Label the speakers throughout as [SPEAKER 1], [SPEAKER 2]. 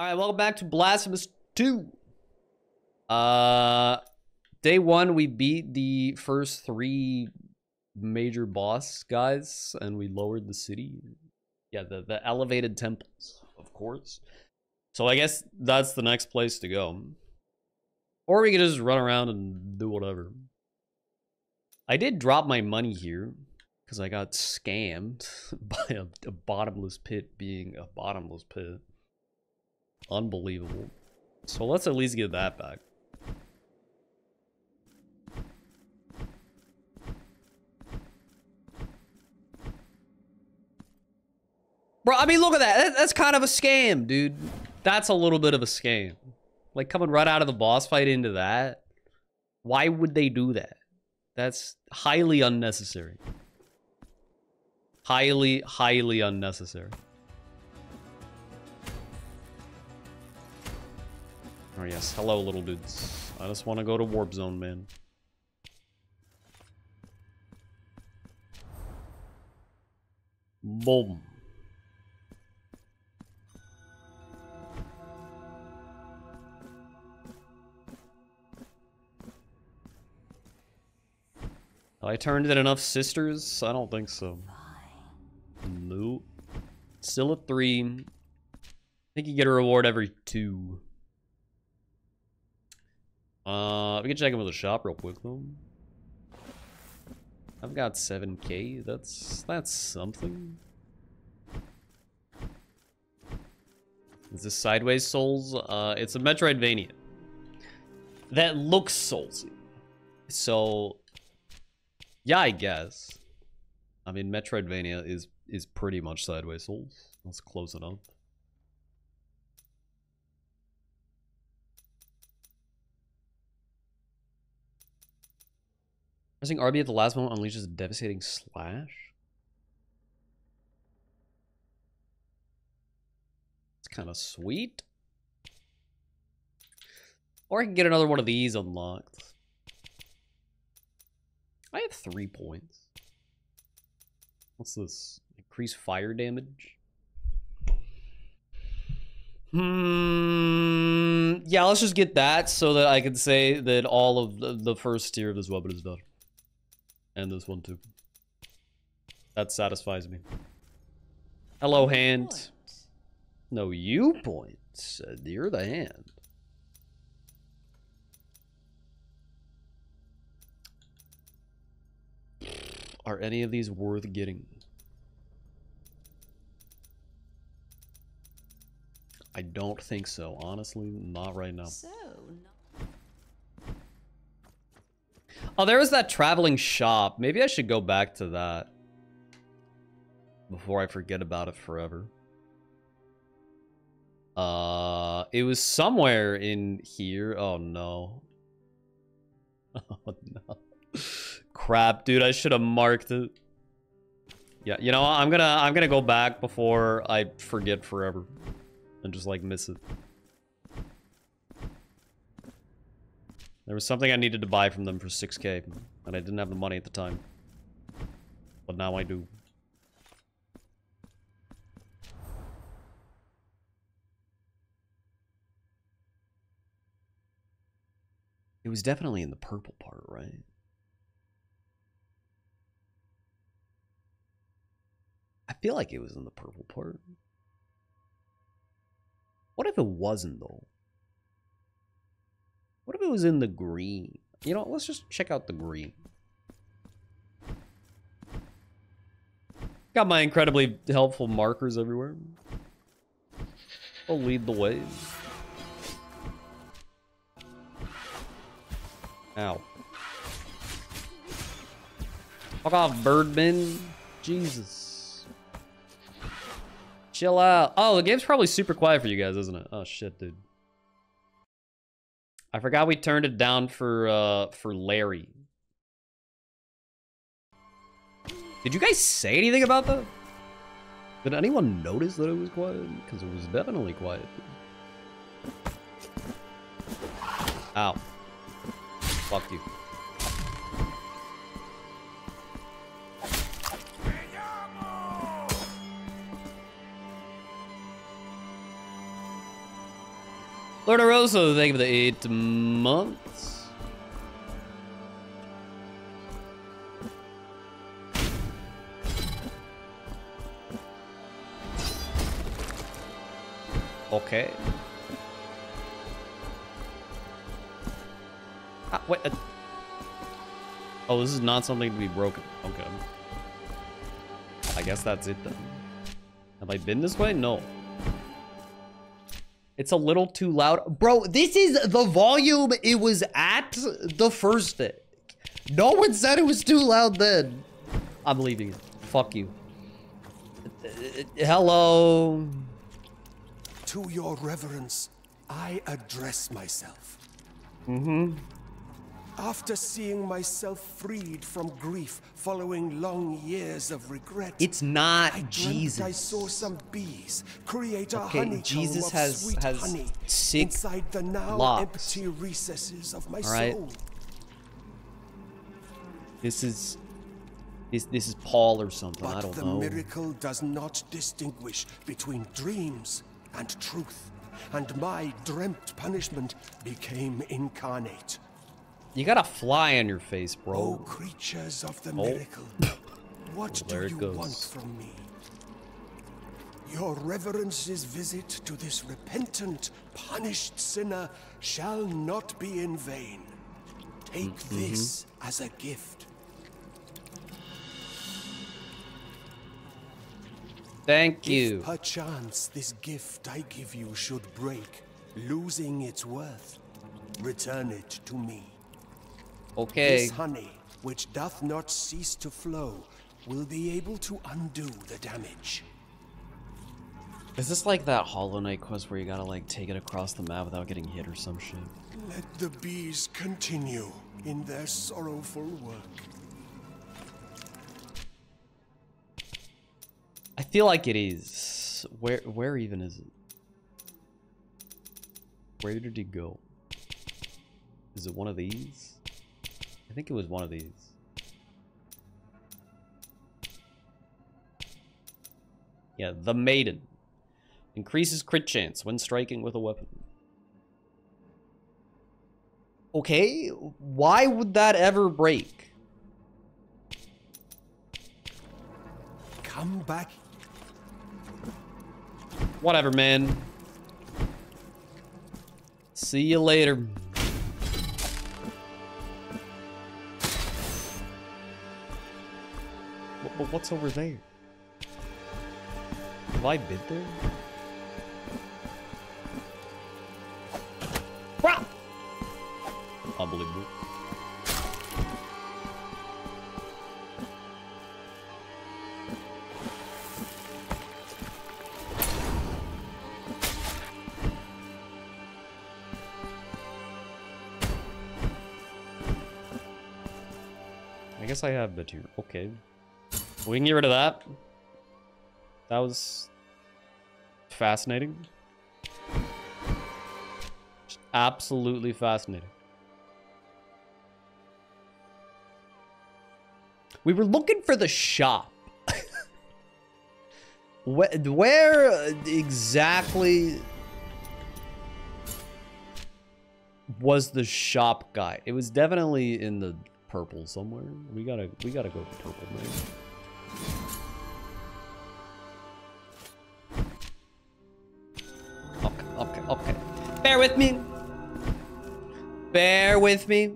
[SPEAKER 1] All right, welcome back to Blasphemous 2. Uh, day one, we beat the first three major boss guys, and we lowered the city. Yeah, the, the elevated temples, of course. So I guess that's the next place to go. Or we could just run around and do whatever. I did drop my money here because I got scammed by a, a bottomless pit being a bottomless pit. Unbelievable. So let's at least get that back. Bro, I mean, look at that. that. That's kind of a scam, dude. That's a little bit of a scam. Like, coming right out of the boss fight into that. Why would they do that? That's highly unnecessary. Highly, highly unnecessary. Oh yes, hello little dudes. I just want to go to Warp Zone, man. Boom. I turned in enough sisters? I don't think so. Nope. Still at three. I think you get a reward every two. Uh, we can check with the shop real quick though. I've got 7k. That's that's something. Is this Sideways Souls? Uh, it's a Metroidvania that looks Soulsy. So, yeah, I guess. I mean, Metroidvania is is pretty much Sideways Souls. Let's close it Pressing RB at the last moment unleashes a devastating slash. It's kind of sweet. Or I can get another one of these unlocked. I have three points. What's this? Increase fire damage? Hmm. Yeah, let's just get that so that I can say that all of the, the first tier of this weapon is done. And this one too. That satisfies me. Hello, hand. No, you point. Uh, You're the hand. Are any of these worth getting? I don't think so. Honestly, not right now. So, Oh, there was that traveling shop. Maybe I should go back to that. Before I forget about it forever. Uh, it was somewhere in here. Oh, no. Oh, no. Crap, dude. I should have marked it. Yeah, you know, I'm gonna I'm gonna go back before I forget forever. And just, like, miss it. There was something I needed to buy from them for 6k, and I didn't have the money at the time. But now I do. It was definitely in the purple part, right? I feel like it was in the purple part. What if it wasn't, though? What if it was in the green? You know, let's just check out the green. Got my incredibly helpful markers everywhere. I'll lead the way. Ow. Fuck off, Birdman. Jesus. Chill out. Oh, the game's probably super quiet for you guys, isn't it? Oh, shit, dude. I forgot we turned it down for uh for Larry. Did you guys say anything about that? Did anyone notice that it was quiet? Because it was definitely quiet. Ow. Fuck you. Lord Aroso, thank you for the eight months. Okay. Ah, wait. Uh, oh, this is not something to be broken. Okay. I guess that's it then. Have I been this way? No. It's a little too loud. Bro, this is the volume it was at the first day. No one said it was too loud then. I'm leaving. Fuck you. Hello.
[SPEAKER 2] To your reverence, I address myself.
[SPEAKER 1] Mm-hmm.
[SPEAKER 2] After seeing myself freed from grief following long years of regret,
[SPEAKER 1] It's not
[SPEAKER 2] I
[SPEAKER 1] Jesus.
[SPEAKER 2] I saw some bees create a honeycomb
[SPEAKER 1] Jesus
[SPEAKER 2] of
[SPEAKER 1] has-
[SPEAKER 2] sweet
[SPEAKER 1] has
[SPEAKER 2] honey
[SPEAKER 1] sick
[SPEAKER 2] inside the now
[SPEAKER 1] locks.
[SPEAKER 2] empty recesses of my
[SPEAKER 1] All right.
[SPEAKER 2] soul.
[SPEAKER 1] This is this this is Paul or something. I don't
[SPEAKER 2] the
[SPEAKER 1] know.
[SPEAKER 2] miracle does not distinguish between dreams and truth, and my dreamt punishment became incarnate.
[SPEAKER 1] You got a fly on your face, bro.
[SPEAKER 2] Oh, creatures of the
[SPEAKER 1] Oh.
[SPEAKER 2] miracle, what do you
[SPEAKER 1] goes.
[SPEAKER 2] want from me? Your reverence's visit to this repentant, punished sinner shall not be in vain. Take
[SPEAKER 1] Mm-hmm.
[SPEAKER 2] this as a gift.
[SPEAKER 1] Thank you.
[SPEAKER 2] If perchance this gift I give you should break, losing its worth, return it to me.
[SPEAKER 1] Okay.
[SPEAKER 2] This honey, which doth not cease to flow, will be able to undo the damage.
[SPEAKER 1] Is this like that Hollow Knight quest where you gotta like take it across the map without getting hit or some shit?
[SPEAKER 2] Let the bees continue in their sorrowful work.
[SPEAKER 1] I feel like it is. Where where even is it? Where did it go? Is it one of these? I think it was one of these. Yeah, the maiden. Increases crit chance when striking with a weapon. Okay, why would that ever break?
[SPEAKER 2] Come back.
[SPEAKER 1] Whatever, man. See you later. But, what's over there? Have I been there? Rah! Unbelievable. I guess I have here. Okay. We can get rid of that. That was fascinating. Absolutely fascinating. We were looking for the shop. where, where exactly was the shop guy? It was definitely in the purple somewhere. We gotta we gotta go purple, man. Bear with me.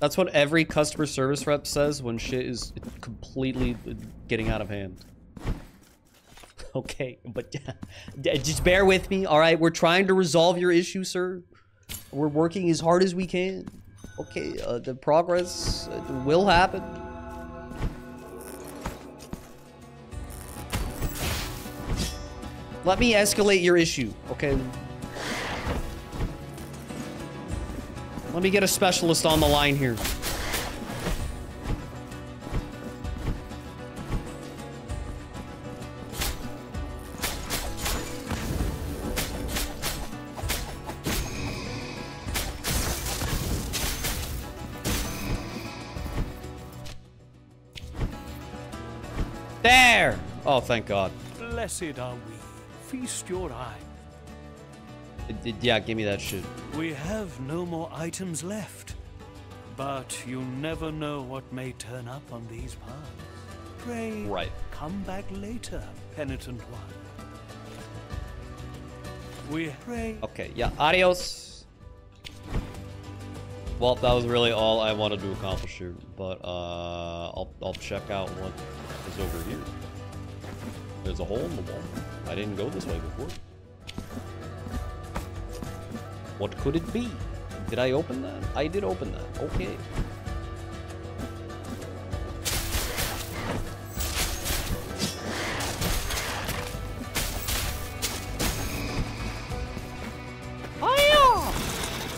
[SPEAKER 1] That's what every customer service rep says when shit is completely getting out of hand. Okay, but just bear with me, all right? We're trying to resolve your issue, sir. We're working as hard as we can. Okay, uh, the progress uh, will happen. Let me escalate your issue, okay? Let me get a specialist on the line here. There! Oh, thank God.
[SPEAKER 3] Blessed are we, feast your eye.
[SPEAKER 1] It- it- yeah, give me that shit.
[SPEAKER 3] We have no more items left, but you never know what may turn up on these paths. Pray,
[SPEAKER 1] Right.
[SPEAKER 3] come back later, penitent one. We pray.
[SPEAKER 1] Okay, yeah, adios. Well, that was really all I wanted to accomplish here, but uh, I'll, I'll check out what is over here. There's a hole in the wall. I didn't go this way before. What could it be? Did I open that? I did open that. Okay.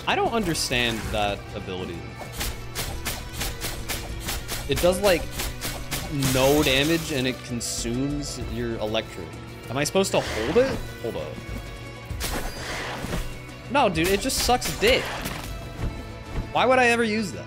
[SPEAKER 1] I don't understand that ability. It does like no damage and it consumes your electric. Am I supposed to hold it? Hold up. No, dude, it just sucks dick. Why would I ever use that?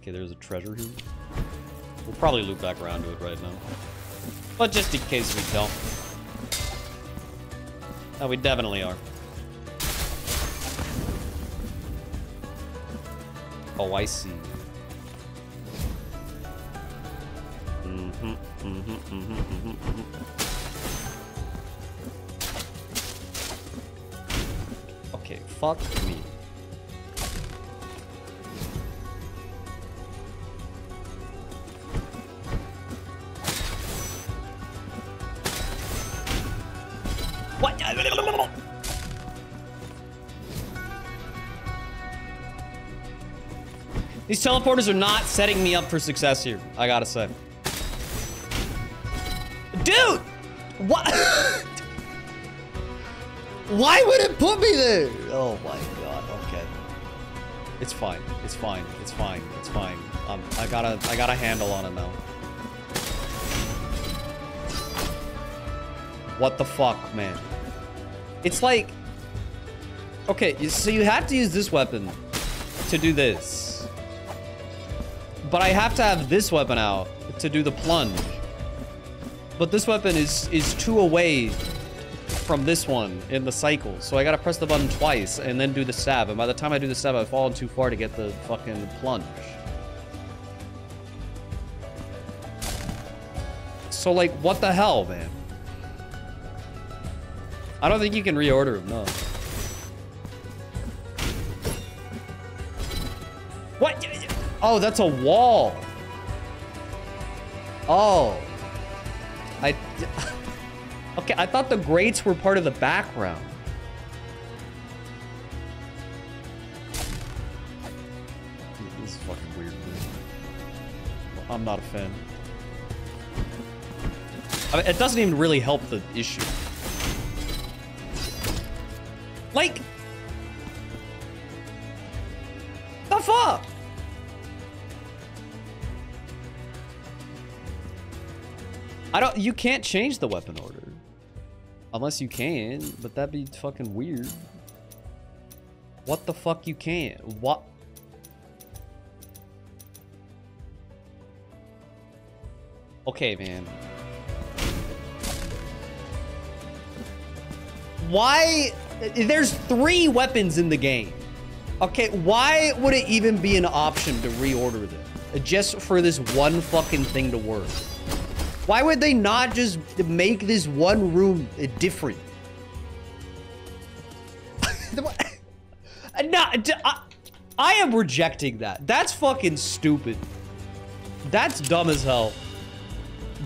[SPEAKER 1] Okay, there's a treasure here. We'll probably loop back around to it right now. But just in case we don't. Oh, we definitely are. Oh, I see. Mm-hmm, mm-hmm, mm-hmm. Okay, fuck me. These teleporters are not setting me up for success here, I gotta say. Dude! What? Why would it put me there? Oh my god, okay. It's fine, it's fine, it's fine, it's fine. Um, I got a, I got a handle on it now. What the fuck, man? It's like... Okay, so you have to use this weapon to do this. But I have to have this weapon out to do the plunge. But this weapon is is two away from this one in the cycle. So I gotta press the button twice and then do the stab. And by the time I do the stab, I've fallen too far to get the fucking plunge. So like, what the hell, man? I don't think you can reorder them, no. What? Oh, that's a wall. Oh. I... Okay, I thought the grates were part of the background. This is fucking weird, dude. I'm not a fan. I mean, it doesn't even really help the issue. Like... The fuck? I don't. You can't change the weapon order. Unless you can, but that'd be fucking weird. What the fuck you can't? What? Okay, man. Why? There's three weapons in the game. Okay, why would it even be an option to reorder them? Just for this one fucking thing to work. Why would they not just make this one room uh, different? no, d- I, I am rejecting that. That's fucking stupid. That's dumb as hell.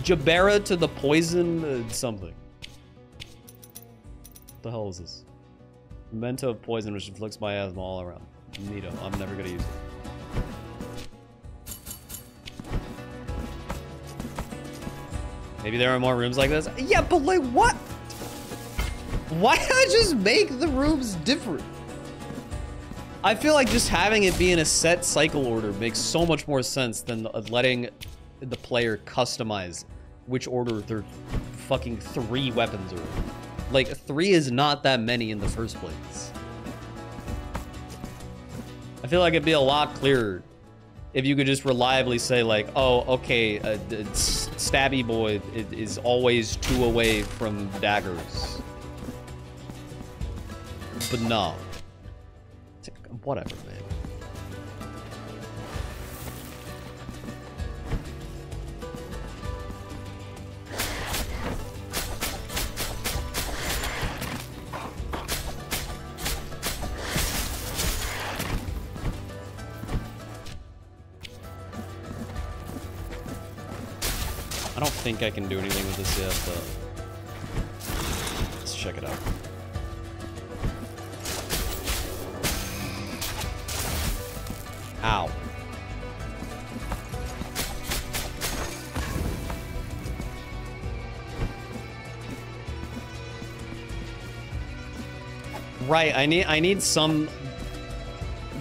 [SPEAKER 1] Jabera to the poison uh, something. What the hell is this? Memento of poison which inflicts miasma all around. Neato. I'm never gonna use it. Maybe there are more rooms like this. Yeah, but like what? Why not just make the rooms different? I feel like just having it be in a set cycle order makes so much more sense than letting the player customize which order their fucking three weapons are in. Like, three is not that many in the first place. I feel like it'd be a lot clearer if you could just reliably say like, oh, okay, uh, Stabby Boy is always two away from daggers. But no. Whatever, think I can do anything with this yet, but let's check it out. Ow. Right, I need I need some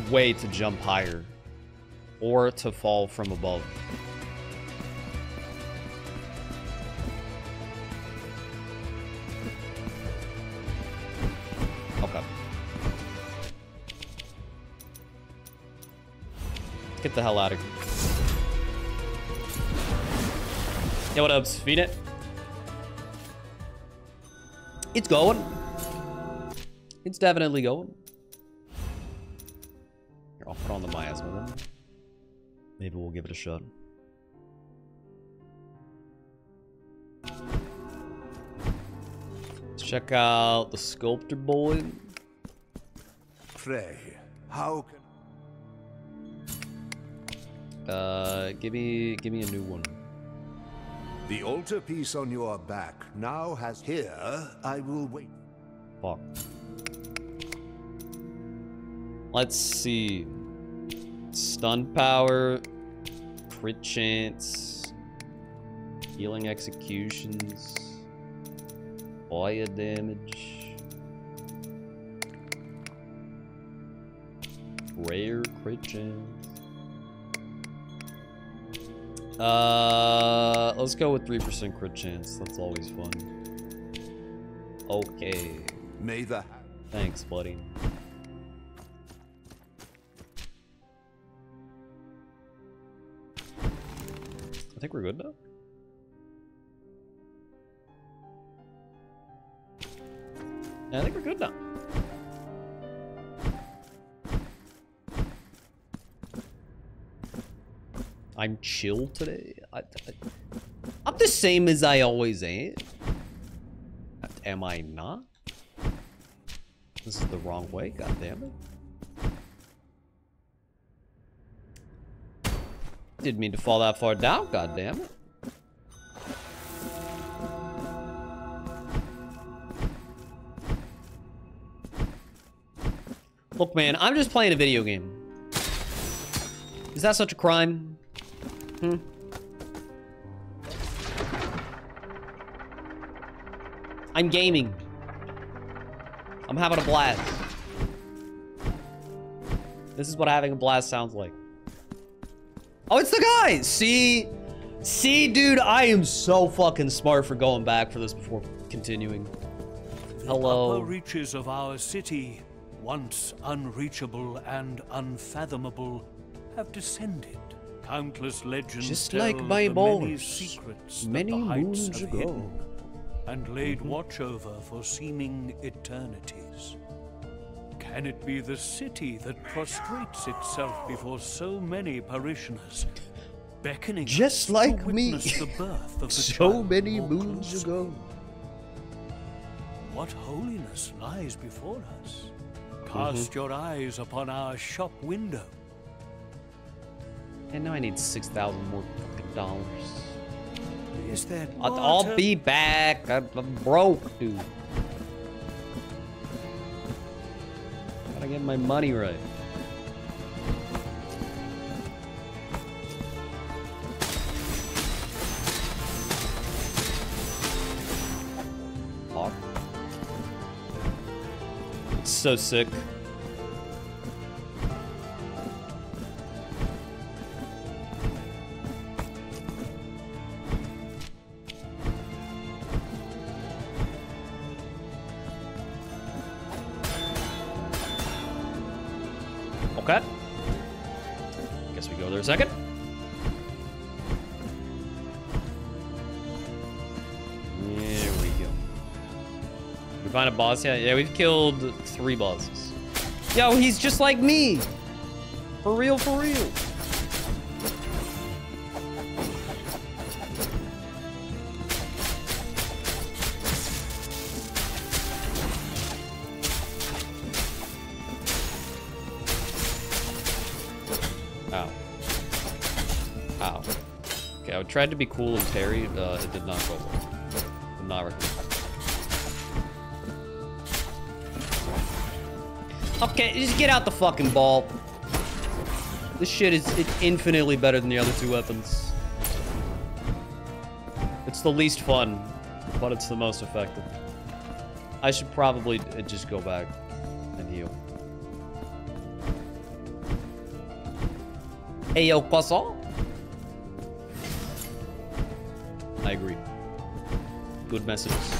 [SPEAKER 1] way to jump higher or to fall from above. Get the hell out of here. Yeah, what up, feed it. It's going. It's definitely going. Here, I'll put on the miasma one. Maybe we'll give it a shot. Let's check out the sculptor boy.
[SPEAKER 4] Pray, how
[SPEAKER 1] uh, give me, give me a new one.
[SPEAKER 4] The altarpiece on your back now has here. I will wait.
[SPEAKER 1] Fuck. Let's see. Stun power, crit chance, healing executions, fire damage, rare crit chance. Uh, let's go with 3% crit chance. That's always fun. Okay.
[SPEAKER 4] May the...
[SPEAKER 1] Thanks, buddy. I think we're good now. Yeah, I think we're good now. I'm chill today. I, am the same as I always am. Am I not? This is the wrong way, God damn it. Didn't mean to fall that far down, God damn it. Look, man, I'm just playing a video game. Is that such a crime? Hmm. I'm gaming. I'm having a blast. This is what having a blast sounds like. Oh, it's the guy! See? See, dude, I am so fucking smart for going back for this before continuing. Hello.
[SPEAKER 3] The upper reaches of our city, once unreachable and unfathomable, have descended. Countless legends
[SPEAKER 1] Just like my
[SPEAKER 3] many secrets
[SPEAKER 1] many moons ago,
[SPEAKER 3] and laid mm -hmm. watch over for seeming eternities. Can it be the city that prostrates itself before so many parishioners, beckoning
[SPEAKER 1] just like me,
[SPEAKER 3] the birth of the
[SPEAKER 1] so many moons ago?
[SPEAKER 3] What holiness lies before us? Cast mm -hmm. your eyes upon our shop window
[SPEAKER 1] and now I need 6,000 more fucking dollars.
[SPEAKER 3] Is that
[SPEAKER 1] I'll, I'll be back. I'm, I'm broke, dude. Gotta get my money right. Fuck. It's so sick. Boss yet? Yeah, we've killed three bosses. Yo, he's just like me. For real, for real. Ow. Ow. Okay, I tried to be cool and parry. Uh, it did not go well. Would not recommend. Okay, just get out the fucking ball. This shit is infinitely better than the other two weapons. It's the least fun, but it's the most effective. I should probably uh, just go back and heal. Hey, yo, Croissant? I agree. Good messages.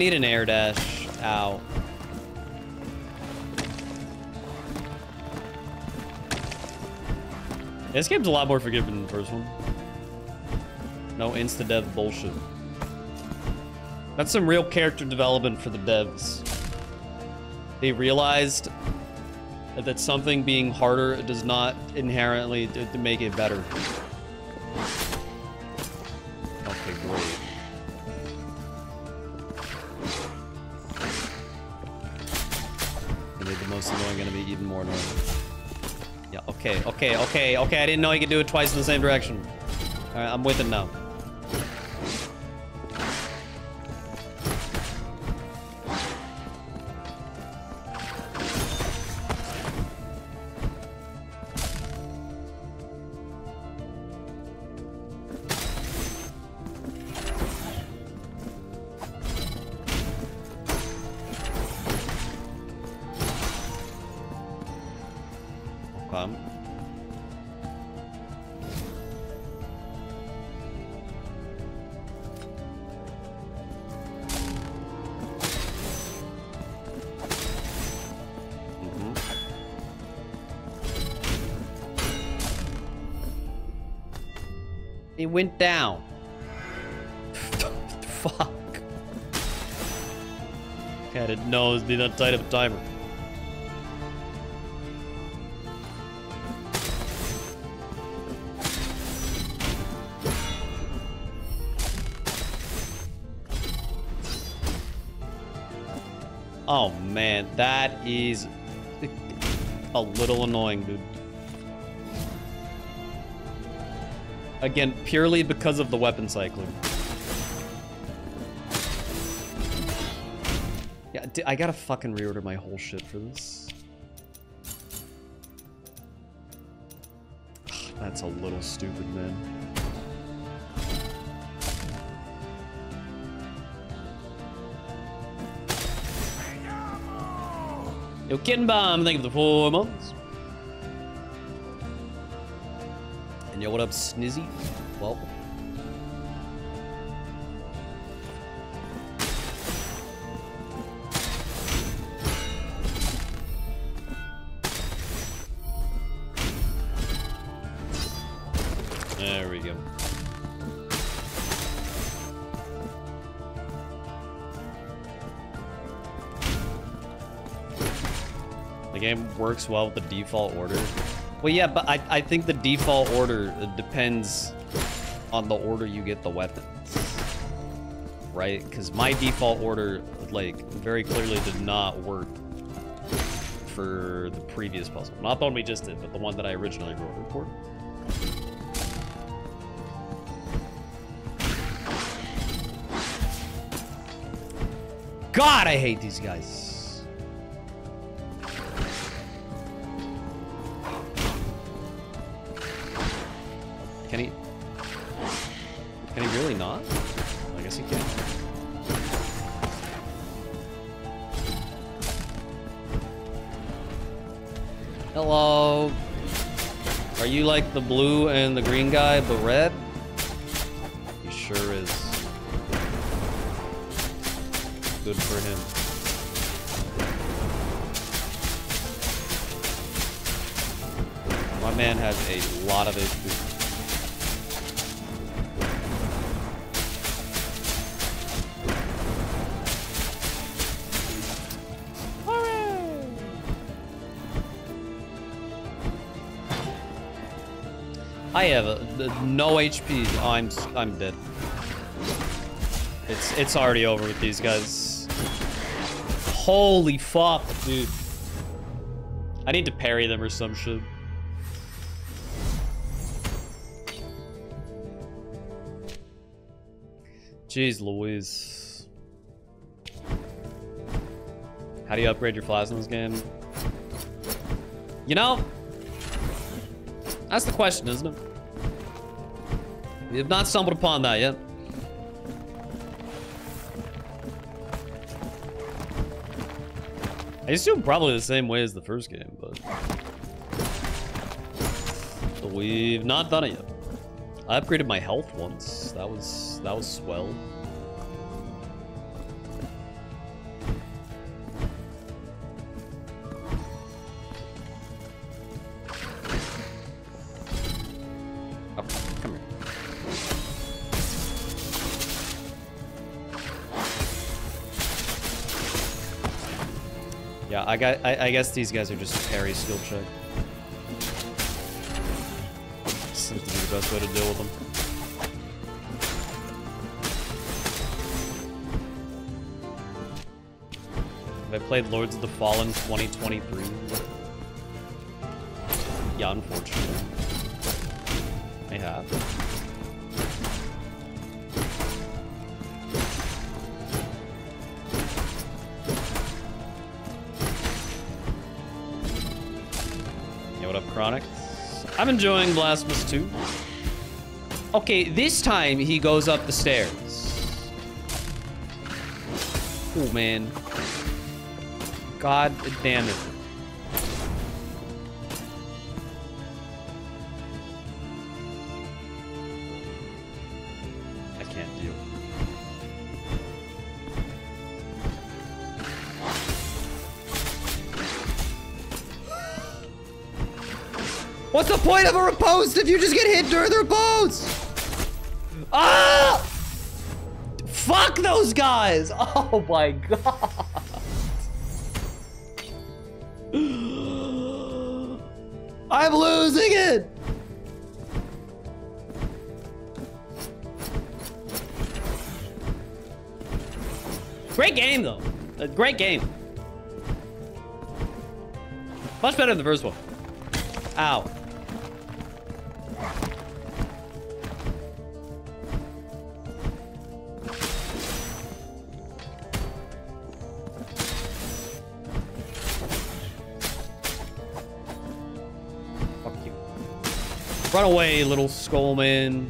[SPEAKER 1] Need an air dash. Ow. This game's a lot more forgiving than the first one. No insta-dev bullshit. That's some real character development for the devs. They realized that something being harder does not inherently make it better. Okay, okay, okay. I didn't know you could do it twice in the same direction. Alright, I'm with it now. Went down. Fuck. Know it was be that tight of a timer. Oh man, that is a little annoying, dude. Again, purely because of the weapon cycling. Yeah, I gotta fucking reorder my whole shit for this. That's a little stupid, man. Yo, Kitten Bomb, thank you for the four months. And yo, what up, Snizzy? Well. There we go. The game works well with the default order. Well, yeah, but I, I think the default order uh, depends on the order you get the weapons. Right? Because my default order, like, very clearly did not work for the previous puzzle. Not the one we just did, but the one that I originally wrote for. God, I hate these guys. The blue and the green guy, but red? No HP. Oh, I'm I'm dead. It's it's already over with these guys. Holy fuck, dude. I need to parry them or some shit. Jeez Louise. How do you upgrade your plasmas game? You know, that's the question, isn't it? We have not stumbled upon that yet. I assume probably the same way as the first game, but... but we've not done it yet. I upgraded my health once. That was that was swell. I got. I, I guess these guys are just parry skill check. Seems to be the best way to deal with them. Have I played Lords of the Fallen 2023? Yeah, unfortunately. Enjoying Blasphemous 2. Okay, this time he goes up the stairs. Oh, man. God damn it. Point of a repose if you just get hit during the repose? Ah! Fuck those guys! Oh my god! I'm losing it! Great game, though. A great game. Much better than the first one. Ow. Run away, little skullman.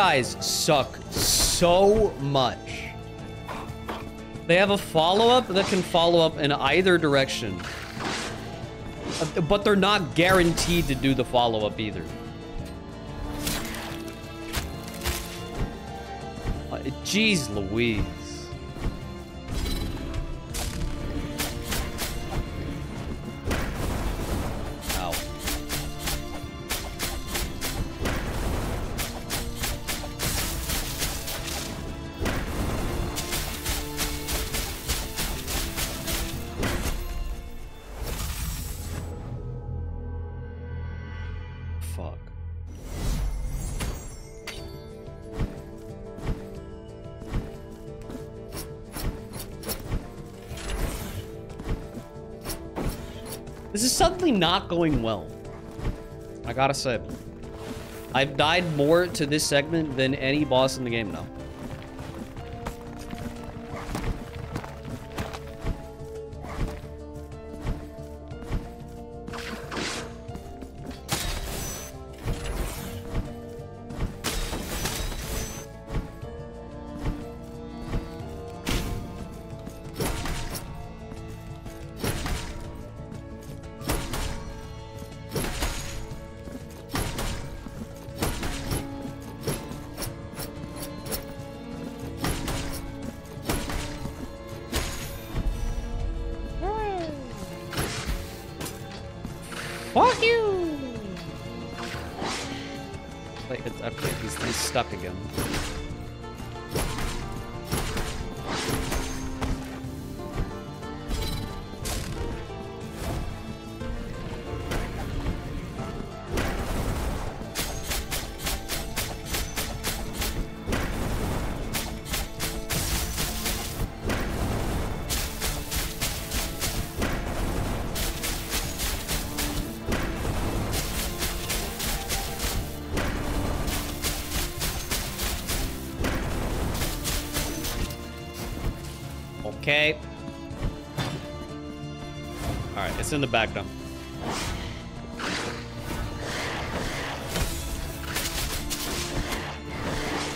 [SPEAKER 1] Guys suck so much. They have a follow-up that can follow up in either direction. But they're not guaranteed to do the follow-up either. Uh, Jeez Louise. Not going well. I gotta say. I've died more to this segment than any boss in the game now. It's in the back now.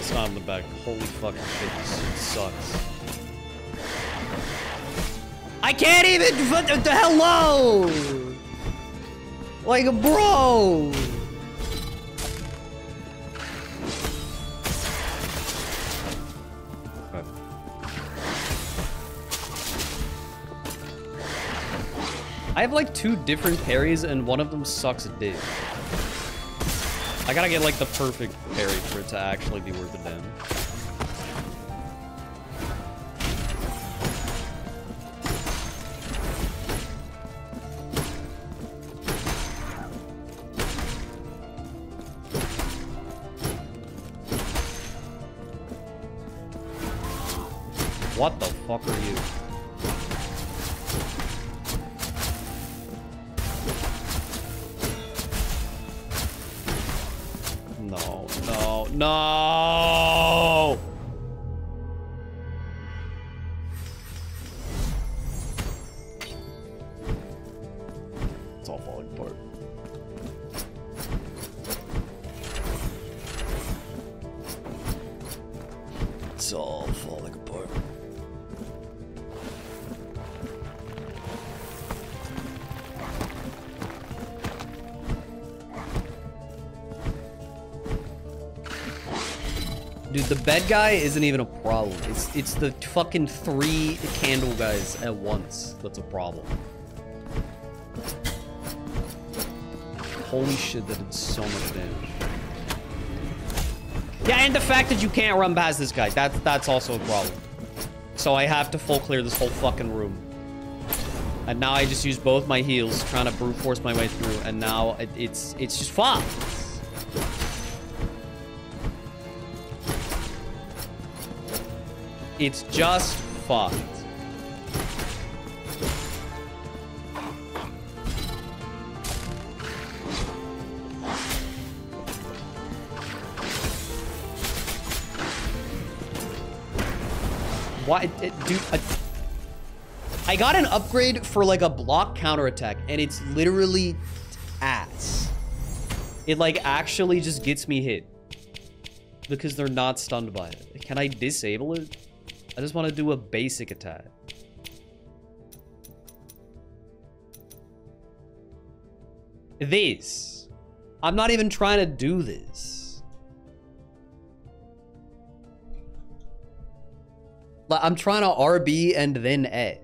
[SPEAKER 1] It's not in the back. Holy fucking shit, this shit sucks. I can't even hello! Like bro! Two different parries and one of them sucks dick. I gotta get like the perfect parry for it to actually be worth a damn. Dude, the bed guy isn't even a problem. It's it's the fucking three candle guys at once that's a problem. Holy shit, that did so much damage. Yeah, and the fact that you can't run past this guy, that's that's also a problem. So I have to full clear this whole fucking room. And now I just use both my heels trying to brute force my way through, and now it, it's it's just fucked. It's just fucked. Why, uh, dude? I, I got an upgrade for like a block counterattack, and it's literally ass. It like actually just gets me hit because they're not stunned by it. Can I disable it? I just want to do a basic attack. This. I'm not even trying to do this. Like, I'm trying to RB and then X.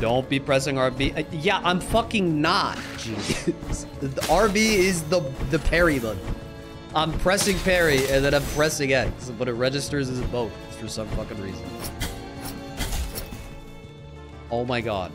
[SPEAKER 1] don't be pressing RB. Uh, yeah, I'm fucking not. RB is the the parry button. I'm pressing parry and then I'm pressing X, but it registers as both for some fucking reason. Oh my god.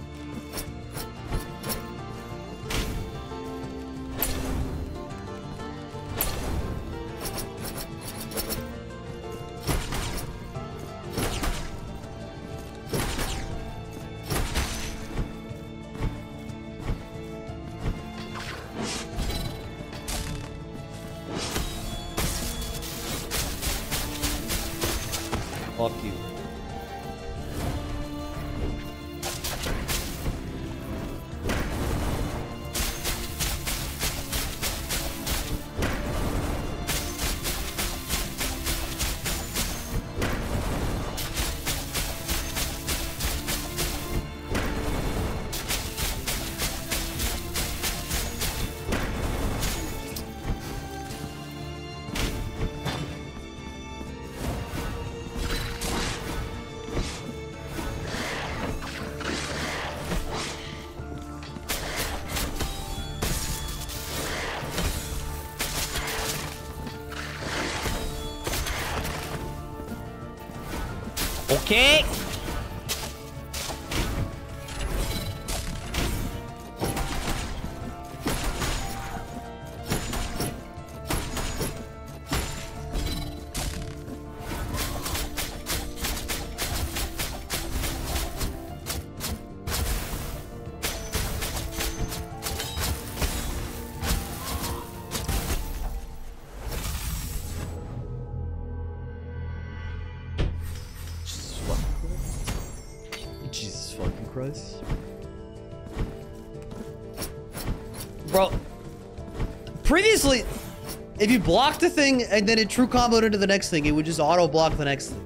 [SPEAKER 1] You blocked the thing and then it true comboed into the next thing, it would just auto block the next thing.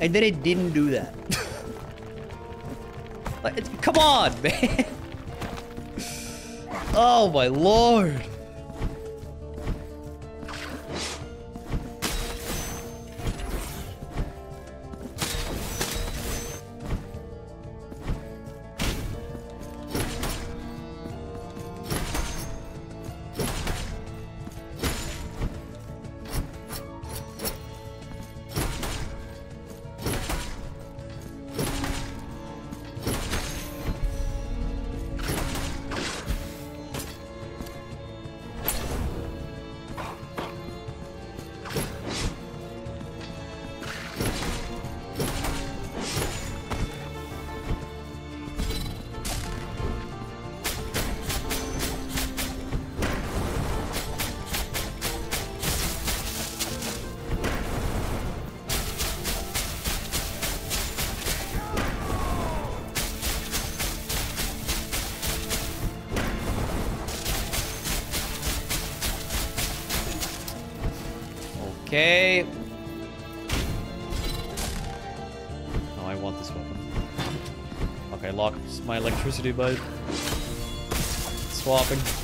[SPEAKER 1] And then it didn't do that. like, come on, man. oh my lord. Electricity swapping.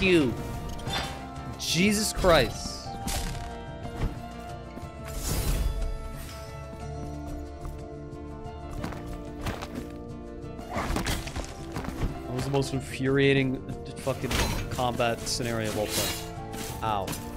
[SPEAKER 1] You. Jesus Christ. That was the most infuriating fucking combat scenario of all time. Ow.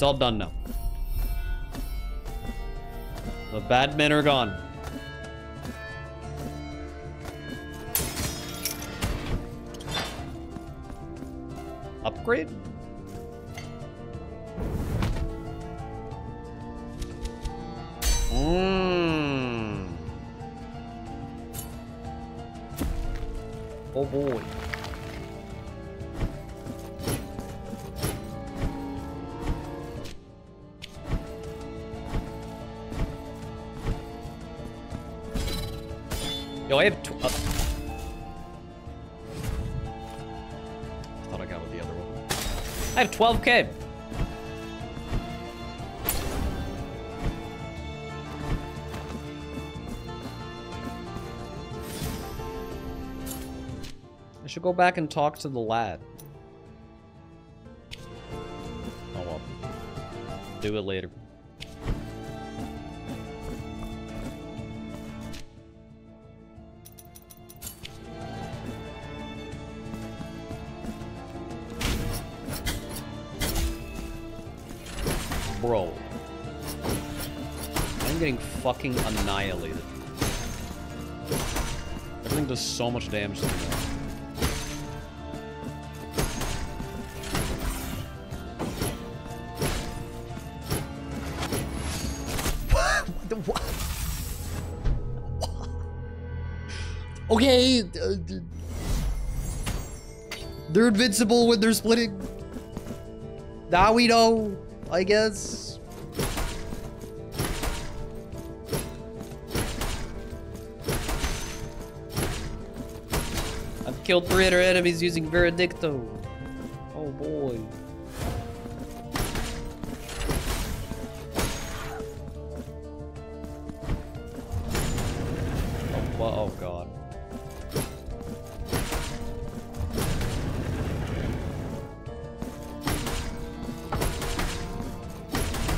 [SPEAKER 1] It's all done now. The bad men are gone. Upgrade? Mmm. Oh boy. I have. Tw uh, thought I got with the other one. I have 12k. I should go back and talk to the lad. Oh well. Do it later. Fucking annihilated. Everything does so much damage to me. Okay. uh, they're invincible when they're splitting. Now we know, I guess. Killed three other enemies using Veredicto. Oh boy. Oh, oh god.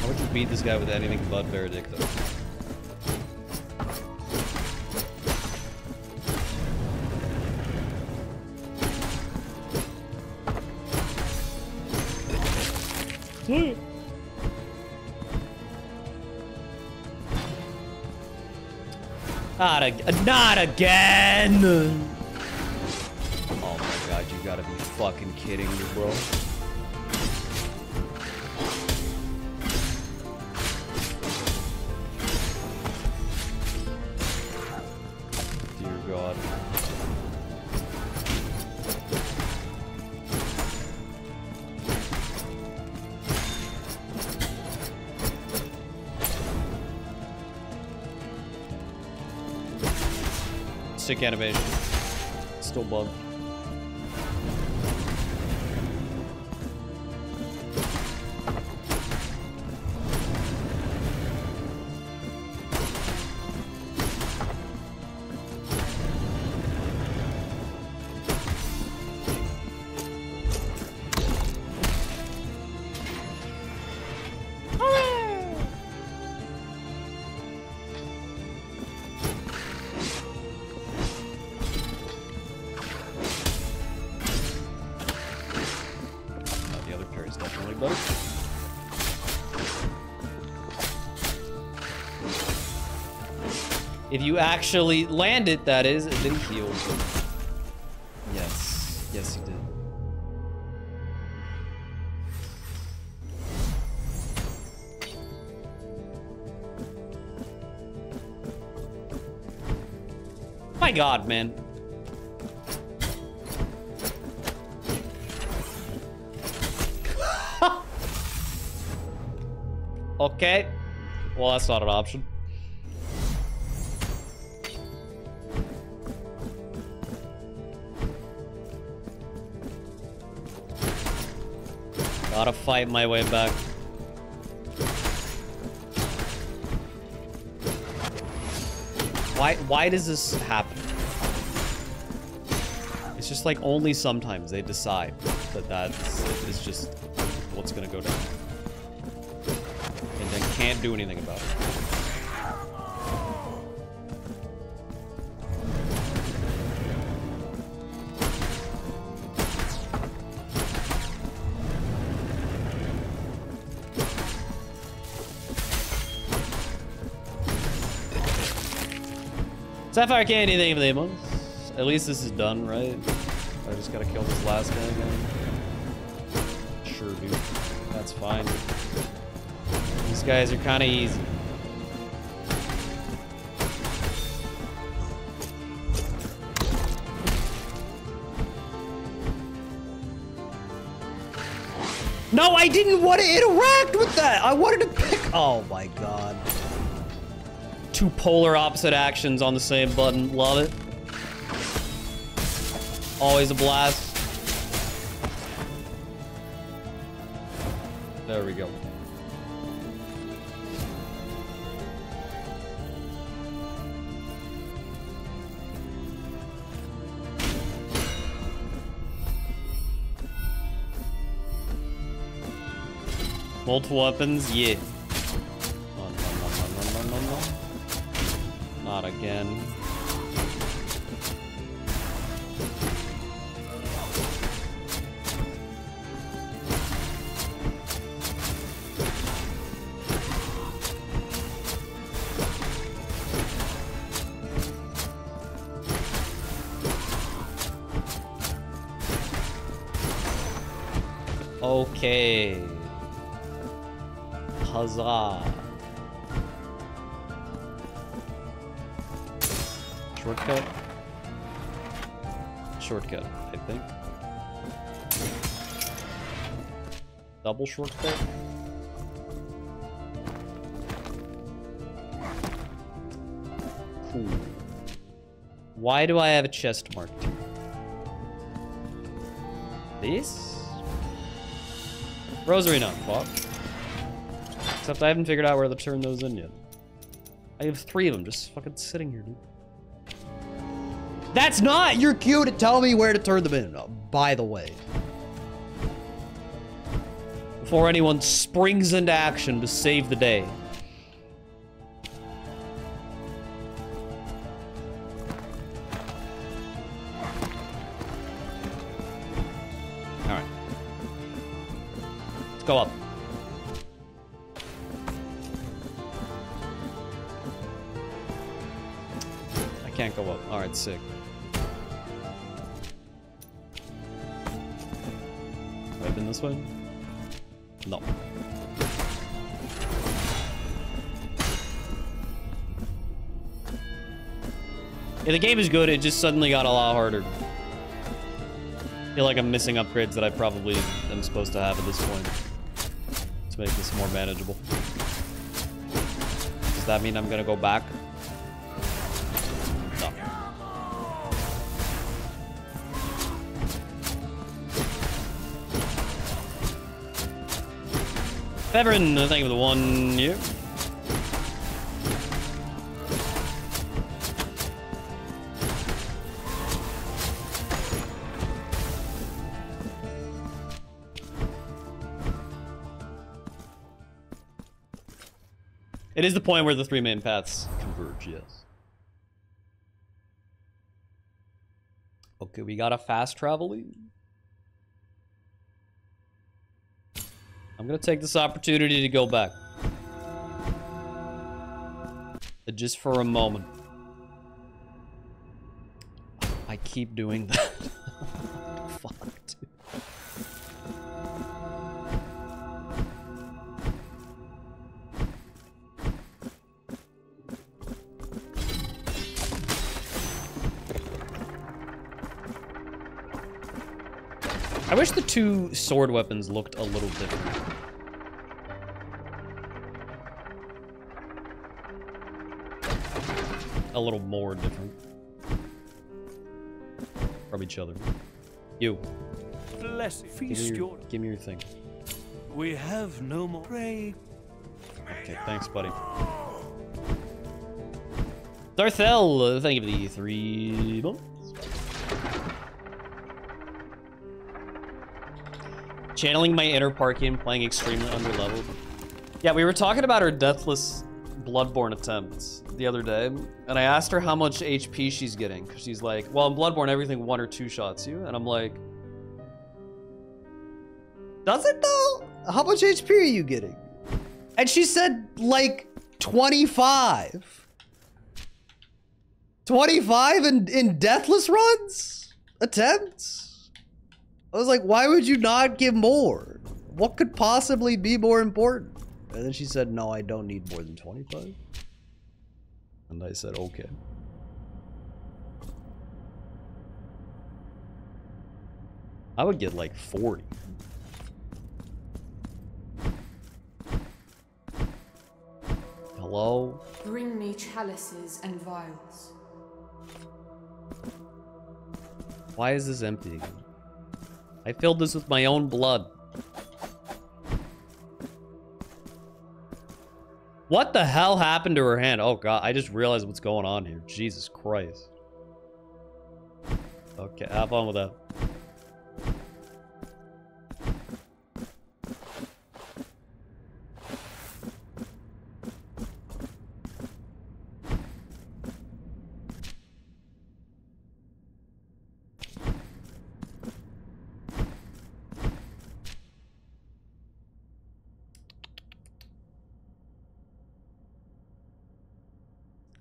[SPEAKER 1] How would you beat this guy with anything but Veredicto? Not, ag not again! Oh my god, you gotta be fucking kidding me, bro. Animation. You actually land it, that is, and then heal. Yes. Yes, you did. My god, man. Okay. Well, that's not an option. Fight my way back. Why, why does this happen? It's just like only sometimes they decide that that is just what's gonna go down and then can't do anything about it. Sapphire can't do anything with the At least this is done, right? I just gotta kill this last guy again. Sure, dude. That's fine. These guys are kind of easy. No, I didn't want to interact with that. I wanted to pick. Oh my god. Two polar opposite actions on the same button. Love it. Always a blast. There we go. Multiple weapons, yeah. Double shortcut? Cool. Why do I have a chest marked? This? Rosary not fuck. Except I haven't figured out where to turn those in yet. I have three of them just fucking sitting here, dude. That's not your cue to tell me where to turn them in, by the way. Before anyone springs into action to save the day. Yeah, the game is good. It just suddenly got a lot harder. I feel like I'm missing upgrades that I probably am supposed to have at this point. To make this more manageable. Does that mean I'm gonna go back? No. Feverin, thank you for the one year. It is the point where the three main paths converge, yes. Okay, we got a fast traveling. I'm gonna take this opportunity to go back. Uh, just for a moment. I keep doing that. Fuck, wish the two sword weapons looked a little different. A little more different. From each other. You,
[SPEAKER 3] Bless,
[SPEAKER 1] give me your,
[SPEAKER 3] your.
[SPEAKER 1] give me your thing.
[SPEAKER 3] We have no more. Pray.
[SPEAKER 1] Okay, thanks, buddy. Darthel, thank you for the three months. Channeling my inner Parkian, playing extremely underleveled. Yeah, we were talking about her deathless Bloodborne attempts the other day, and I asked her how much HP she's getting, because she's like, well, in Bloodborne, everything one or two shots you, and I'm like, does it though? How much HP are you getting? And she said like 25. 25 in, in deathless runs? Attempts? I was like, why would you not give more? What could possibly be more important? And then she said, no, I don't need more than 25. And I said, okay. I would get like 40. Hello?
[SPEAKER 5] Bring me chalices and vials.
[SPEAKER 1] Why is this empty again? I filled this with my own blood. What the hell happened to her hand? Oh god, I just realized what's going on here. Jesus Christ. Okay, have fun with that.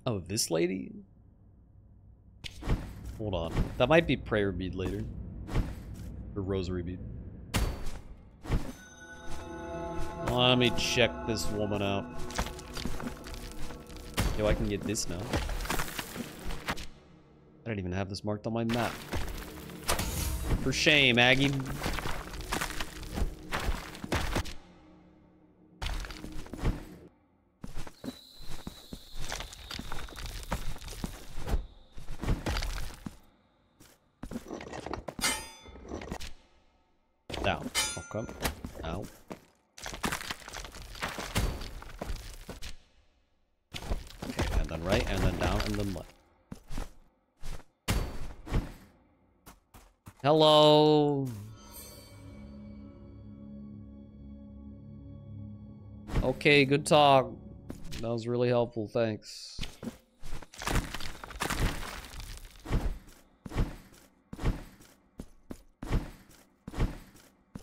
[SPEAKER 1] Oh, this lady? Hold on. That might be prayer bead later. Or rosary bead. Let me check this woman out. Yo, I can get this now. I don't even have this marked on my map. For shame, Aggie. Okay, good talk. That was really helpful, thanks.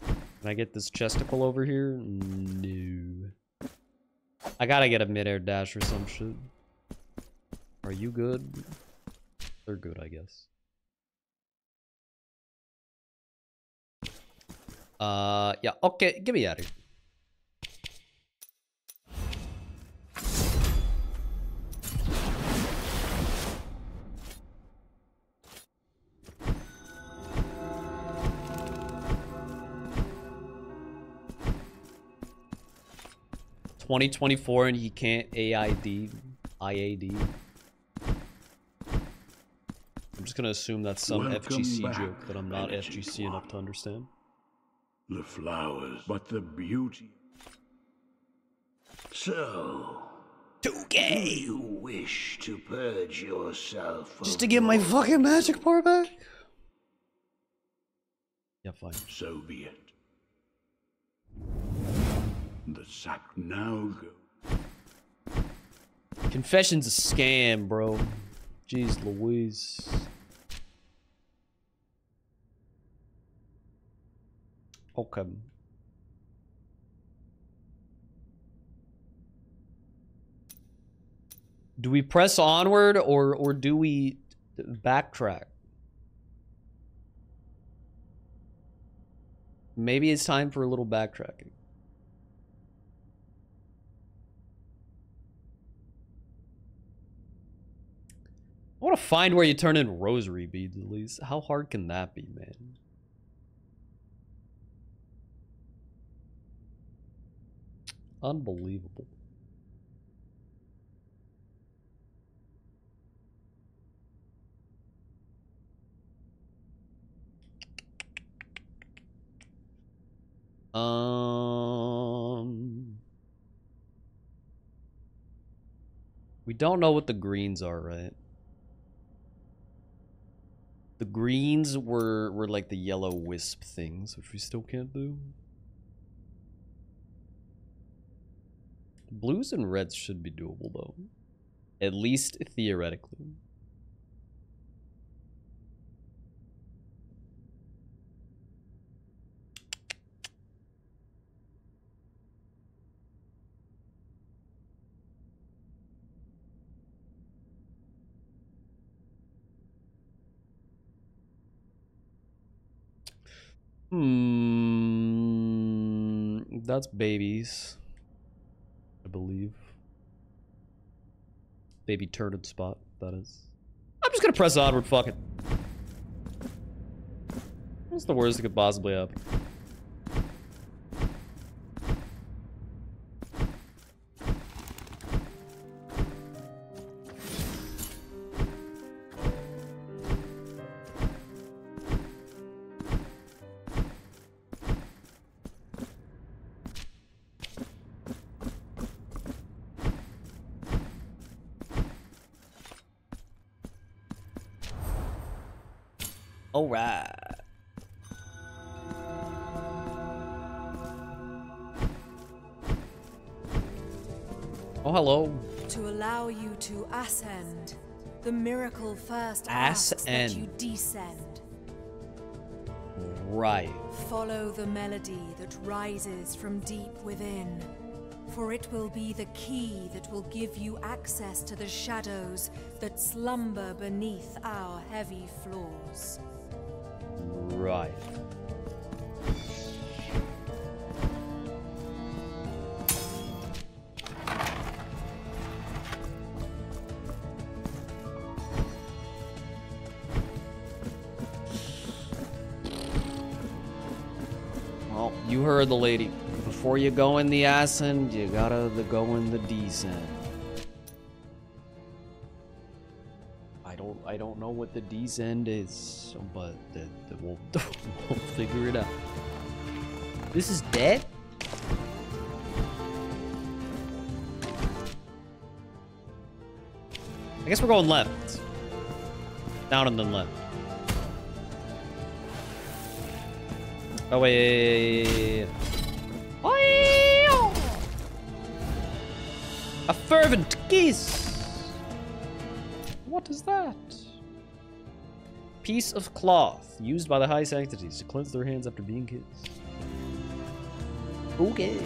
[SPEAKER 1] Can I get this chesticle over here? No. I gotta get a midair dash or some shit. Are you good? They're good, I guess. Uh, yeah, okay, get me out of here. Twenty twenty four and he can't AID IAD. I'm just gonna assume that's some
[SPEAKER 6] Welcome
[SPEAKER 1] FGC
[SPEAKER 6] back,
[SPEAKER 1] joke that I'm not
[SPEAKER 6] Benedict
[SPEAKER 1] FGC enough to understand.
[SPEAKER 6] The flowers, but the beauty. So,
[SPEAKER 1] 2K!
[SPEAKER 6] do you wish to purge yourself
[SPEAKER 1] Just to get my fucking magic power back? Yeah, fine.
[SPEAKER 6] So be it. The sack now go.
[SPEAKER 1] Confession's a scam, bro. Jeez Louise. Okay. Do we press onward or or do we backtrack? Maybe it's time for a little backtracking. I want to find where you turn in rosary beads at least. How hard can that be, man? Unbelievable. Um We don't know what the greens are, right? The greens were were like the yellow wisp things, which we still can't do. Blues and reds should be doable though. At least theoretically. Hmm. That's babies. I believe. Baby turned spot, that is. I'm just gonna press onward, fuck it. What's the worst that could possibly happen?
[SPEAKER 7] The miracle first asks that you descend.
[SPEAKER 1] Right.
[SPEAKER 7] Follow the melody that rises from deep within. For it will be the key that will give you access to the shadows that slumber beneath our heavy floors.
[SPEAKER 1] Right. The lady. Before you go in the ascend, you gotta the go in the descent. I don't I don't know what the descend is, but the, the, we'll, we'll figure it out. This is dead? I guess we're going left. Down and then left. Oh wait. Oh, A fervent kiss. What is that? Piece of cloth used by the high sanctities to cleanse their hands after being kissed. Okay.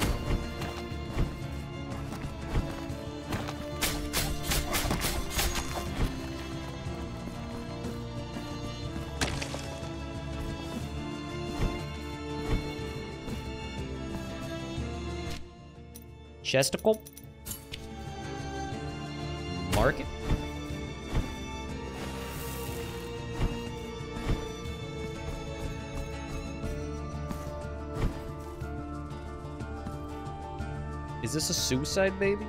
[SPEAKER 1] Chesticle. Market. Is this a suicide baby?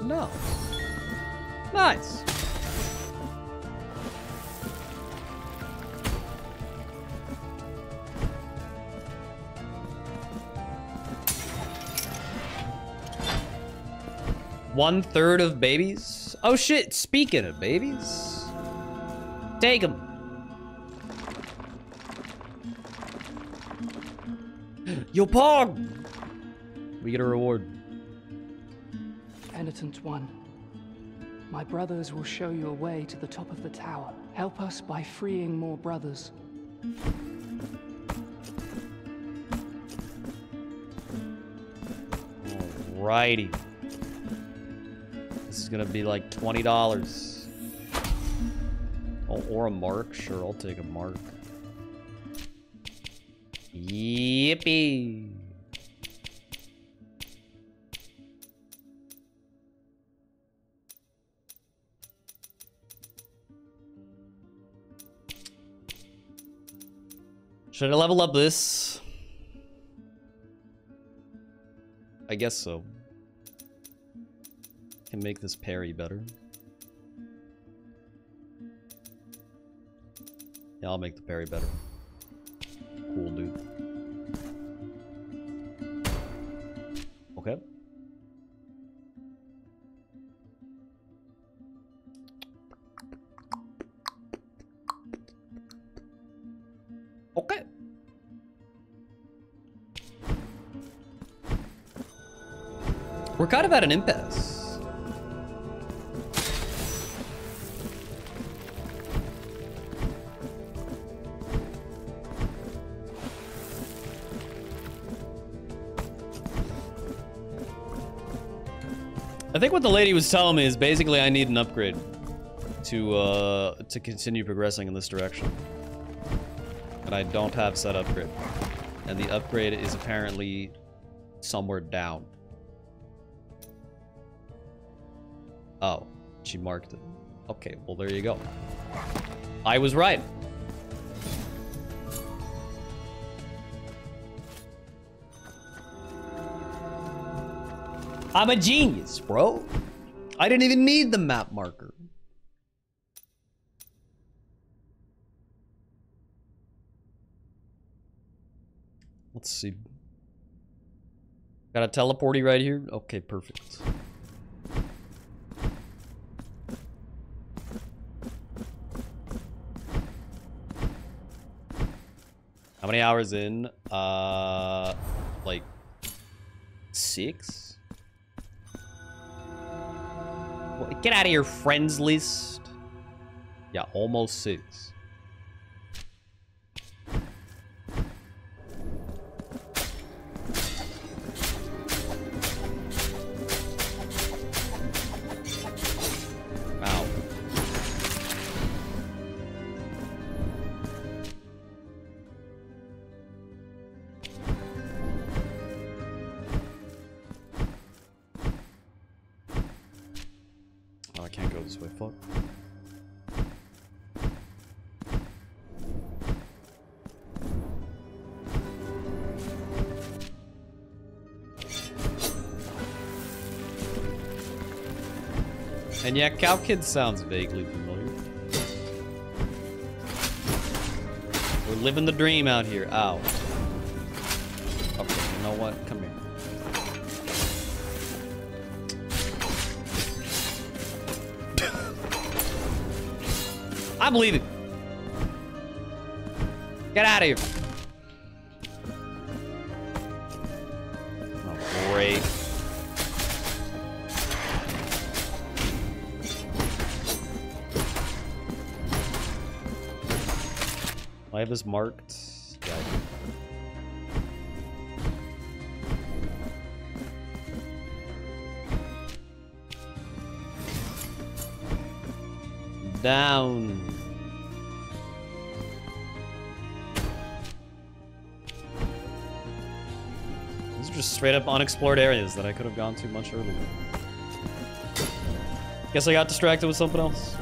[SPEAKER 1] No. Nice. One third of babies? Oh shit, speaking of babies. Take them. Yo, Pog! We get a reward.
[SPEAKER 8] Penitent one, my brothers will show you a way to the top of the tower. Help us by freeing more brothers.
[SPEAKER 1] Alrighty. Is gonna be like $20. Oh, or a mark. Sure, I'll take a mark. Yippee. Should I level up this? I guess so. Can make this parry better. Yeah, I'll make the parry better. Cool, dude. Okay. Okay. We're kind of at an impasse. Think what the lady was telling me is basically I need an upgrade to uh, to continue progressing in this direction. And I don't have said upgrade. And the upgrade is apparently somewhere down. Oh, she marked it. Okay, well there you go. I was right. I'm a genius, bro. I didn't even need the map marker. Let's see. Got a teleporty right here? Okay, perfect. How many hours in? Uh, like six? Get out of your friends list. Yeah, almost six. Yeah, Cow Kid sounds vaguely familiar. We're living the dream out here. Ow. Okay, you know what? Come here. I believe it. Get out of here. I have marked. Down. These are just straight up unexplored areas that I could have gone to much earlier. Guess I got distracted with something else.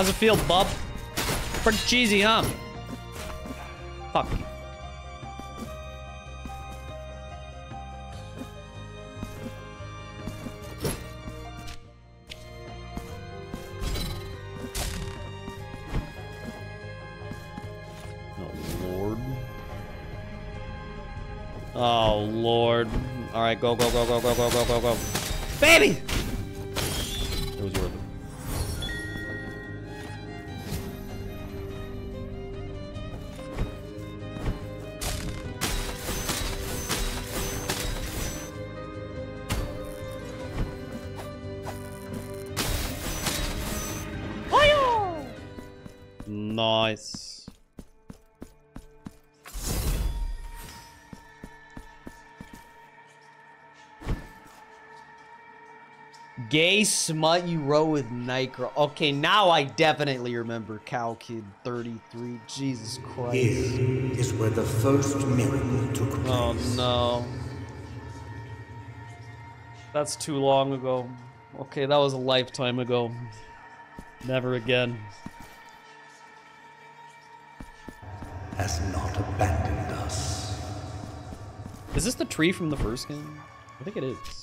[SPEAKER 1] How's it feel, bub? Pretty cheesy, huh? Smut you row with Nitro. Okay, now I definitely remember Cow Kid 33. Jesus Christ.
[SPEAKER 9] Here is where the first miracle took oh, place.
[SPEAKER 1] Oh no. That's too long ago. Okay, that was a lifetime ago. Never again.
[SPEAKER 9] Has not abandoned us.
[SPEAKER 1] Is this the tree from the first game? I think it is.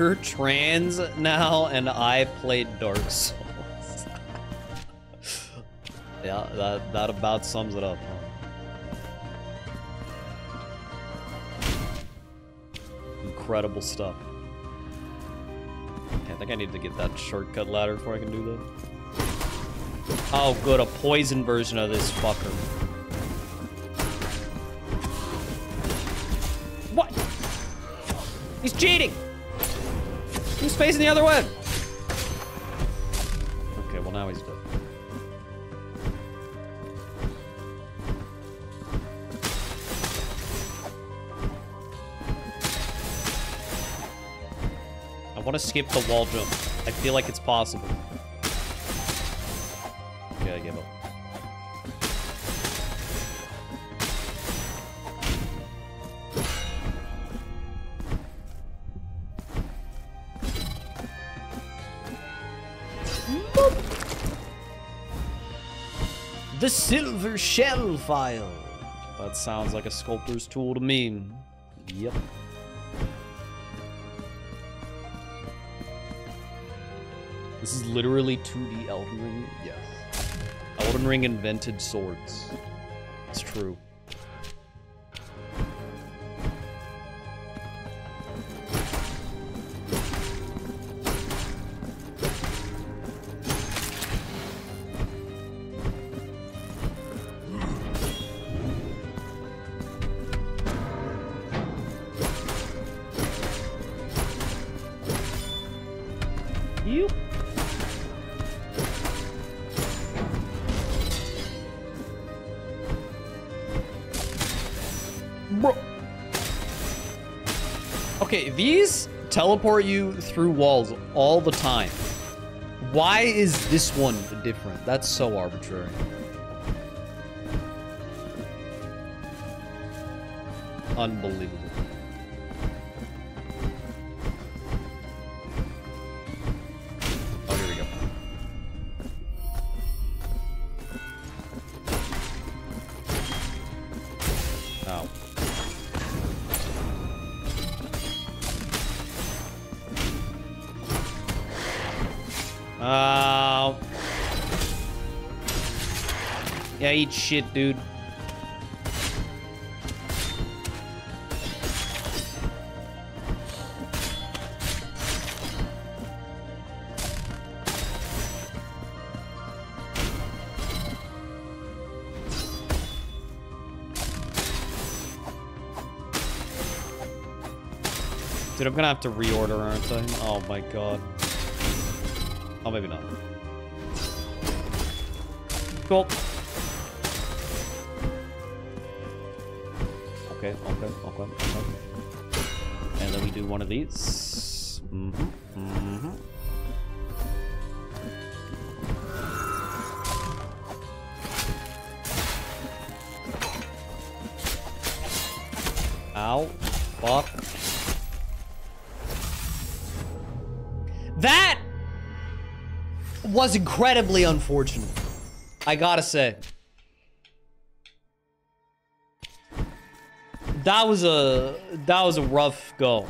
[SPEAKER 1] You're trans now, and I played Dark Souls. yeah, that that about sums it up. Incredible stuff. Okay, I think I need to get that shortcut ladder before I can do that. Oh, good, a poison version of this fucker. What? He's cheating! He's facing the other way! Okay, well now he's dead. I want to skip the wall jump. I feel like it's possible. Silver shell file. That sounds like a sculptor's tool to me. Yep. This is literally 2D Elden Ring. Yes. Elden Ring invented swords. It's true. Teleport you through walls all the time. Why is this one different? That's so arbitrary. Unbelievable. Eat shit, dude. Dude, I'm gonna have to reorder, aren't I? Oh my god. Oh, maybe not. Cool. Okay, okay, okay, okay. And then we do one of these. Mm -hmm. Ow. Fuck. That was incredibly unfortunate. I gotta say. That was a that was a rough go.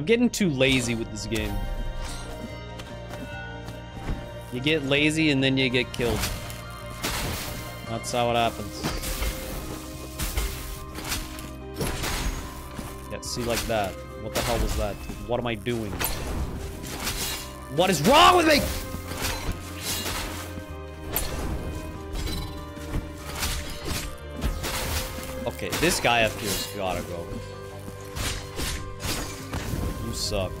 [SPEAKER 1] I'm getting too lazy with this game. You get lazy and then you get killed. That's how it happens. Yeah, see like that. What the hell was that? What am I doing? What is wrong with me? Okay, this guy up here's gotta go. You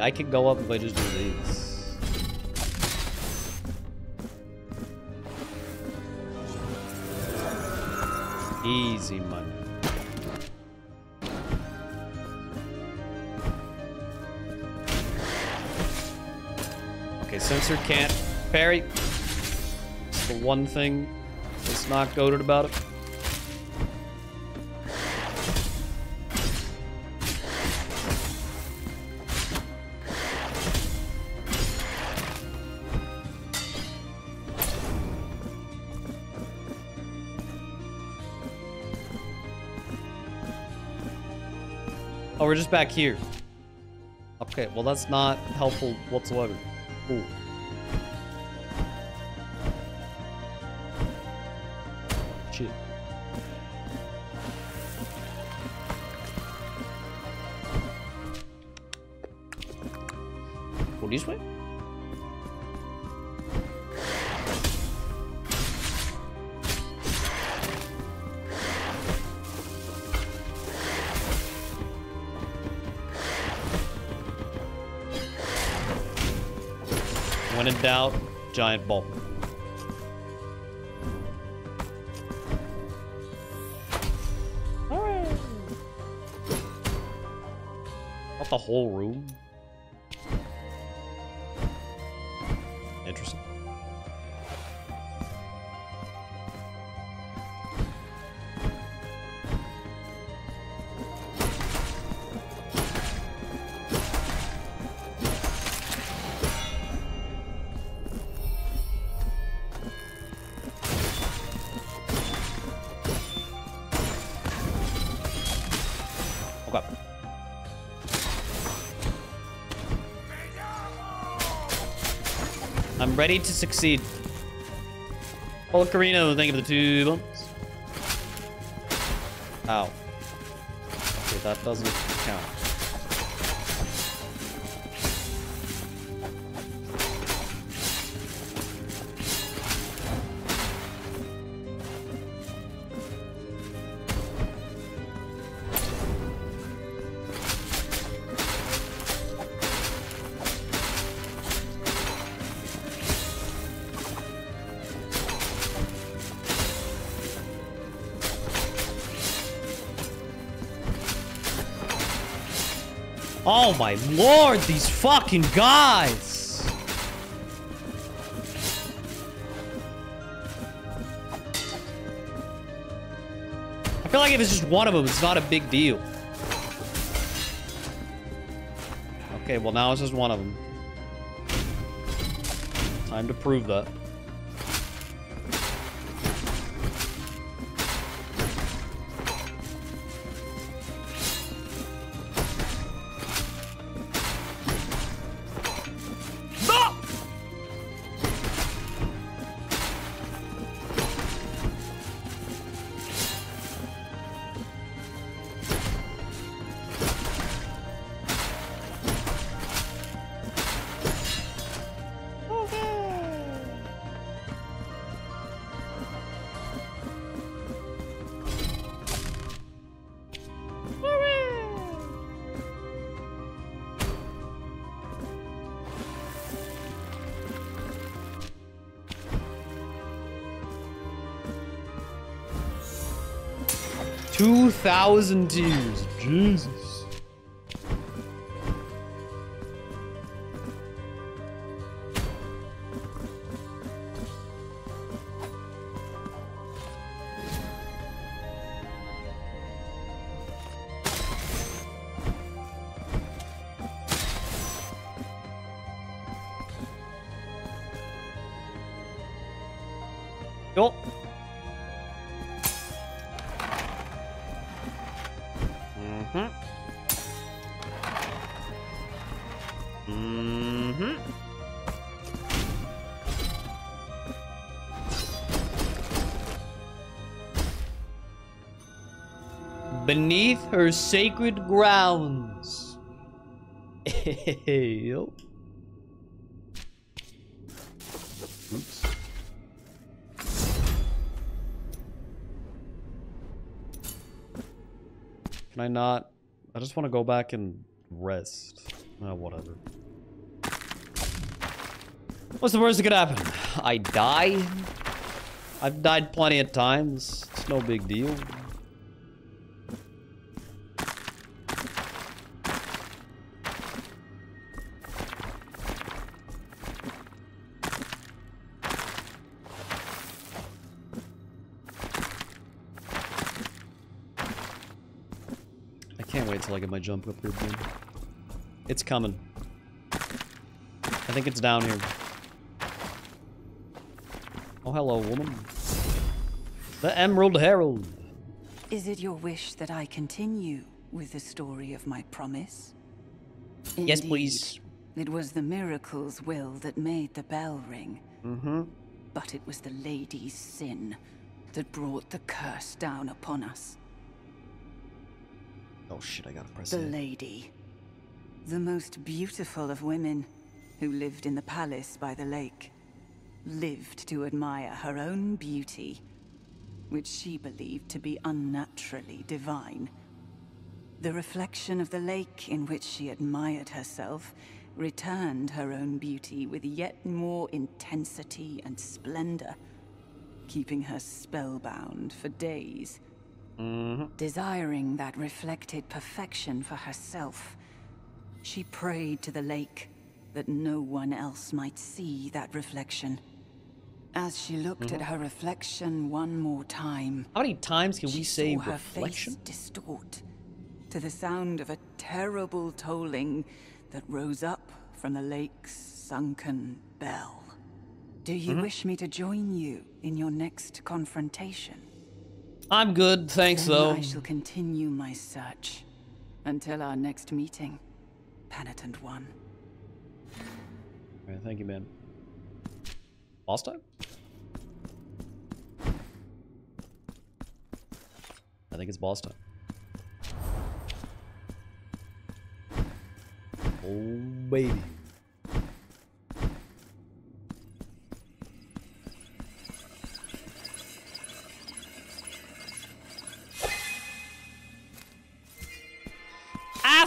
[SPEAKER 1] I can go up if I just do these. Easy money. Okay, censer can't parry. It's the one thing that's not goaded about it. We're just back here. Okay, well that's not helpful whatsoever. Giant ball. Not the whole room. Ready to succeed. Oh, Carino, thank you for the two bumps. Ow. Okay, that doesn't count. Oh my lord, these fucking guys! I feel like if it's just one of them, it's not a big deal. Okay, well now it's just one of them. Time to prove that. Thousand years. Jesus. Beneath her sacred grounds. Yo. Oops. Can I not? I just want to go back and rest. Oh, whatever. What's the worst that could happen? I die? I've died plenty of times. It's no big deal. Jump up here, dude. It's coming. I think it's down here. Oh, hello, woman. The Emerald Herald.
[SPEAKER 10] Is it your wish that I continue with the story of my promise?
[SPEAKER 1] Yes, please.
[SPEAKER 10] It was the miracle's will that made the bell ring.
[SPEAKER 1] Mm-hmm.
[SPEAKER 10] But it was the lady's sin that brought the curse down upon us.
[SPEAKER 1] Oh shit, I gotta press
[SPEAKER 10] The lady. The most beautiful of women who lived in the palace by the lake. Lived to admire her own beauty, which she believed to be unnaturally divine. The reflection of the lake in which she admired herself returned her own beauty with yet more intensity and splendor, keeping her spellbound for days. Desiring that reflected perfection for herself, she prayed to the lake that no one else might see that reflection. As she looked at her reflection one more time,
[SPEAKER 1] How many times can we say
[SPEAKER 10] saw her
[SPEAKER 1] reflection?
[SPEAKER 10] face distort to the sound of a terrible tolling that rose up from the lake's sunken bell. Do you
[SPEAKER 1] Mm-hmm.
[SPEAKER 10] wish me to join you in your next confrontation?
[SPEAKER 1] I'm good, thanks
[SPEAKER 10] Then
[SPEAKER 1] though.
[SPEAKER 10] I shall continue my search until our next meeting, Penitent One.
[SPEAKER 1] Alright, thank you, man. Boss time? I think it's boss time. Oh, baby.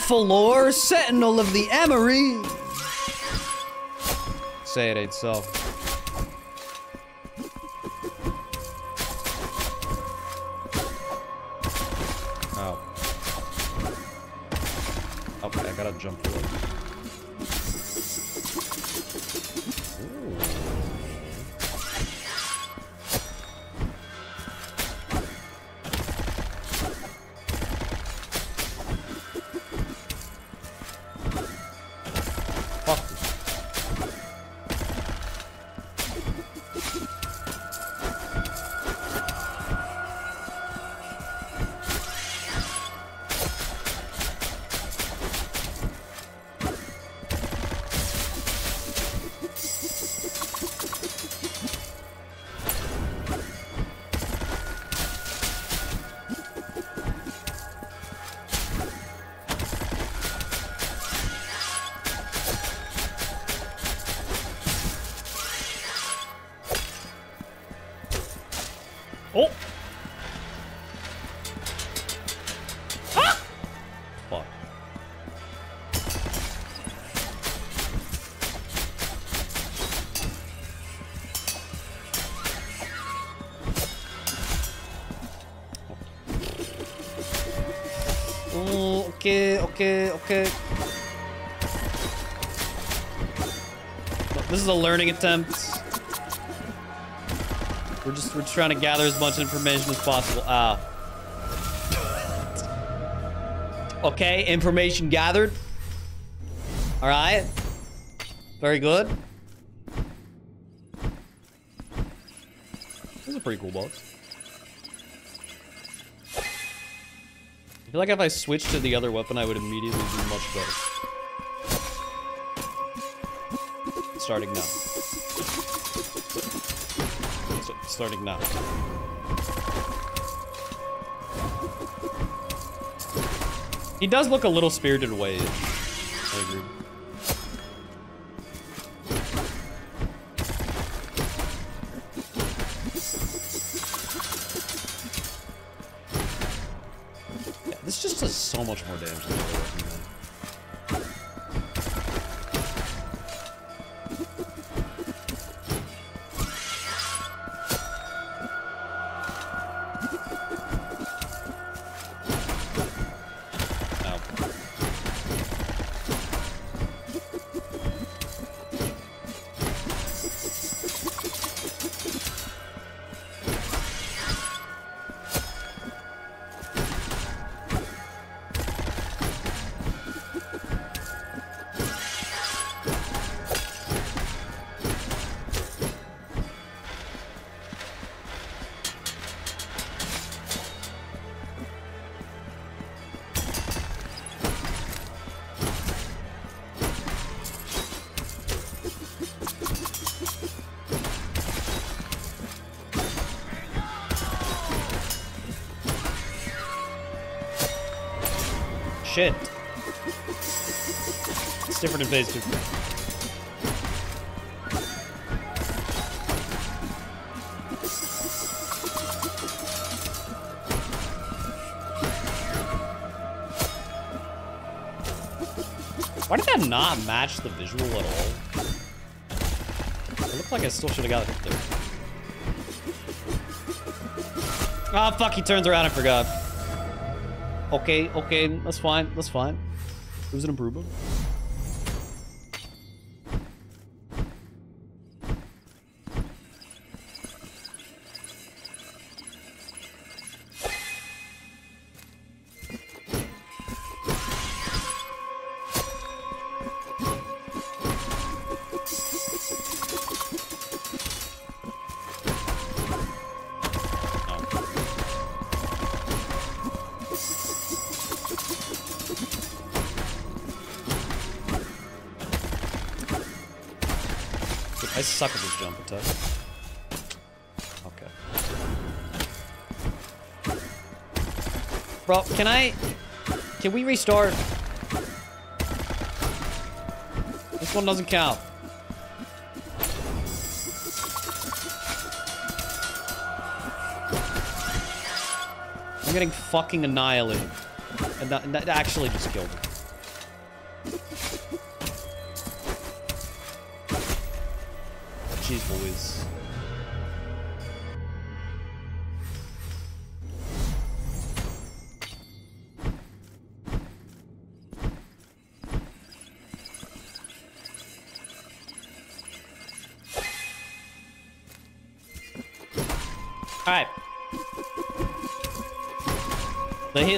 [SPEAKER 1] Afilaor, Sentinel of the Emery. Say it ain't so. Oh. Okay, I gotta jump This is attempt. We're just we're trying to gather as much information as possible. Ah. okay, information gathered. All right. Very good. This is a pretty cool box. I feel like if I switched to the other weapon, I would immediately do much better. Starting now. Starting now. He does look a little spirited away. Two. Why did that not match the visual at all? It looked like I still should have got it there. Ah, fuck, he turns around, I forgot. Okay, okay, that's fine, that's fine. It was an improvement. Jump attack. Okay. Bro, can I... Can we restart? This one doesn't count. I'm getting fucking annihilated. And that, and that actually just killed me.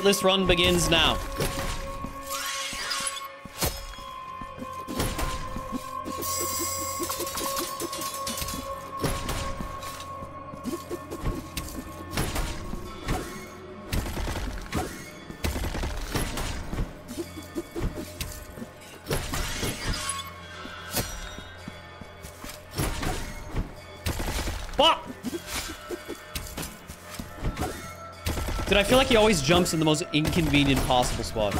[SPEAKER 1] Hitless run begins now. Dude, I feel like he always jumps in the most inconvenient possible spot.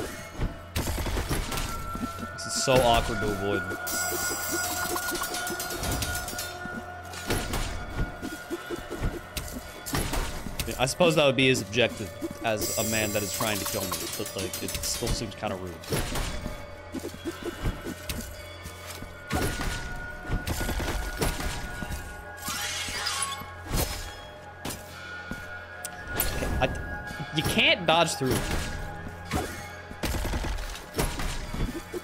[SPEAKER 1] This is so awkward to avoid. I suppose that would be his objective as a man that is trying to kill me, but like, it still seems kind of rude. Dodge through.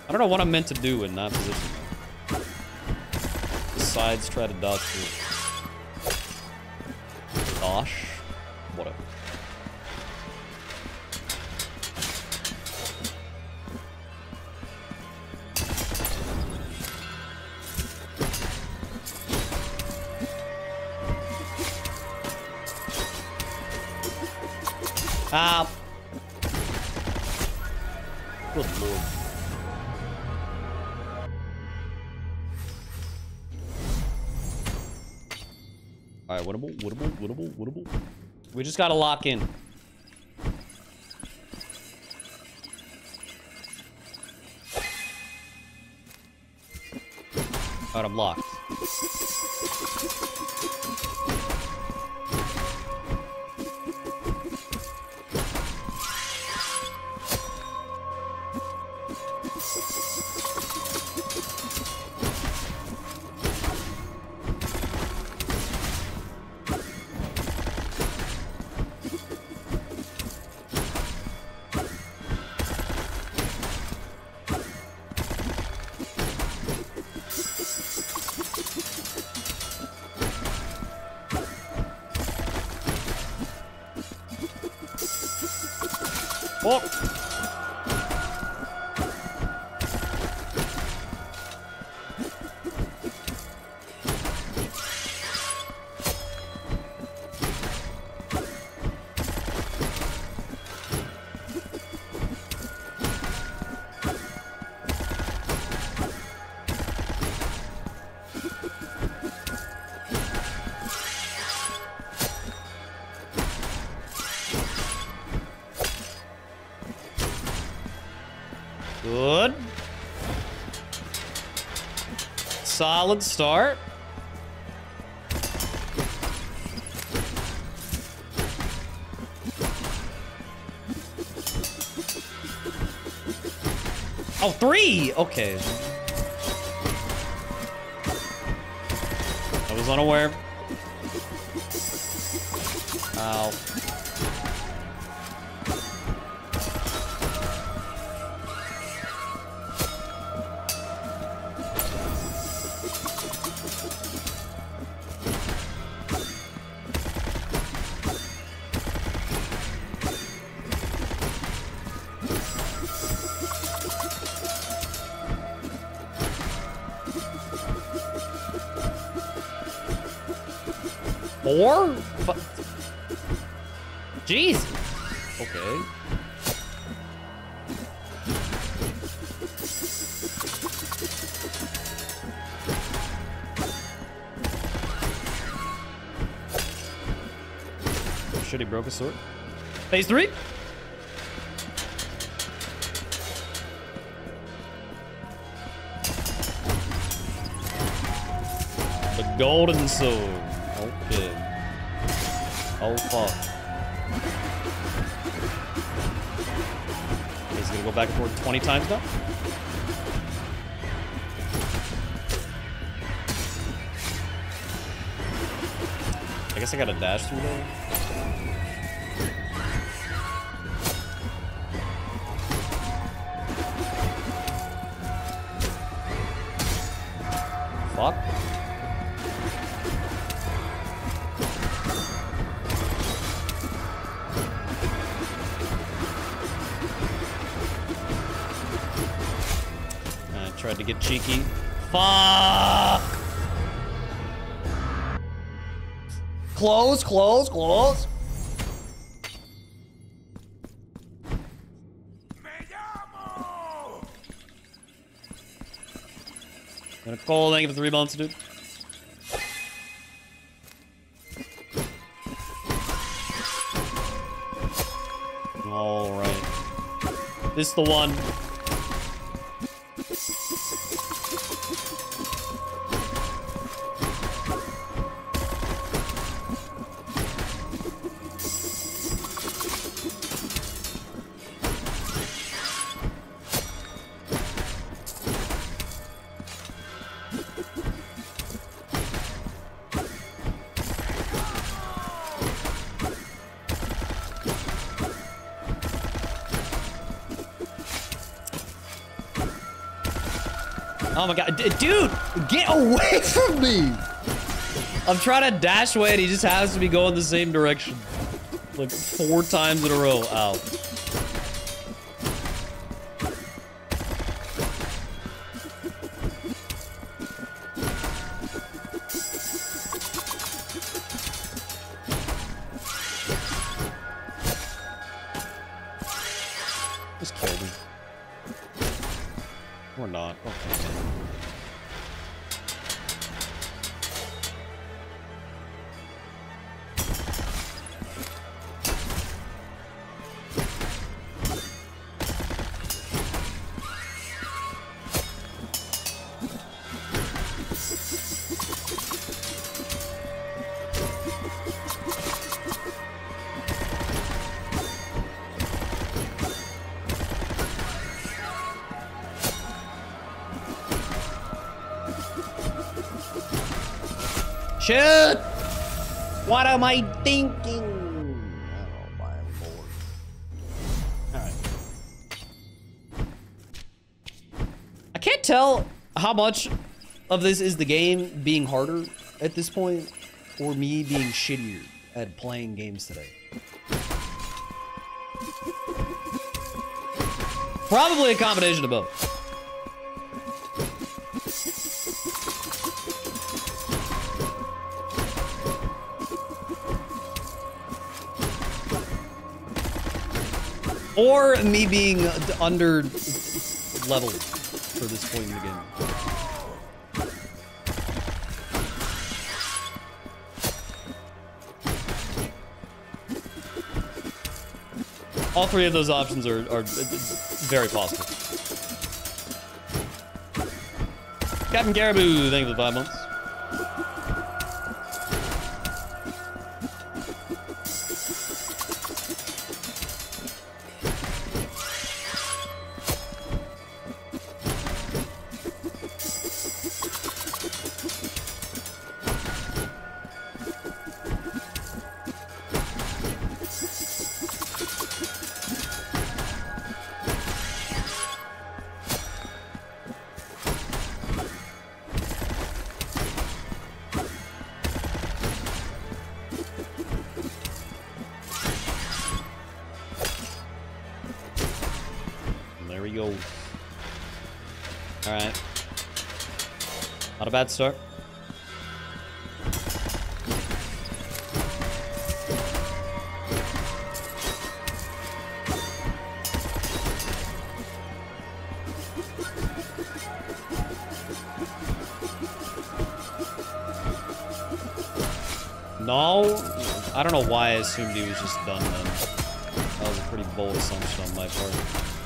[SPEAKER 1] I don't know what I'm meant to do in that position. Besides try to dodge through. Gosh. Just gotta lock in. Solid start. Oh, three! Okay. I was unaware. Shit, he broke a sword. Phase three. The golden sword. Okay. Oh fuck. He's gonna go back and forth 20 times now? I guess I gotta dash through there. For dude. All right. This is the one. God, D- dude, get away from me! I'm trying to dash away and he just happens to be going the same direction. Like four times in a row. Ow. Shit! What am I thinking? Oh. Alright. I can't tell how much of this is the game being harder at this point or me being shittier at playing games today. Probably a combination of both. Or me being under leveled for this point in the game. All three of those options are, are very possible. Captain Caribou, thank you for the five months. A bad start. No. I don't know why I assumed he was just done then. That was a pretty bold assumption on my part.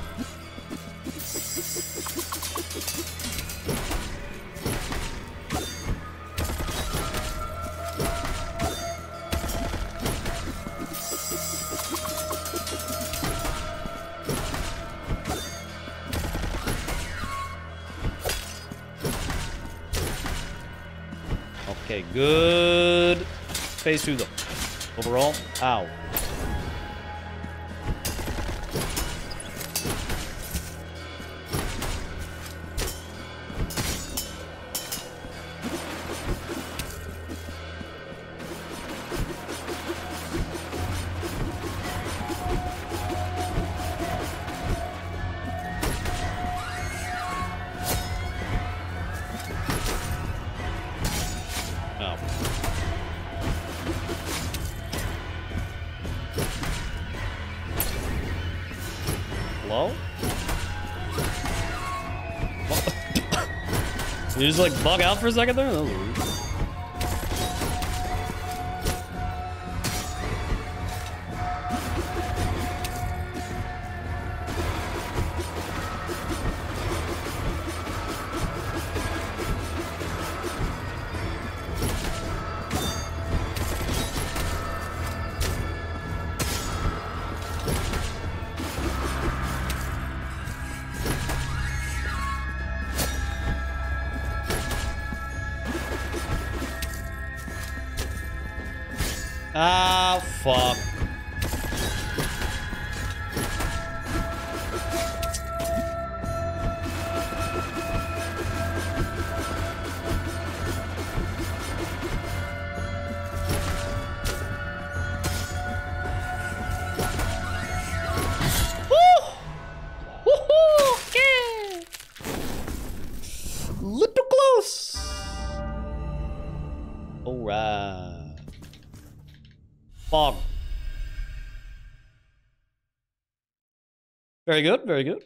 [SPEAKER 1] Phase two though. Overall, ow. Just like bug out for a second there? Very good, very good.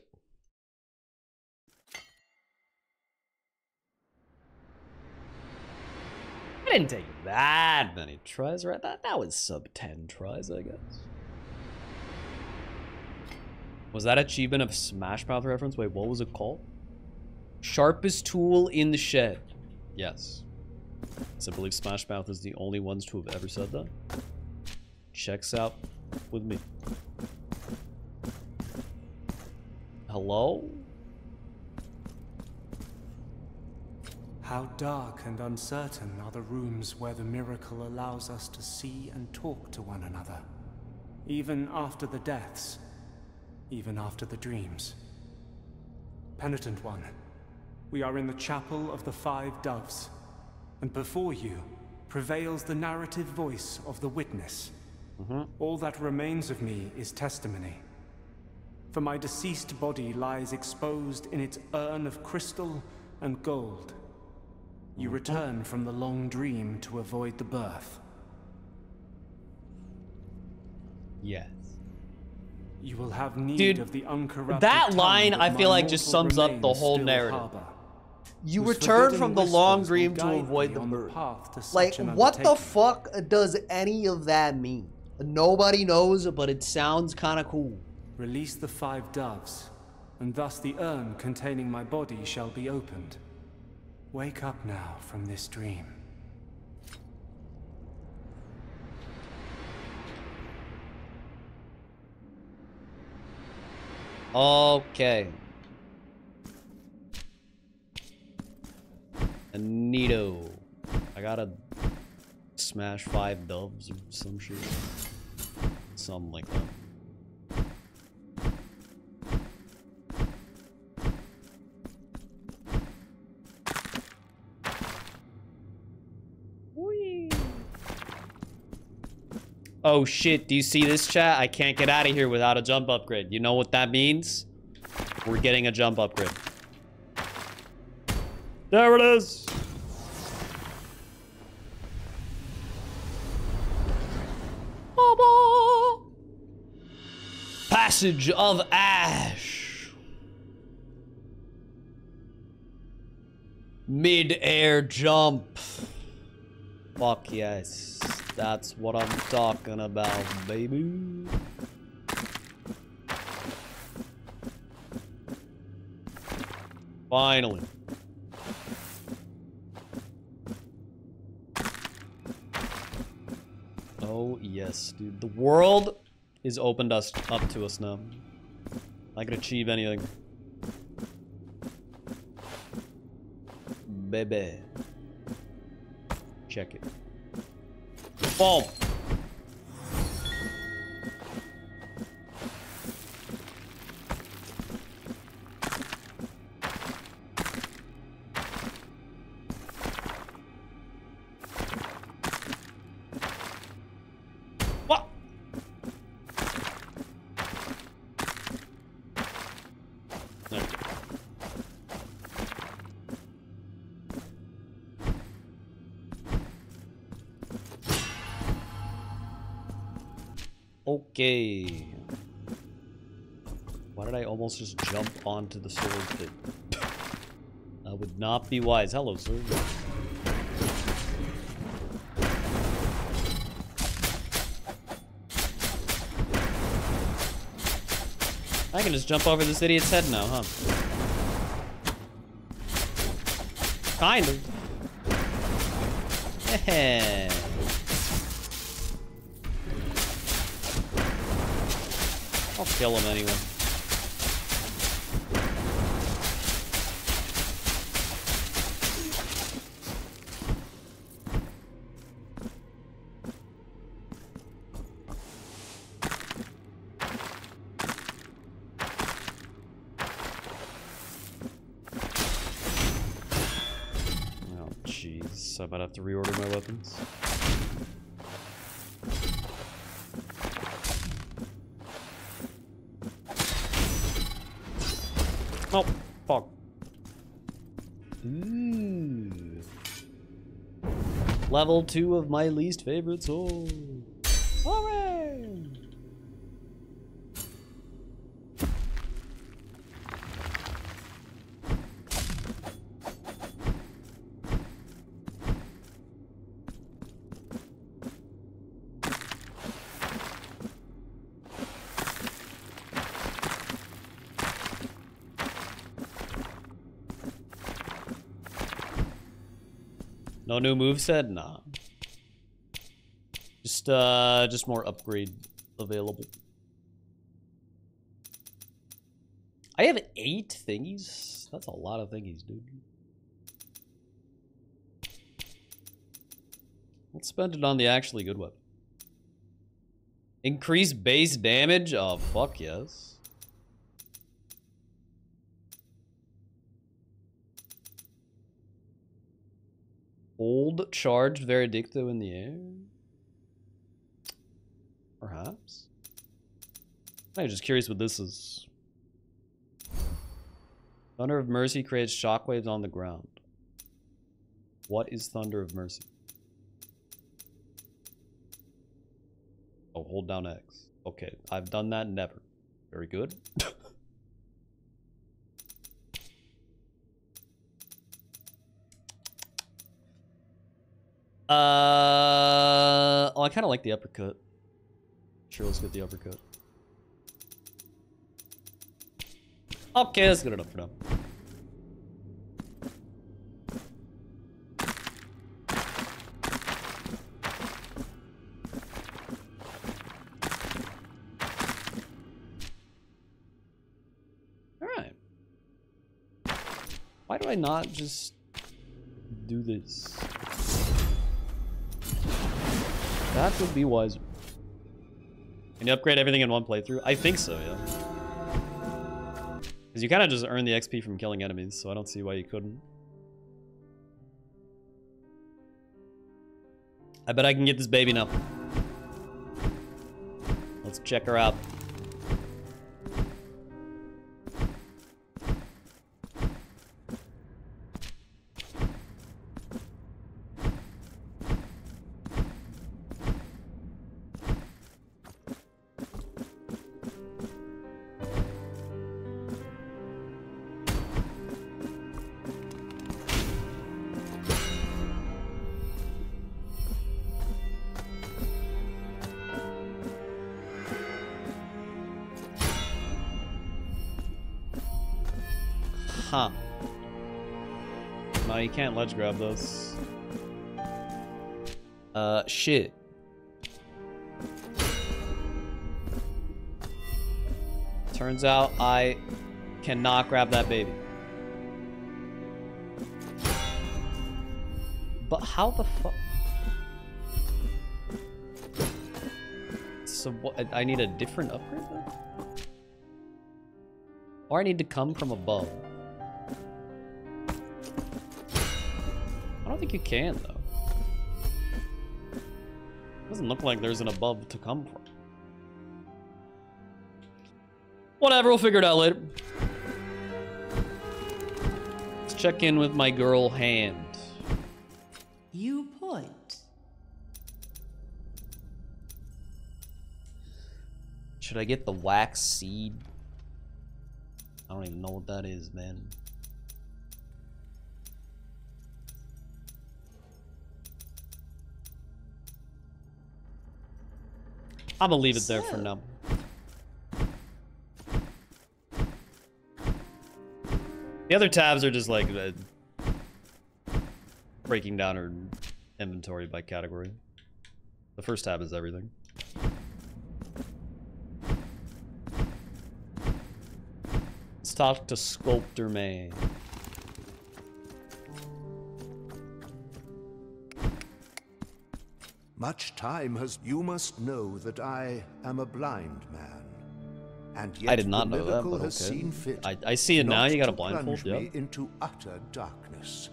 [SPEAKER 1] I didn't take that many tries, right? That that was sub 10 tries, I guess. Was that achievement of Smash Mouth reference? Wait, what was it called? Sharpest tool in the shed. Yes. So I believe Smash Mouth is the only ones to have ever said that. Checks out with me. Hello?
[SPEAKER 11] How dark and uncertain are the rooms where the miracle allows us to see and talk to one another. Even after the deaths, even after the dreams. Penitent One, we are in the Chapel of the Five Doves, and before you prevails the narrative voice of the Witness. Mm-hmm. All that remains of me is testimony. For my deceased body lies exposed in its urn of crystal and gold. You mm-hmm. return from the long dream to avoid the birth.
[SPEAKER 1] Yes.
[SPEAKER 11] You will have need
[SPEAKER 1] Dude,
[SPEAKER 11] of the uncorrupted
[SPEAKER 1] that line, I feel like, just sums up the whole narrative.
[SPEAKER 11] harbor.
[SPEAKER 12] You return from the long dream to avoid the birth.
[SPEAKER 11] path to such
[SPEAKER 12] Like, what the fuck does any of that mean? Nobody knows, but it sounds kind of cool.
[SPEAKER 11] Release the five doves, and thus the urn containing my body shall be opened. Wake up now from this dream.
[SPEAKER 1] Okay. Anito. I gotta smash five doves or some shit. Something like that. Oh shit, do you see this chat? I can't get out of here without a jump upgrade. You know what that means? We're getting a jump upgrade. There it is! Baba! Passage of Ash. Mid-air jump. Fuck yes. That's what I'm talking about, baby. Finally. Oh, yes, dude. The world is opened us up to us now. I can achieve anything. Baby. Check it. Boom. Okay. Why did I almost just jump onto the sword thing? That would not be wise. Hello, sir. I can just jump over this idiot's head now, huh? Kind of. Yeah. Kill him anyway. Oh, jeez. I might have to reorder my weapons. Oh, fuck. Ooh. Level 2 of my least favorite sword. No new moveset? Nah. Just uh just more upgrade available. I have eight thingies? That's a lot of thingies, dude. Let's spend it on the actually good weapon. Increase base damage? Oh, fuck yes. Hold charged Veredicto in the air? Perhaps? I'm just curious what this is. Thunder of Mercy creates shockwaves on the ground. What is Thunder of Mercy? Oh, hold down X. Okay, I've done that never. Very good. Uh, oh, I kind of like the uppercut. Sure, let's get the uppercut. Okay, that's good enough for now. Alright. Why do I not just do this? That would be wiser. Can you upgrade everything in one playthrough? I think so, yeah. Because you kind of just earn the XP from killing enemies, so I don't see why you couldn't. I bet I can get this baby now. Let's check her out. Grab those. Uh, shit. Turns out I cannot grab that baby. But how the fuck? So what? I need a different upgrade then? Or I need to come from above. Think you can though. Doesn't look like there's an above to come from. Whatever, we'll figure it out later. Let's check in with my girl hand.
[SPEAKER 13] You point.
[SPEAKER 1] Should I get the wax seed? I don't even know what that is, man. I'm gonna leave it there for now. The other tabs are just like uh, breaking down her inventory by category. The first tab is everything. Let's talk to Sculptor Man.
[SPEAKER 4] Much time has. You must know that I am a blind man. And yet
[SPEAKER 1] I did not
[SPEAKER 4] the
[SPEAKER 1] know that,
[SPEAKER 4] miracle
[SPEAKER 1] but
[SPEAKER 4] has
[SPEAKER 1] okay.
[SPEAKER 4] seen fit
[SPEAKER 1] I- I see it now, you got a
[SPEAKER 4] to
[SPEAKER 1] blindfold,
[SPEAKER 4] plunge
[SPEAKER 1] yeah.
[SPEAKER 4] me into utter darkness.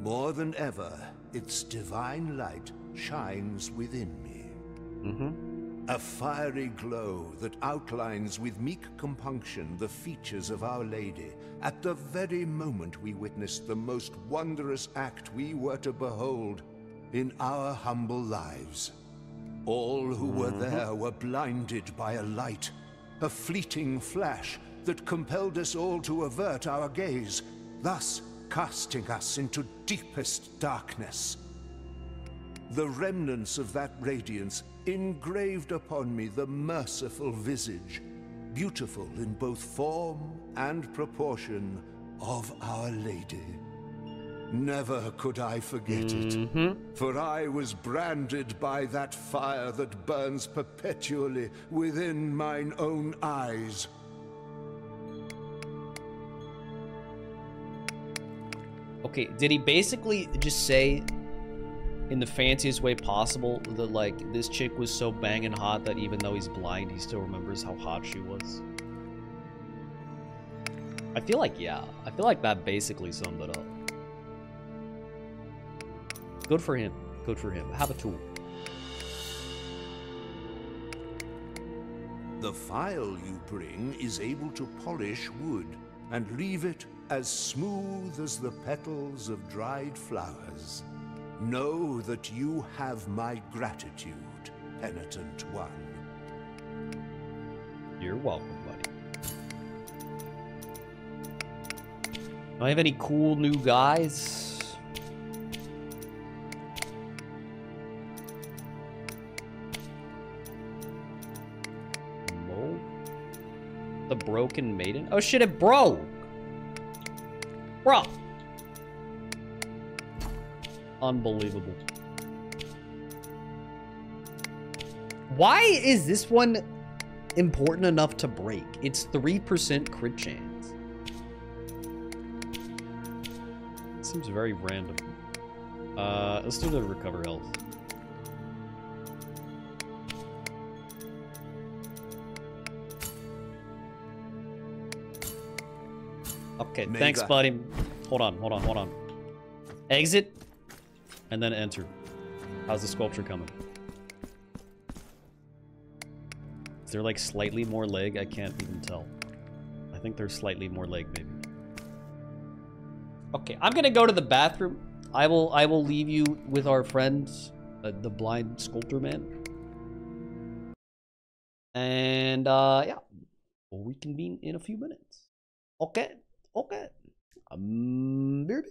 [SPEAKER 4] More than ever, its divine light shines within me.
[SPEAKER 1] Mm-hmm.
[SPEAKER 4] A fiery glow that outlines with meek compunction the features of Our Lady at the very moment we witnessed the most wondrous act we were to behold in our humble lives. All who were
[SPEAKER 1] Mhm.
[SPEAKER 4] there were blinded by a light, a fleeting flash that compelled us all to avert our gaze, thus casting us into deepest darkness. The remnants of that radiance engraved upon me the merciful visage, beautiful in both form and proportion, of Our Lady. Never could I forget it, mm-hmm. for I was branded by that fire that burns perpetually within mine own eyes.
[SPEAKER 1] Okay, did he basically just say in the fanciest way possible that like this chick was so banging hot that even though he's blind, he still remembers how hot she was? I feel like yeah. I feel like that basically summed it up. Good for him. Good for him. Have a tool.
[SPEAKER 4] The file you bring is able to polish wood and leave it as smooth as the petals of dried flowers. Know that you have my gratitude, penitent one.
[SPEAKER 1] You're welcome, buddy. Do I have any cool new guys? The Broken Maiden? Oh shit, it broke! Bro! Unbelievable. Why is this one important enough to break? It's 3% crit chance. Seems very random. Uh, let's do the recover health. Okay,
[SPEAKER 4] May
[SPEAKER 1] thanks, buddy. Hold on, hold on, hold on. Exit, and then enter. How's the sculpture coming? Is there like slightly more leg? I can't even tell. I think there's slightly more leg, maybe. Okay, I'm gonna go to the bathroom. I will I will leave you with our friends, uh, the blind sculptor man. And uh yeah, we'll reconvene in a few minutes. Okay, okay. Um, baby.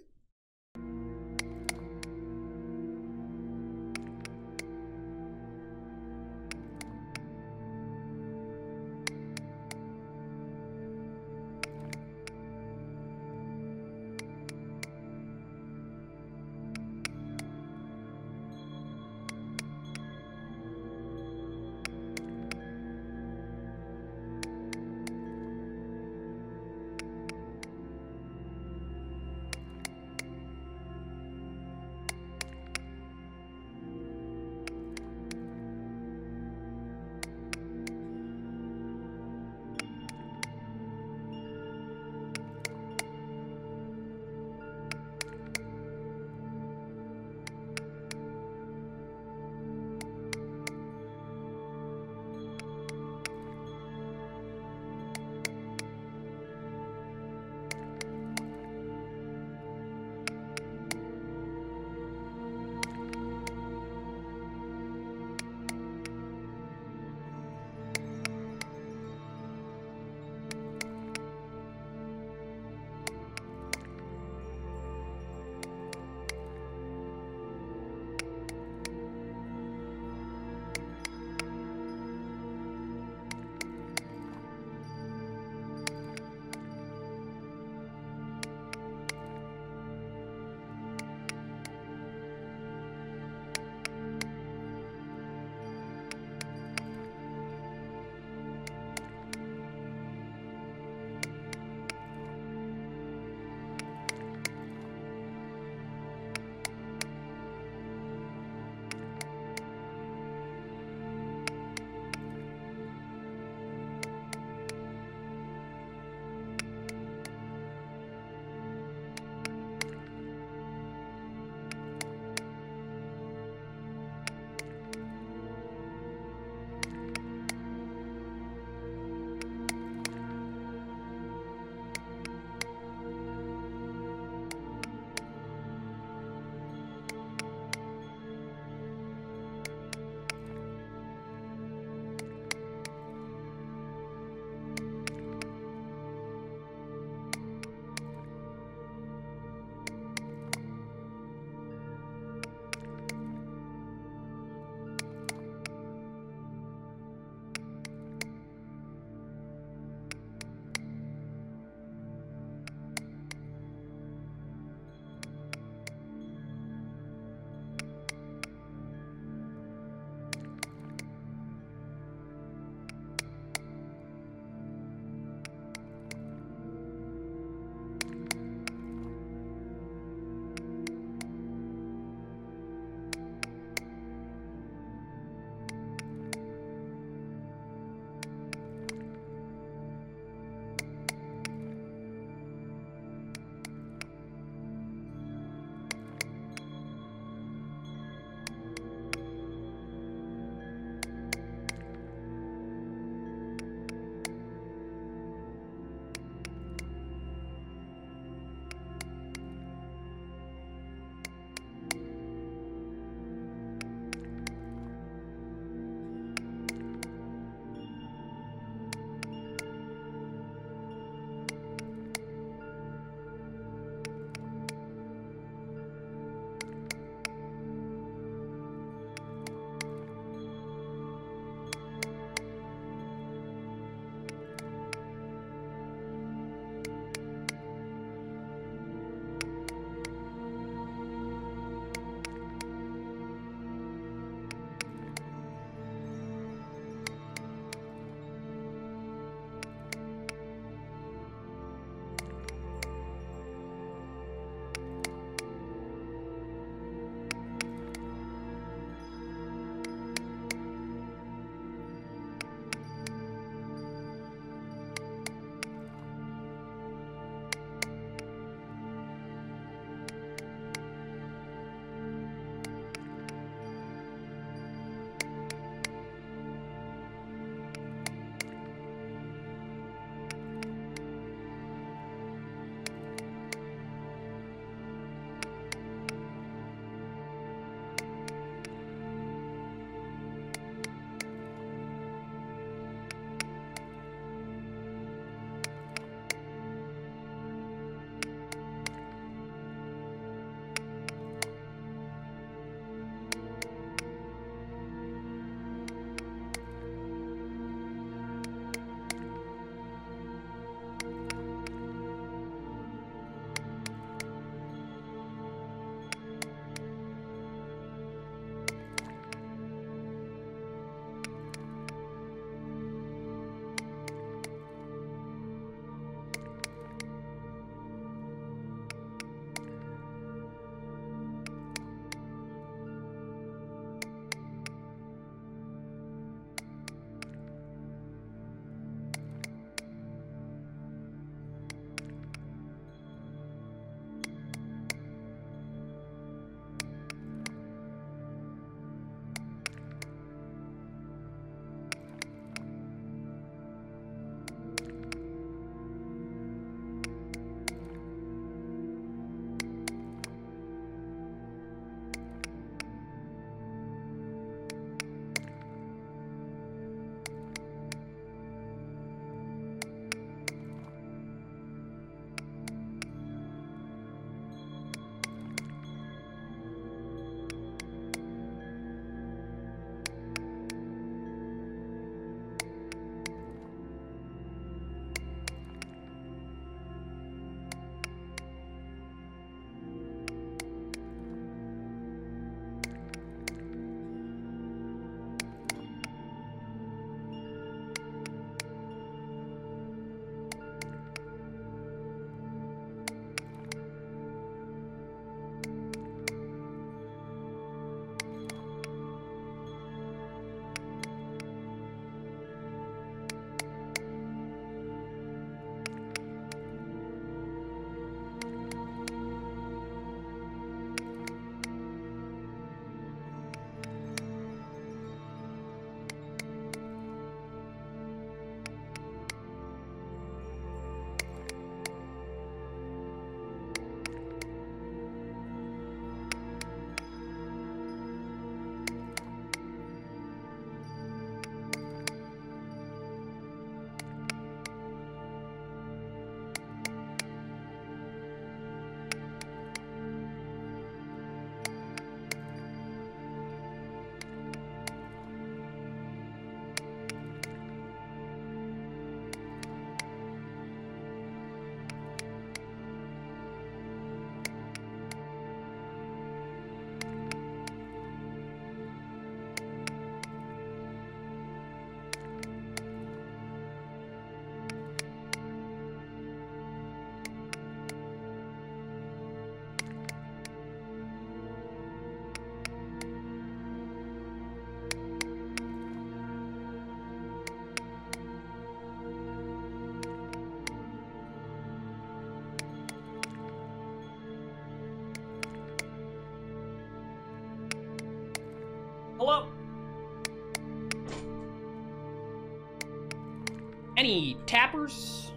[SPEAKER 1] Tappers?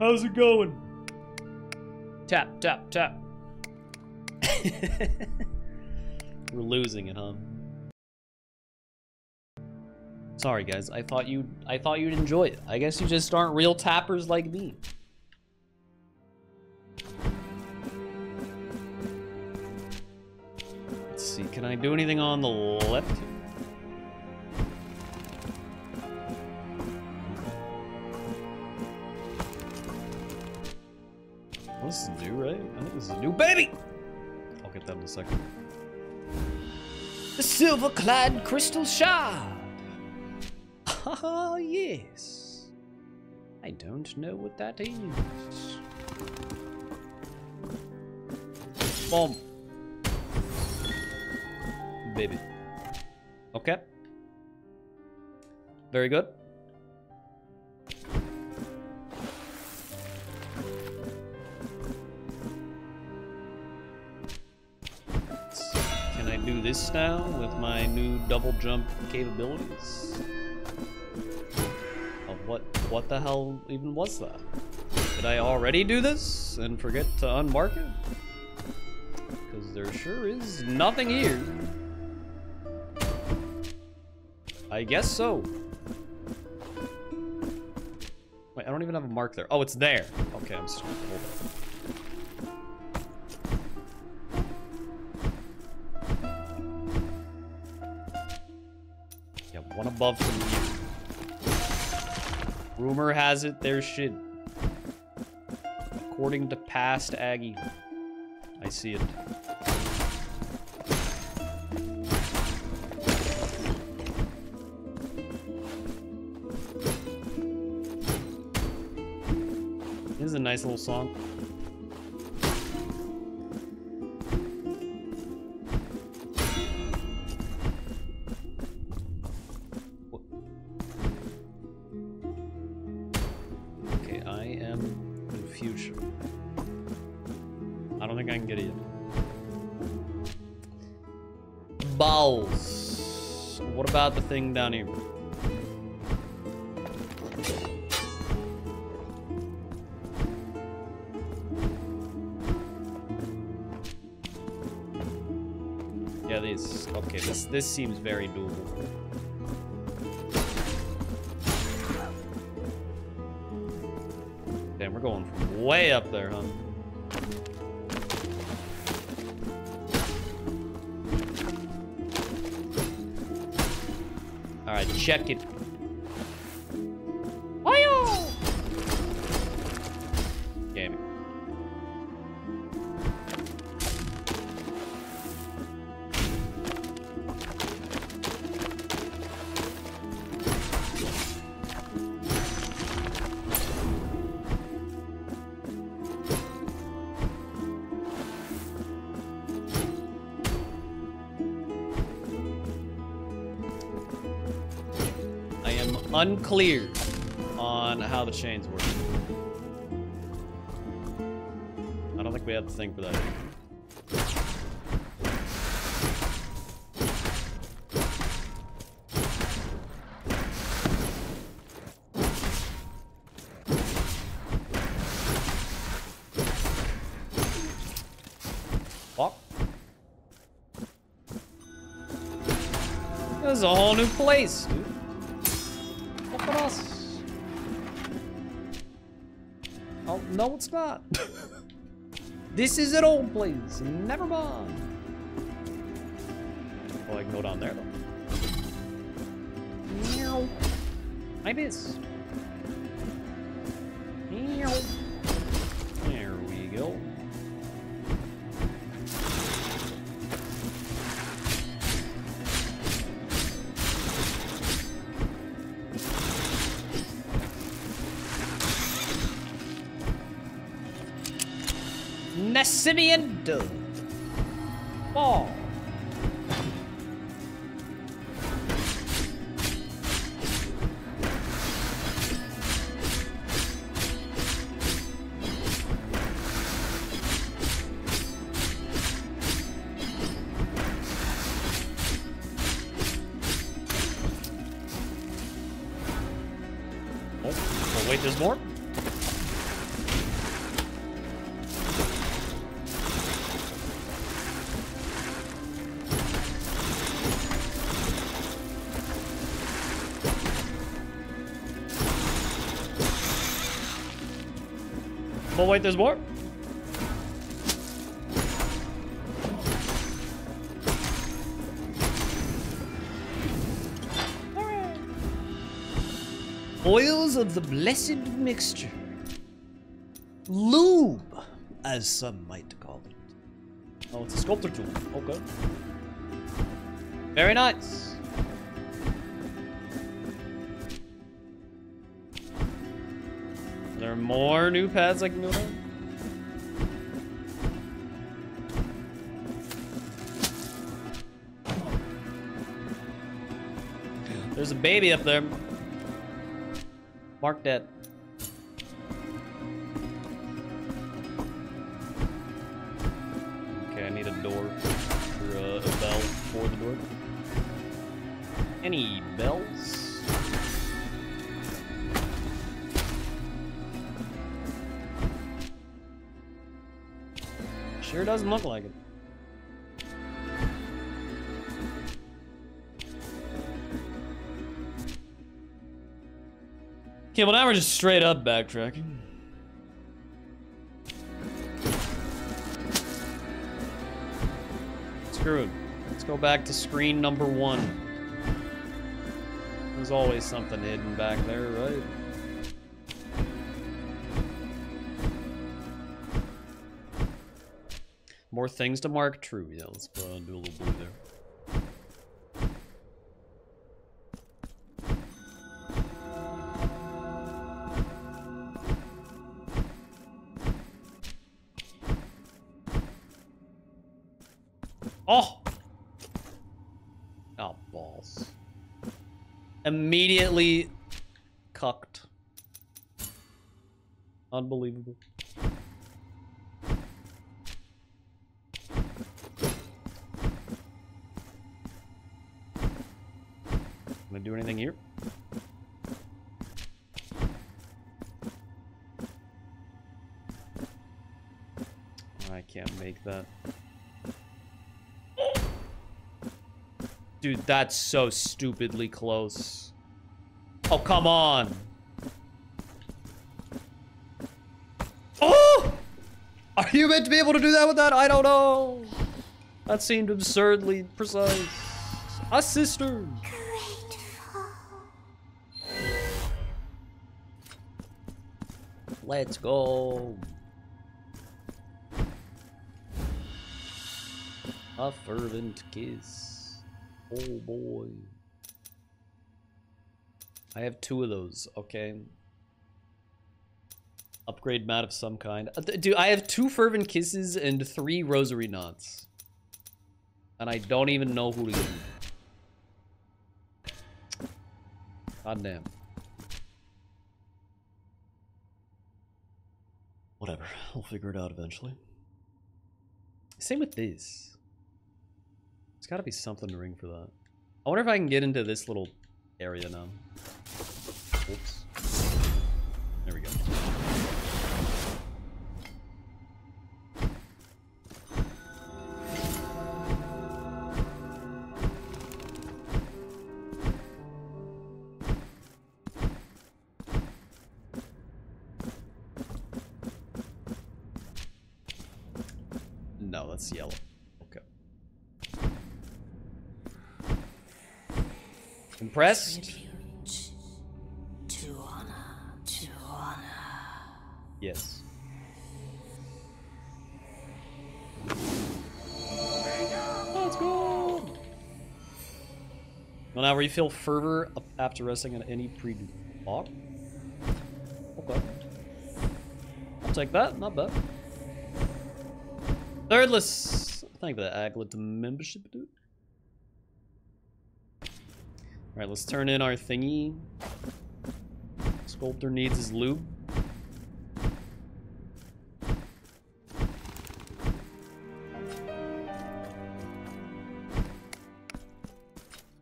[SPEAKER 1] How's it going? Tap, tap, tap. We're losing it, huh? Sorry guys, I thought you I thought you'd enjoy it. I guess you just aren't real tappers like me. Let's see, can I do anything on the left? New. Baby! I'll get that in a second. The silver-clad crystal shard! Ah, yes. I don't know what that is. Boom. Baby. Okay. Very good. Now with my new double jump capabilities? Of what what the hell even was that? Did I already do this and forget to unmark it? Because there sure is nothing here. I guess so. Wait, I don't even have a mark there. Oh, it's there. Okay, I'm sorry. Hold on. Rumor has it there's shit. According to past Aggie. I see it. This is a nice little song. Thing down here? Yeah, these. Okay, this this seems very doable. Damn, we're going from way up there, huh? Check it. Unclear on how the chains work. I don't think we have the thing for that. Place, Not. this is an old place. Never mind. Oh, I can go down there, though. Meow. I missed. Nessimian Dove. Wait, there's more?
[SPEAKER 12] Oils of the blessed mixture. Lube, as some might call it.
[SPEAKER 1] Oh, it's a sculptor tool. Okay. Very nice. New pads I can go down? There's a baby up there. Mark that. Doesn't look like it. Okay, well now we're just straight up backtracking. Screw it. Let's go back to screen number one. There's always something hidden back there, right? More things to mark? True, yeah, let's uh, do a little blue there. Oh! Oh, balls. Immediately cucked. Unbelievable. Dude, that's so stupidly close. Oh, come on. Oh! Are you meant to be able to do that with that? I don't know. That seemed absurdly precise. A sister. Let's go. A fervent kiss. Oh boy. I have two of those, okay? Upgrade mat of some kind. Uh, Dude, I have two fervent kisses and three rosary knots. And I don't even know who to give. God damn. Whatever. We'll figure it out eventually. Same with this. There's got to be something to ring for that. I wonder if I can get into this little area now. Impressed?
[SPEAKER 14] To honor, to honor.
[SPEAKER 1] Yes. Let's go. Well, now refill fervor after resting on any pre block. Okay. I'll take that. Not bad. Thirdless. Thank you for the Aglet membership, dude. Alright, let's turn in our thingy. Sculptor needs his lube.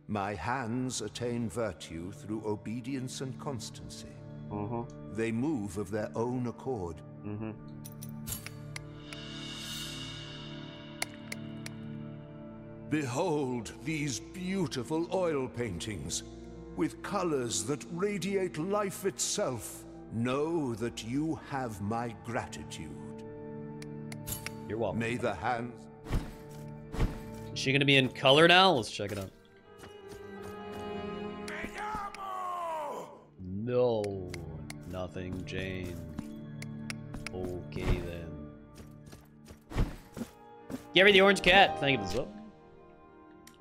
[SPEAKER 4] My hands attain virtue through obedience and constancy. They move of their own accord.
[SPEAKER 1] Mm-hmm.
[SPEAKER 4] Behold these beautiful oil paintings, with colors that radiate life itself. Know that you have my gratitude.
[SPEAKER 1] You're welcome.
[SPEAKER 4] May the hands.
[SPEAKER 1] Is she gonna be in color now? Let's check it out. No, nothing, Jane. Okay then. Gary the Orange Cat, thank you for the sub.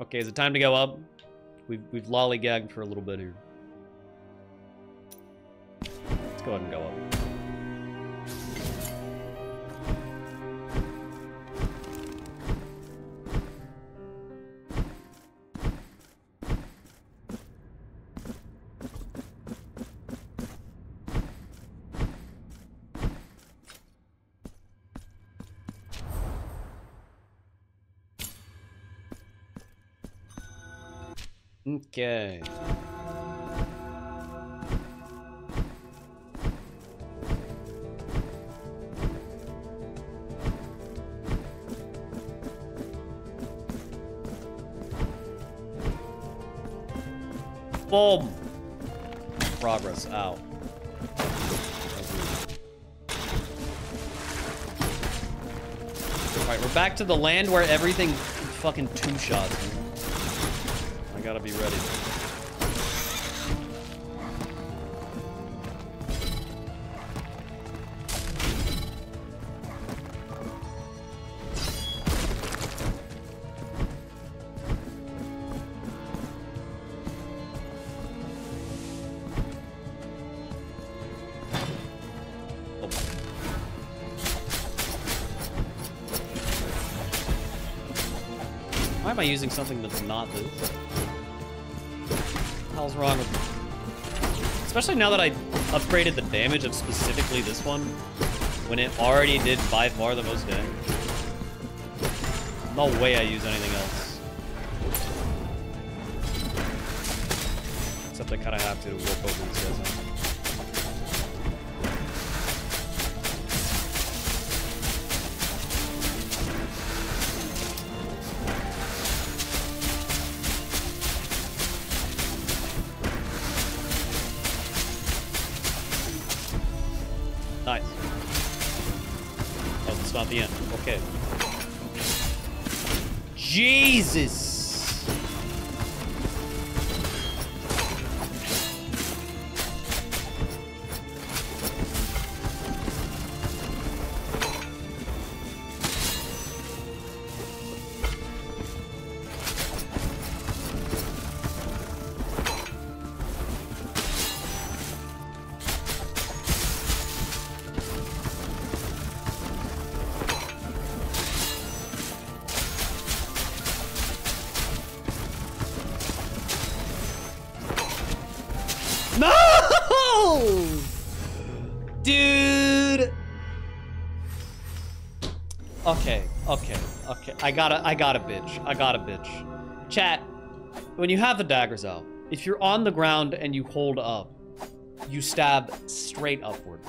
[SPEAKER 1] Okay, is it time to go up? We've we've lollygagged for a little bit here. Let's go ahead and go up. Okay. Boom! Progress out. Alright, we're back to the land where everything fucking two shots. I gotta be ready. Why am I using something that's not this? Hell's wrong with me? Especially now that I upgraded the damage of specifically this one, when it already did by far the most damage. No way I use anything else. Except I kind of have to I gotta, I gotta bitch. I gotta bitch. Chat, when you have the daggers out, if you're on the ground and you hold up, you stab straight upward.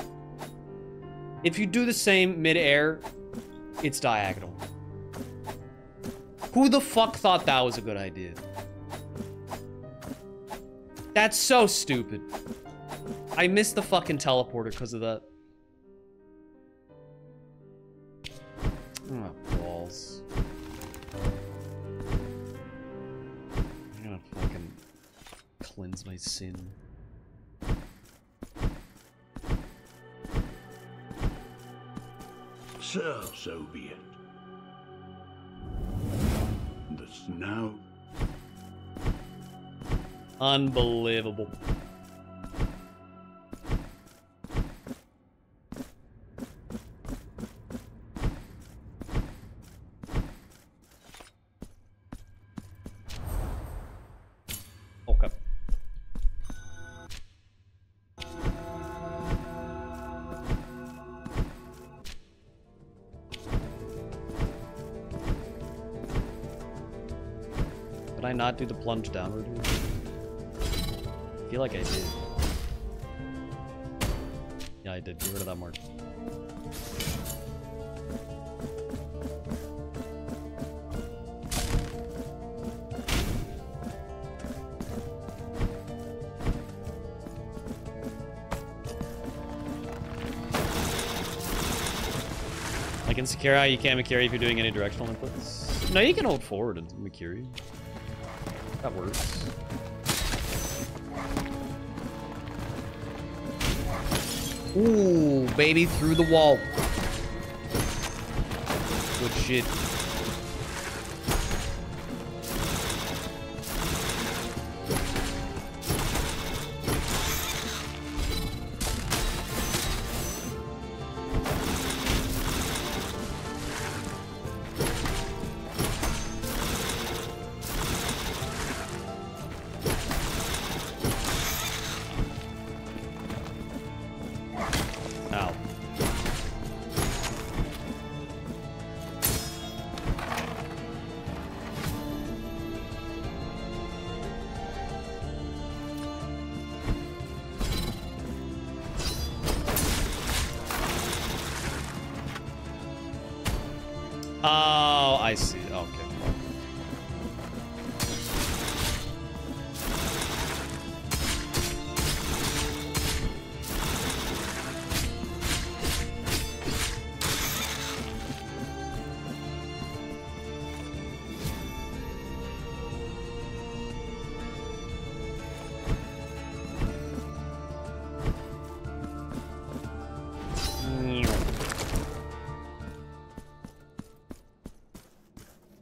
[SPEAKER 1] If you do the same mid-air, it's diagonal. Who the fuck thought that was a good idea? That's so stupid. I missed the fucking teleporter because of that. Unbelievable. Okay. Did I not do the plunge downward? I feel like I did. Yeah, I did. Get rid of that mark. Like in Sekiro, you can't Mikiri if you're doing any directional inputs. No, you can hold forward and Mikiri. That works.
[SPEAKER 12] Ooh, baby, through the wall.
[SPEAKER 1] Good shit.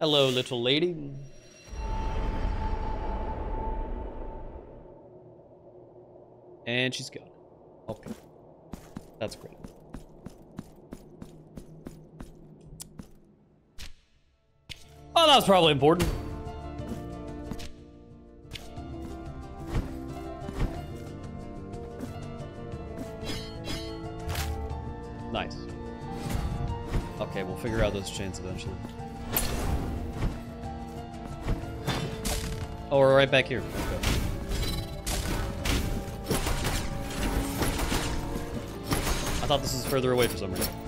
[SPEAKER 1] Hello, little lady. And she's gone. Okay. That's great. Oh, that was probably important. Nice. Okay, we'll figure out those chains eventually. Oh, we're right back here. I thought this was further away for some reason.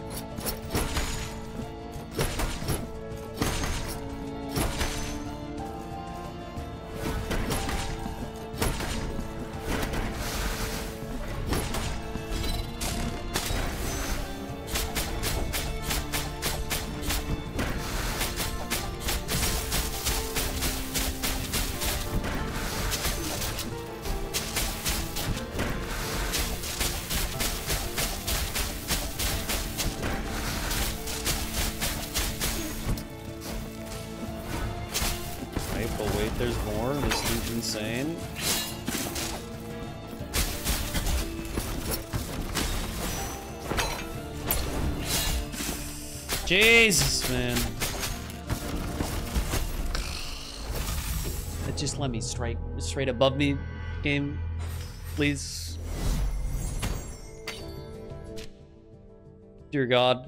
[SPEAKER 1] Strike straight above me, game, please. Dear God.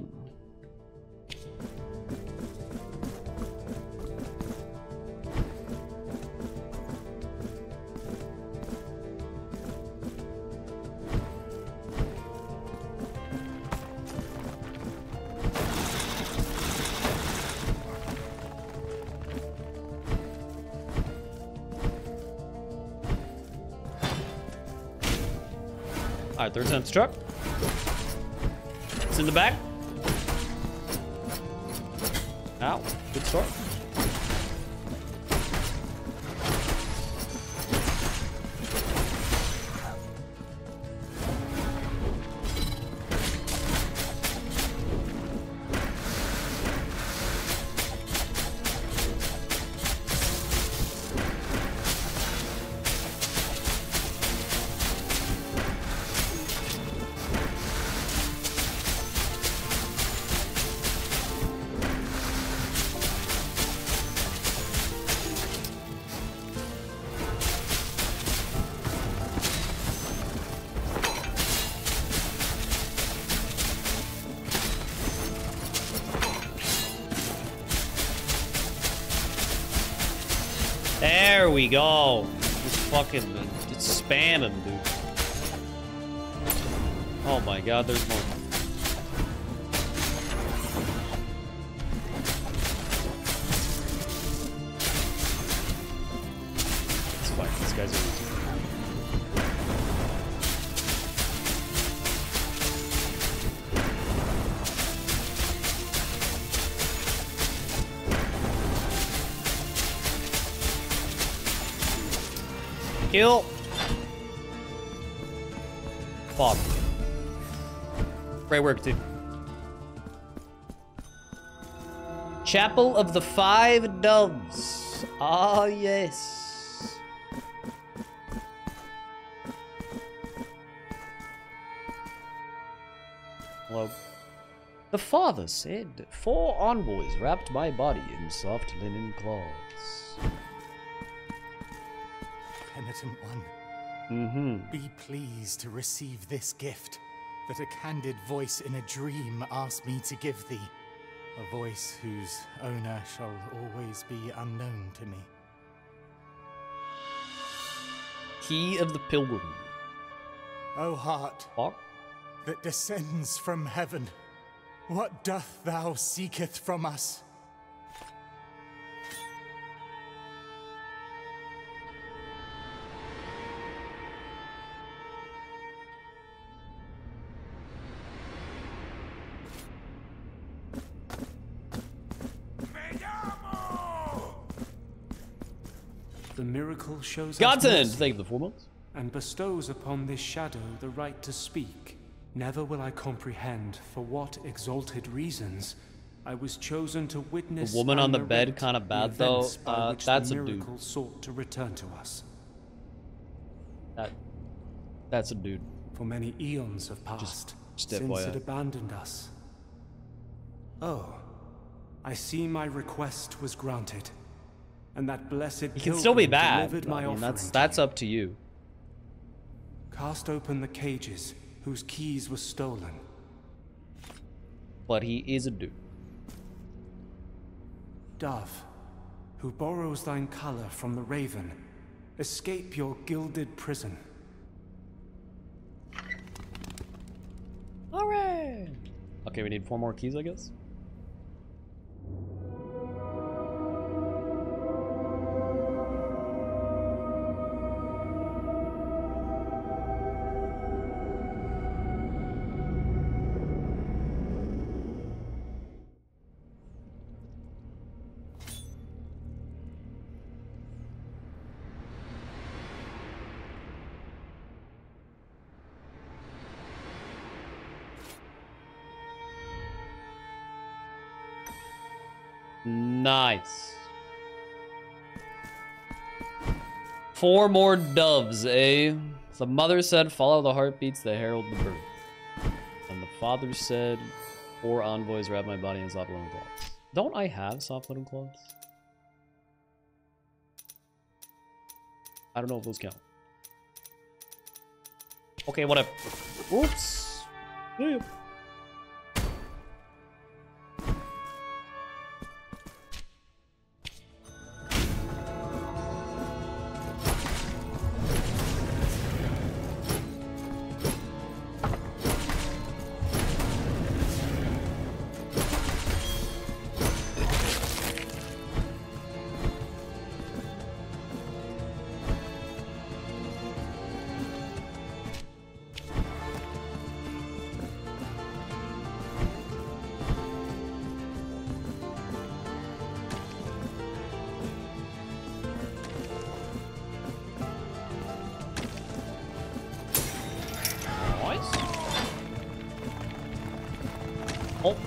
[SPEAKER 1] Third time's truck. It's in the back. God, there's more. Chapel of the Five Doves. Ah, yes. Hello. The father said, Four envoys wrapped my body in soft linen cloths.
[SPEAKER 15] Penitent one,
[SPEAKER 1] Mm-hmm.
[SPEAKER 15] be pleased to receive this gift that a candid voice in a dream asked me to give thee. A voice whose owner shall always be unknown to me.
[SPEAKER 1] Key of the Pilgrim.
[SPEAKER 15] O heart
[SPEAKER 1] Fuck.
[SPEAKER 15] that descends from heaven, what doth thou seeketh from us?
[SPEAKER 11] Miracle shows us
[SPEAKER 1] God's end.
[SPEAKER 11] mercy
[SPEAKER 1] Thank you for the four months.
[SPEAKER 11] and bestows upon this shadow the right to speak. Never will I comprehend for what exalted reasons I was chosen to witness.
[SPEAKER 1] The woman on the bed kinda bad, though. Uh, that's a dude.
[SPEAKER 11] miracle sought to return to us.
[SPEAKER 1] That, that's a dude.
[SPEAKER 11] For many eons have passed
[SPEAKER 1] just
[SPEAKER 11] since it abandoned us. Oh, I see my request was granted, and that blessed
[SPEAKER 1] He can still be bad. I mean, that's that's up to you.
[SPEAKER 11] Cast open the cages whose keys were stolen.
[SPEAKER 1] But he is a dude.
[SPEAKER 11] Dove, who borrows thine color from the raven, escape your gilded prison.
[SPEAKER 1] Alright. Okay, we need four more keys, I guess. Nice. Four more doves, eh? The mother said, follow the heartbeats that herald the birth. And the father said, four envoys wrap my body in soft linen cloths. Don't I have soft linen cloths? I don't know if those count. Okay, whatever. Oops. Yeah.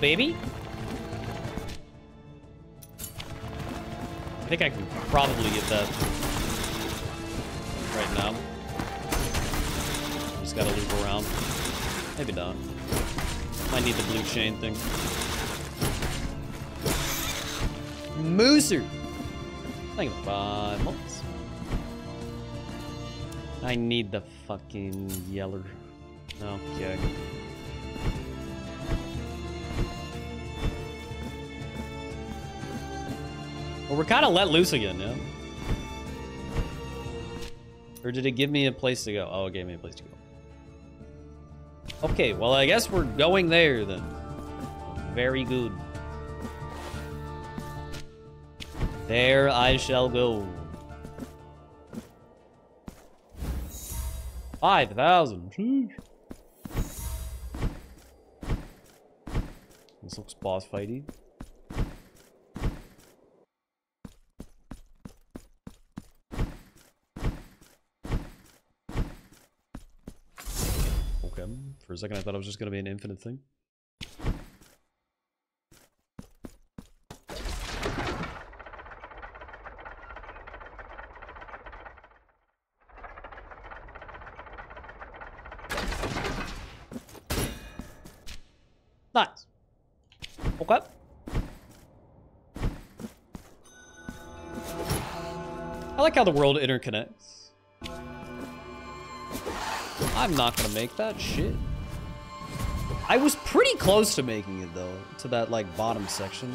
[SPEAKER 1] Baby. I think I can probably get that right now. Just gotta loop around. Maybe not. Might need the blue chain thing. Mooser! Thank you five months. I need the fucking yeller. Okay. We're kind of let loose again, yeah? Or did it give me a place to go? Oh, it gave me a place to go. Okay, well, I guess we're going there then. Very good. There I shall go. 5,000. This looks boss fighty. Okay. For a second, I thought it was just going to be an infinite thing. Nice. Okay. I like how the world interconnects. I'm not gonna make that shit. I was pretty close to making it though, to that like bottom section.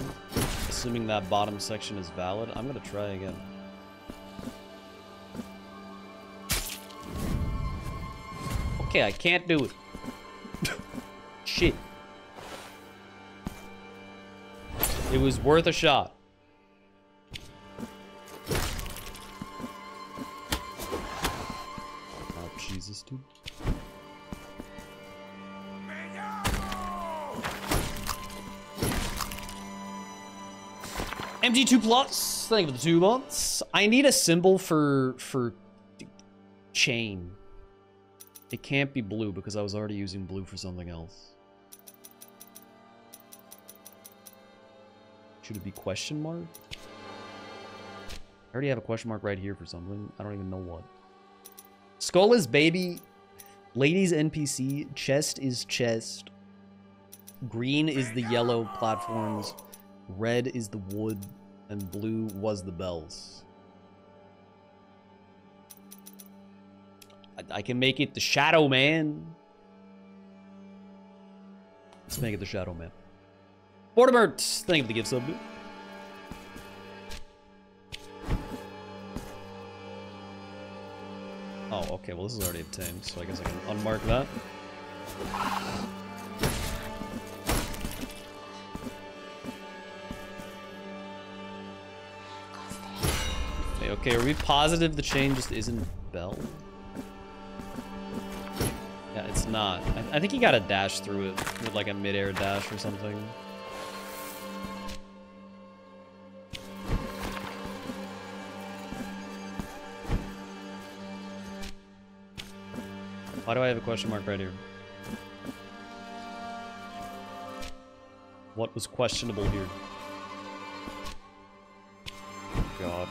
[SPEAKER 1] Assuming that bottom section is valid, I'm gonna try again. Okay, I can't do it. shit. It was worth a shot. MG2 Plus, thank you for the two months. I need a symbol for for chain. It can't be blue because I was already using blue for something else. Should it be question mark? I already have a question mark right here for something. I don't even know what. Skull is baby. Ladies NPC. Chest is chest. Green is the yellow platforms. Red is the wood. And blue was the bells. I, I can make it the Shadow Man. Let's make it the Shadow Man. Mortimer, thank you for the gift sub. Oh, okay, well this is already obtained, so I guess I can unmark that. Okay, are we positive the chain just isn't Bell? Yeah, it's not. I, I think he got a dash through it with like a mid-air dash or something. Why do I have a question mark right here? What was questionable here? God.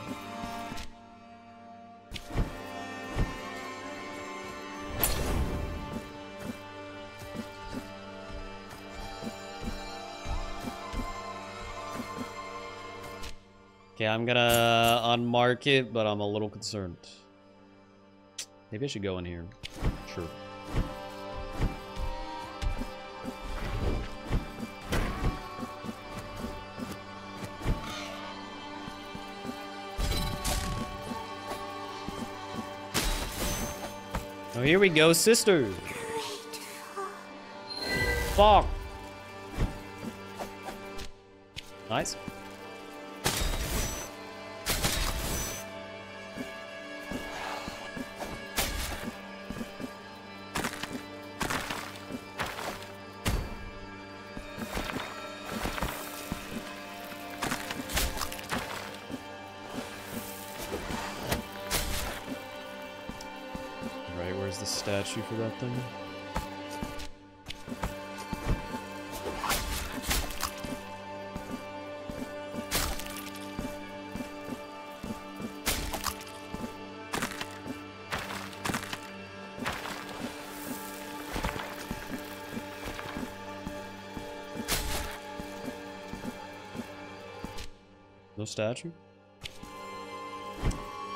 [SPEAKER 1] I'm gonna uh, unmark it, but I'm a little concerned. Maybe I should go in here. Sure. Oh, here we go, sister. Fuck. Nice. For that thing? No statue?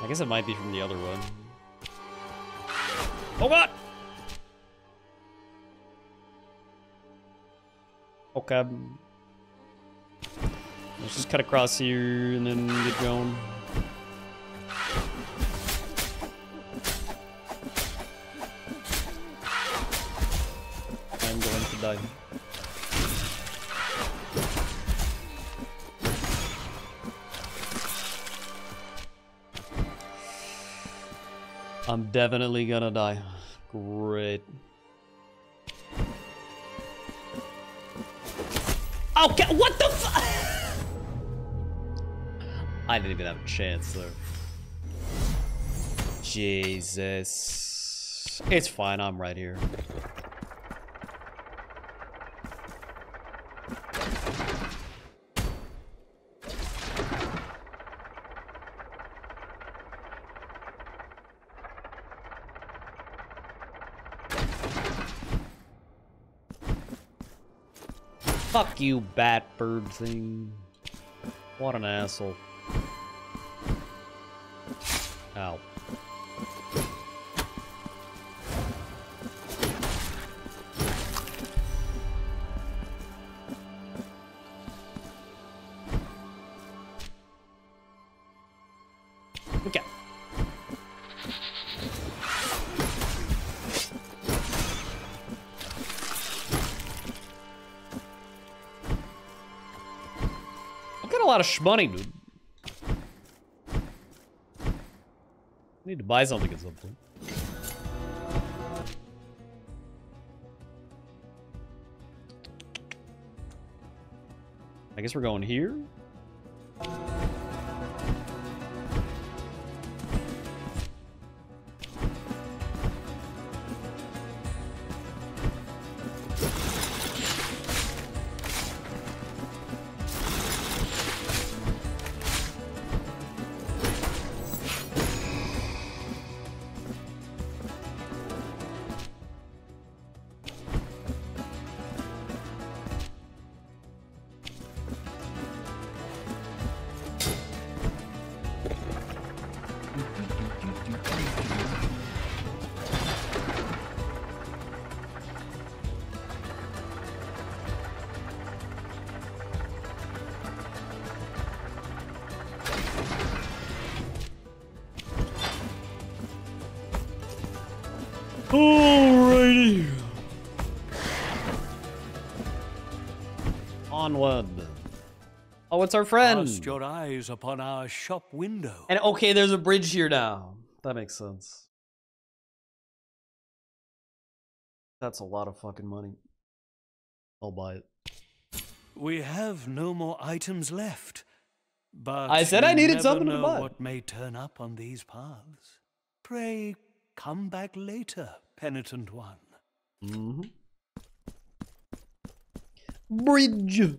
[SPEAKER 1] I guess it might be from the other one. Oh god! Okay. Let's just cut across here and then get going. I'm going to die. I'm definitely gonna die. Great. Okay, what the fu- I didn't even have a chance there. Jesus. It's fine, I'm right here. You, bat bird thing. What an asshole. Ow. Lot of shmoney, dude. I Need to buy something at some point. I guess we're going here. It's our friend.
[SPEAKER 3] Cast your eyes upon our shop window.
[SPEAKER 1] And okay, there's a bridge here now. That makes sense. That's a lot of fucking money. I'll buy it.
[SPEAKER 3] We have no more items left. But
[SPEAKER 1] I said I needed something to buy.
[SPEAKER 3] What may turn up on these paths? Pray come back later, penitent one.
[SPEAKER 1] Mm-hmm. Bridge.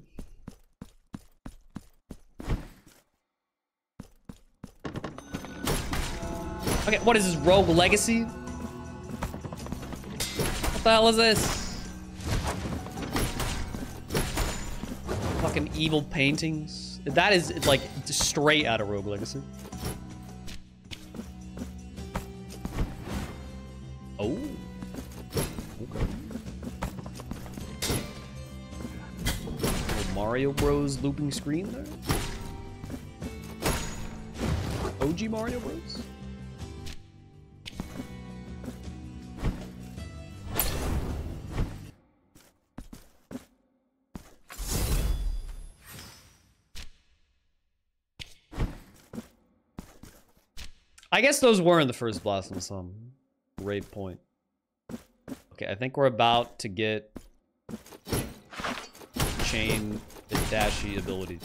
[SPEAKER 1] Okay, what is this, Rogue Legacy? What the hell is this? Fucking evil paintings. That is like straight out of Rogue Legacy. Oh. Okay. Little Mario Bros. looping screen there. OG Mario Bros. I guess those were in the first Blasphemous. Great point. Okay, I think we're about to get chain dashy ability.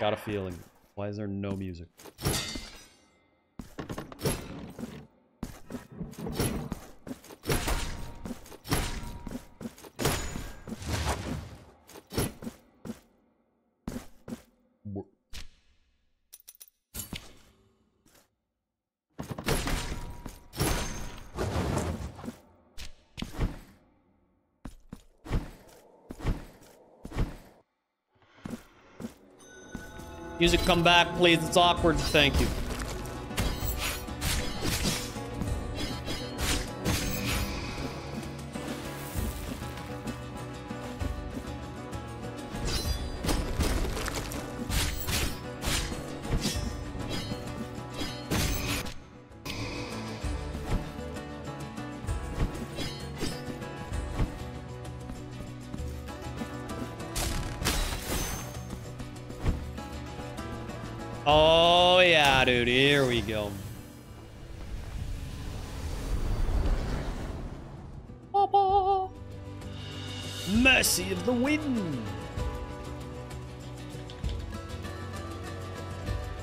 [SPEAKER 1] Got a feeling. Why is there no music? Music, come back, please. It's awkward. Thank you. Here go. Papa. Mercy of the wind.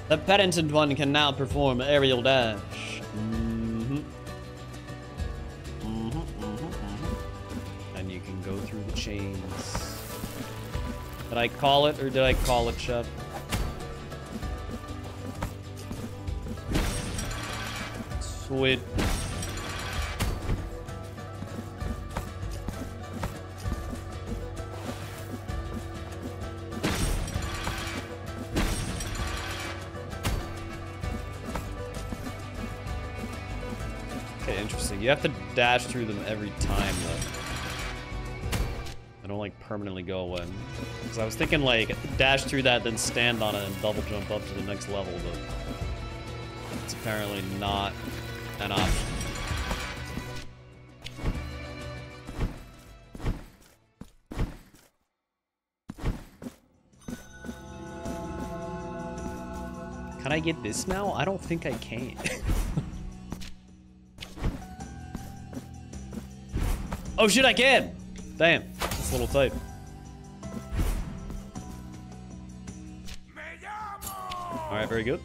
[SPEAKER 1] The penitent one can now perform aerial dash. Mhm. Mhm, mhm, mhm. And you can go through the chains. Did I call it or did I call it, Shep? Okay, interesting. You have to dash through them every time, though. They don't, like, permanently go away. Because I was thinking, like, dash through that, then stand on it and double jump up to the next level, but... It's apparently not an option. Can I get this now? I don't think I can. oh shit, I can! Damn, that's a little tight. Alright, very good.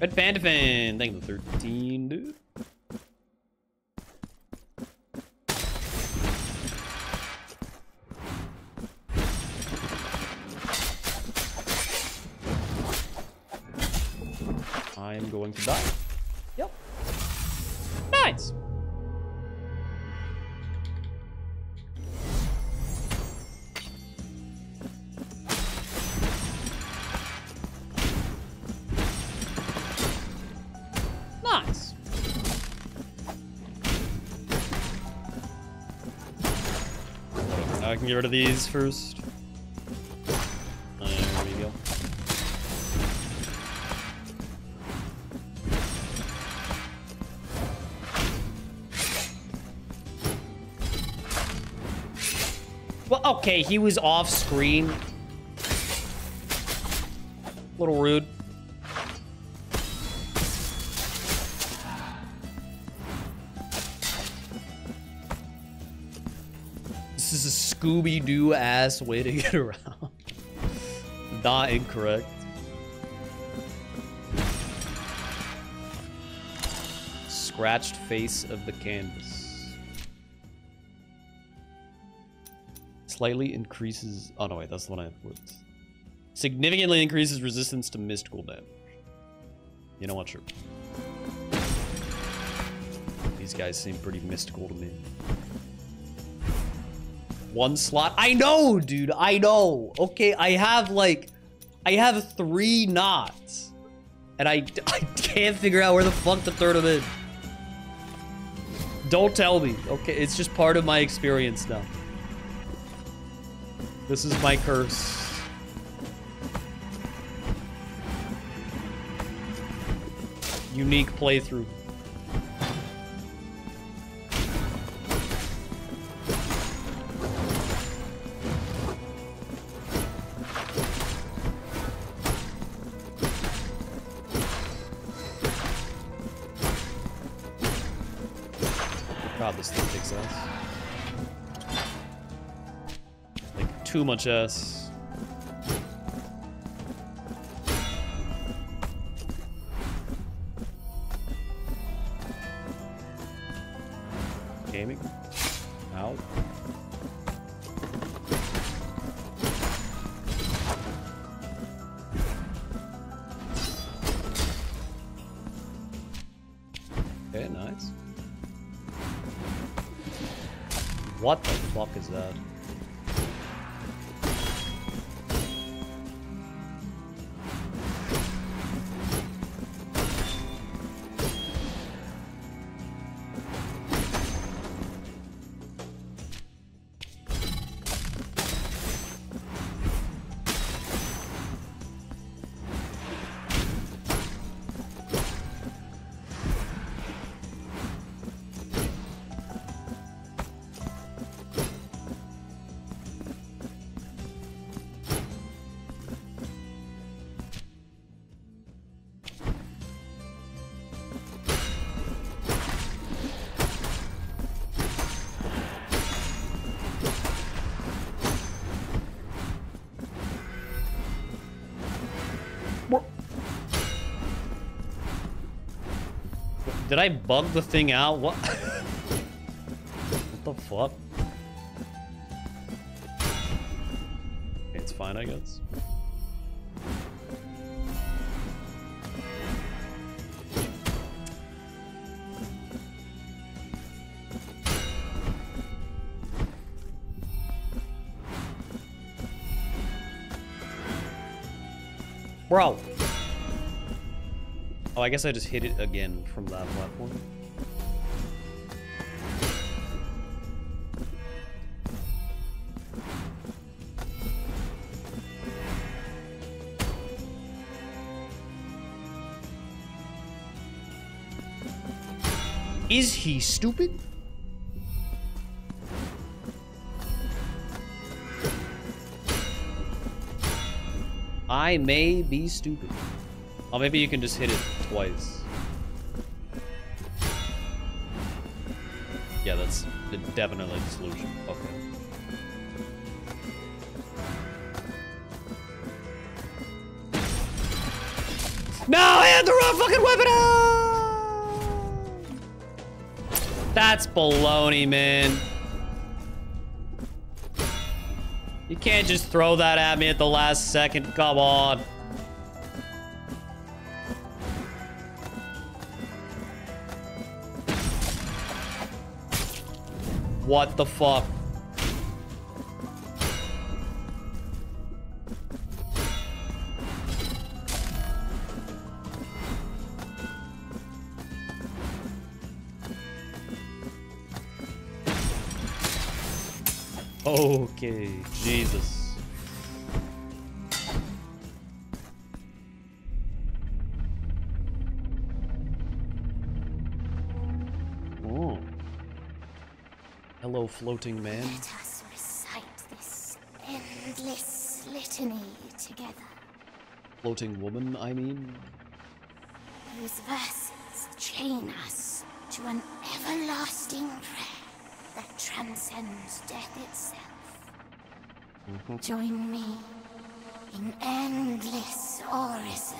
[SPEAKER 1] Red Panda fan, thank you for 13, dude. Can get rid of these first. There we go. Well, okay, he was off screen. A little rude. Scooby-Doo ass way to get around. Not incorrect. Scratched face of the canvas. Slightly increases... Oh, no, wait, that's the one I put. Significantly increases resistance to mystical damage. You know what, sure. These guys seem pretty mystical to me. One slot. I know, dude. I know. Okay, I have like, I have three knots, and I I can't figure out where the fuck to throw them in. Don't tell me. Okay, it's just part of my experience now. This is my curse. Unique playthrough. Much ass. Did I bug the thing out? What? what the fuck? It's fine, I guess. I guess I just hit it again from that platform. Is he stupid? I may be stupid. Oh, maybe you can just hit it twice. Yeah, that's definitely the solution. Okay. No, I had the wrong fucking weapon! That's baloney, man. You can't just throw that at me at the last second. Come on. What the fuck? Floating man.
[SPEAKER 14] Let us recite this endless litany together,
[SPEAKER 1] Floating woman, I mean.
[SPEAKER 14] whose verses chain us to an everlasting prayer that transcends death itself. Mm-hmm. Join me in endless orison.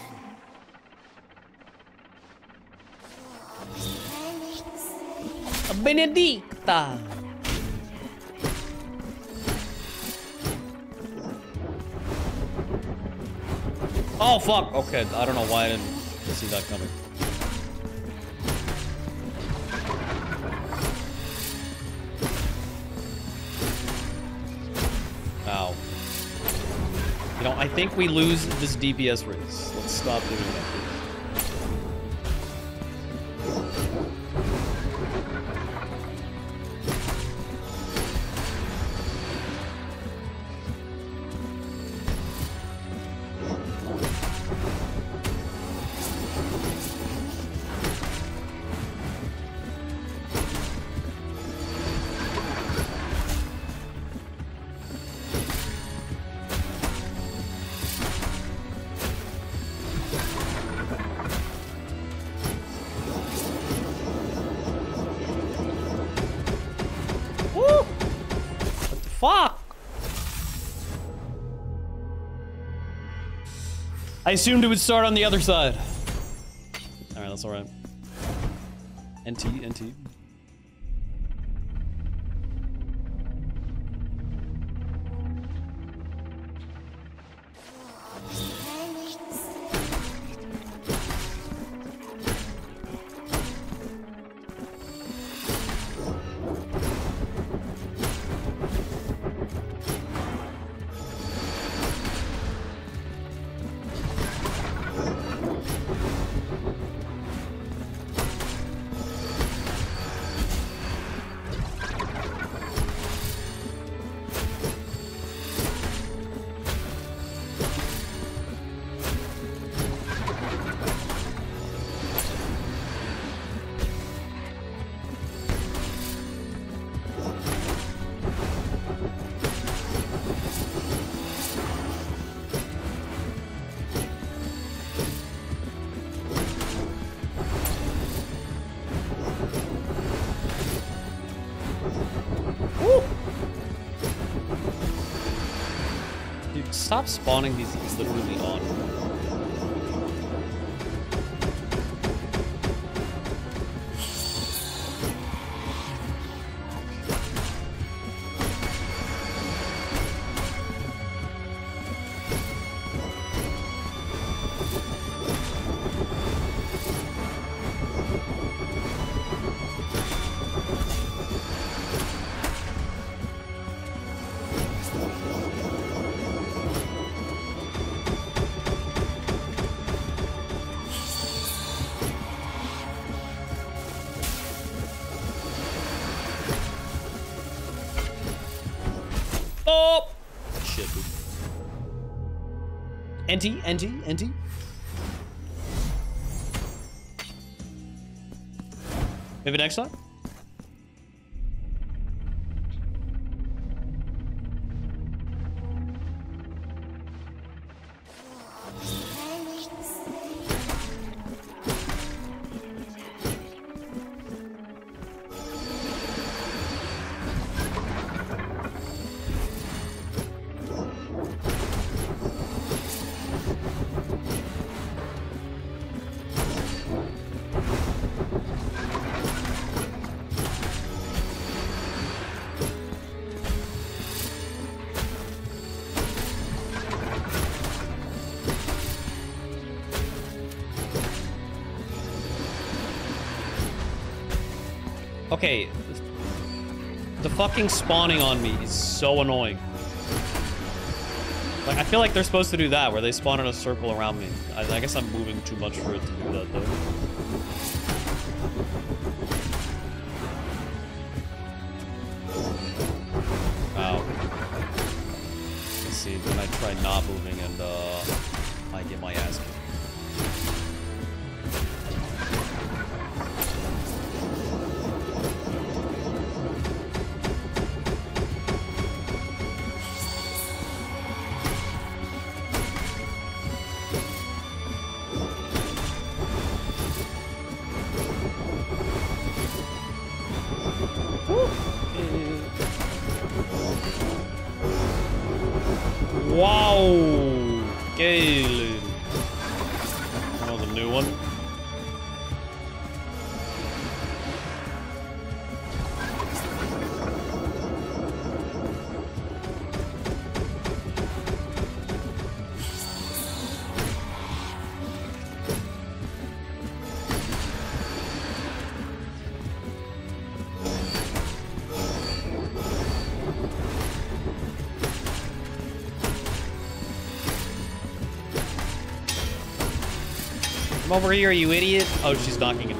[SPEAKER 1] Benedicta! Oh, fuck! Okay, I don't know why I didn't see that coming. Ow. You know, I think we lose this DPS race. Let's stop doing that. I assumed it would start on the other side. Alright, that's alright. NT, NT. Stop spawning these
[SPEAKER 12] NT, NT, NT.
[SPEAKER 1] Maybe next time? Fucking spawning on me is so annoying. Like, I feel like they're supposed to do that, where they spawn in a circle around me. I, I guess I'm moving too much for it to do that, though. Over here, you idiot. Oh, she's knocking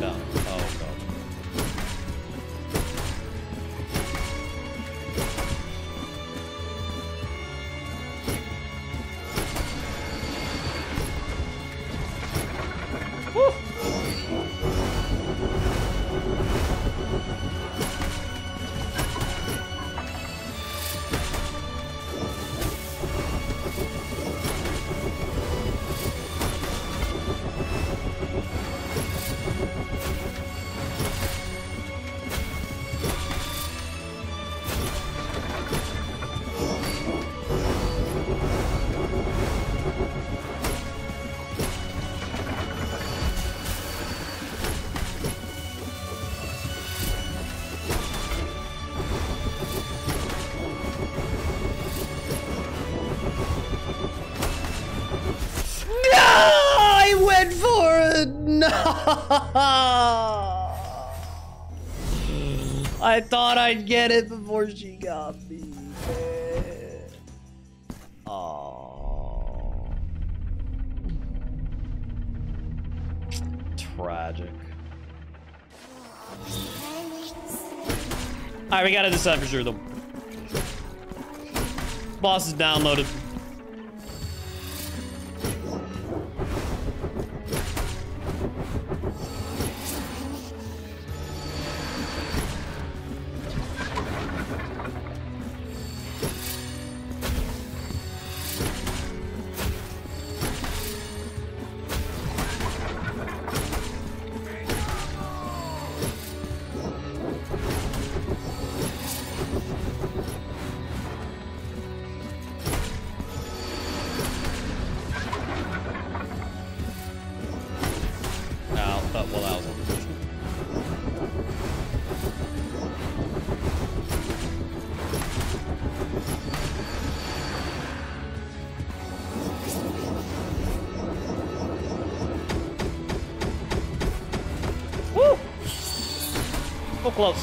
[SPEAKER 12] get it before she got me. Oh.
[SPEAKER 1] Tragic. Alright, we gotta decide for sure, though. Boss is downloaded. Close.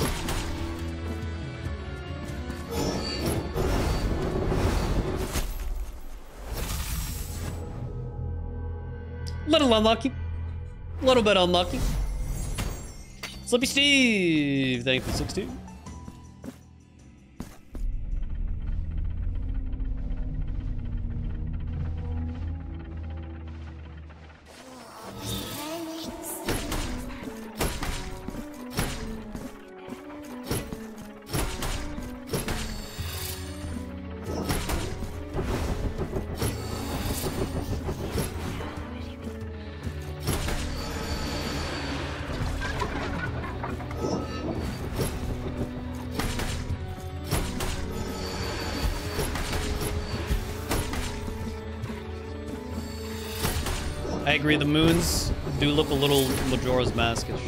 [SPEAKER 1] Little unlucky. Little bit unlucky. Slippy Steve, thank you for 16. Agree. The moons do look a little Majora's Maskish.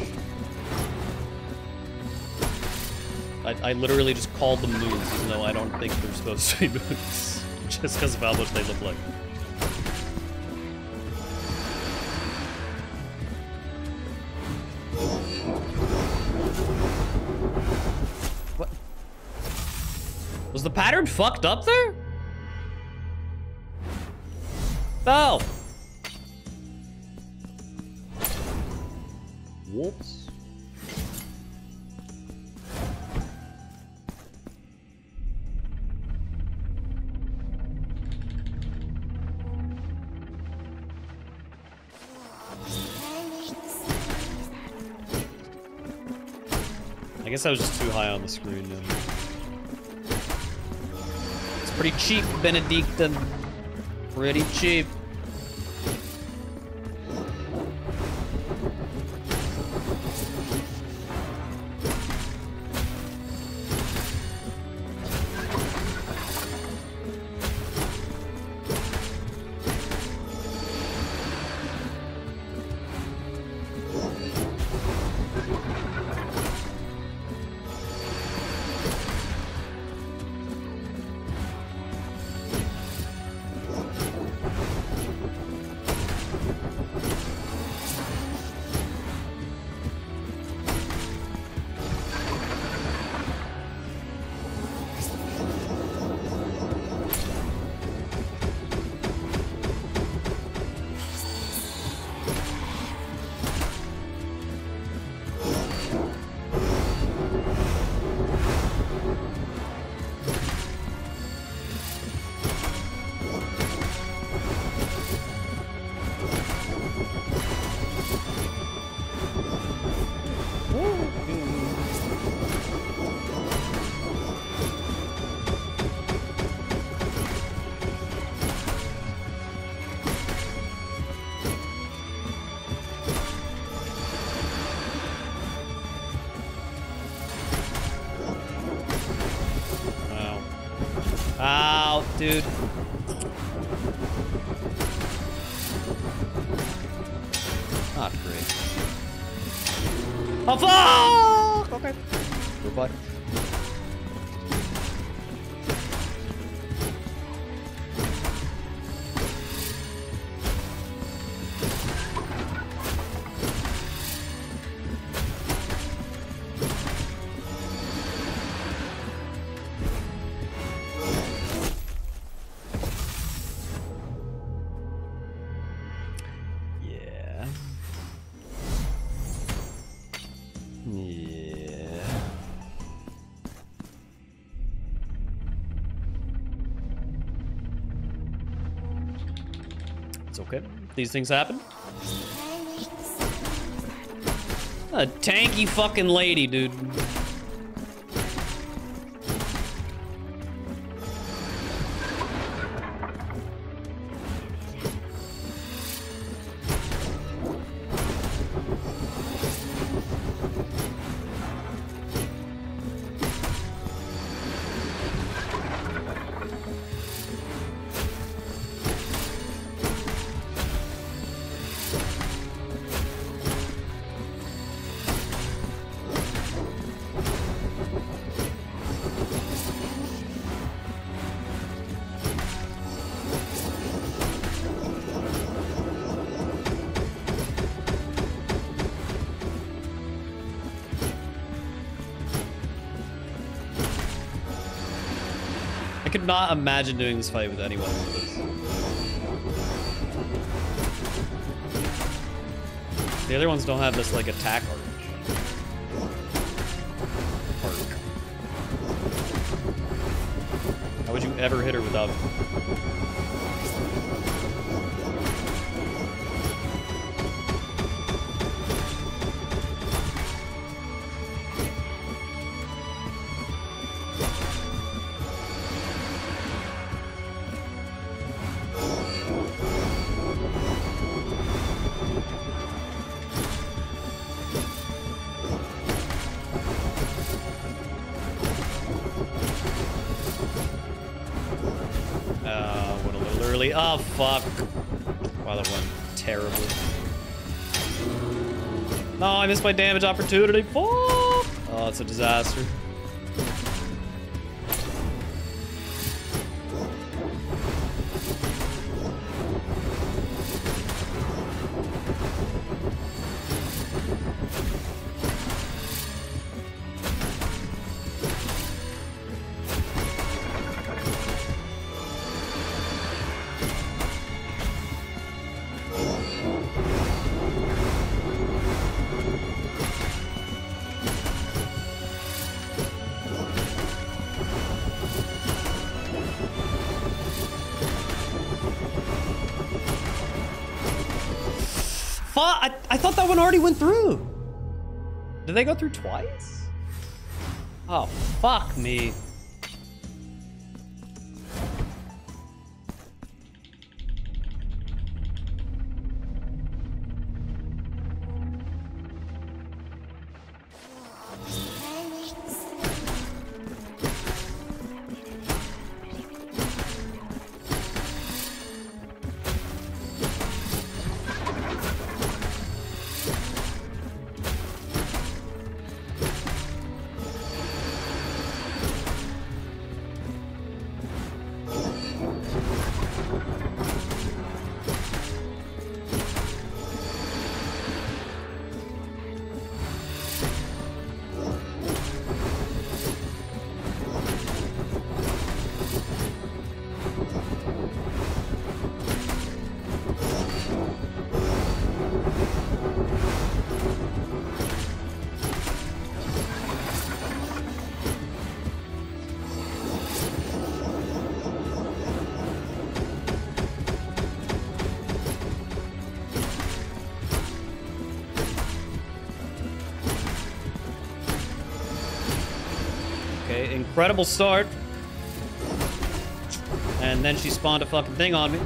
[SPEAKER 1] I, I literally just called them moons, even though I don't think they're supposed to be moons, just because of how much they look like. What? Was the pattern fucked up there? Guess I was just too high on the screen. Then. It's pretty cheap, Benedictine. Pretty cheap. These things happen. A tanky fucking lady, dude. Not imagine doing this fight with anyone. The other ones don't have this like attack arc. How would you ever hit her without fuck. Wow, that went terribly. No, I missed my damage opportunity. Fuck! Oh, it's a disaster. Thought that one already went through. Did they go through twice? Oh, fuck me. Incredible start. And then she spawned a fucking thing on me.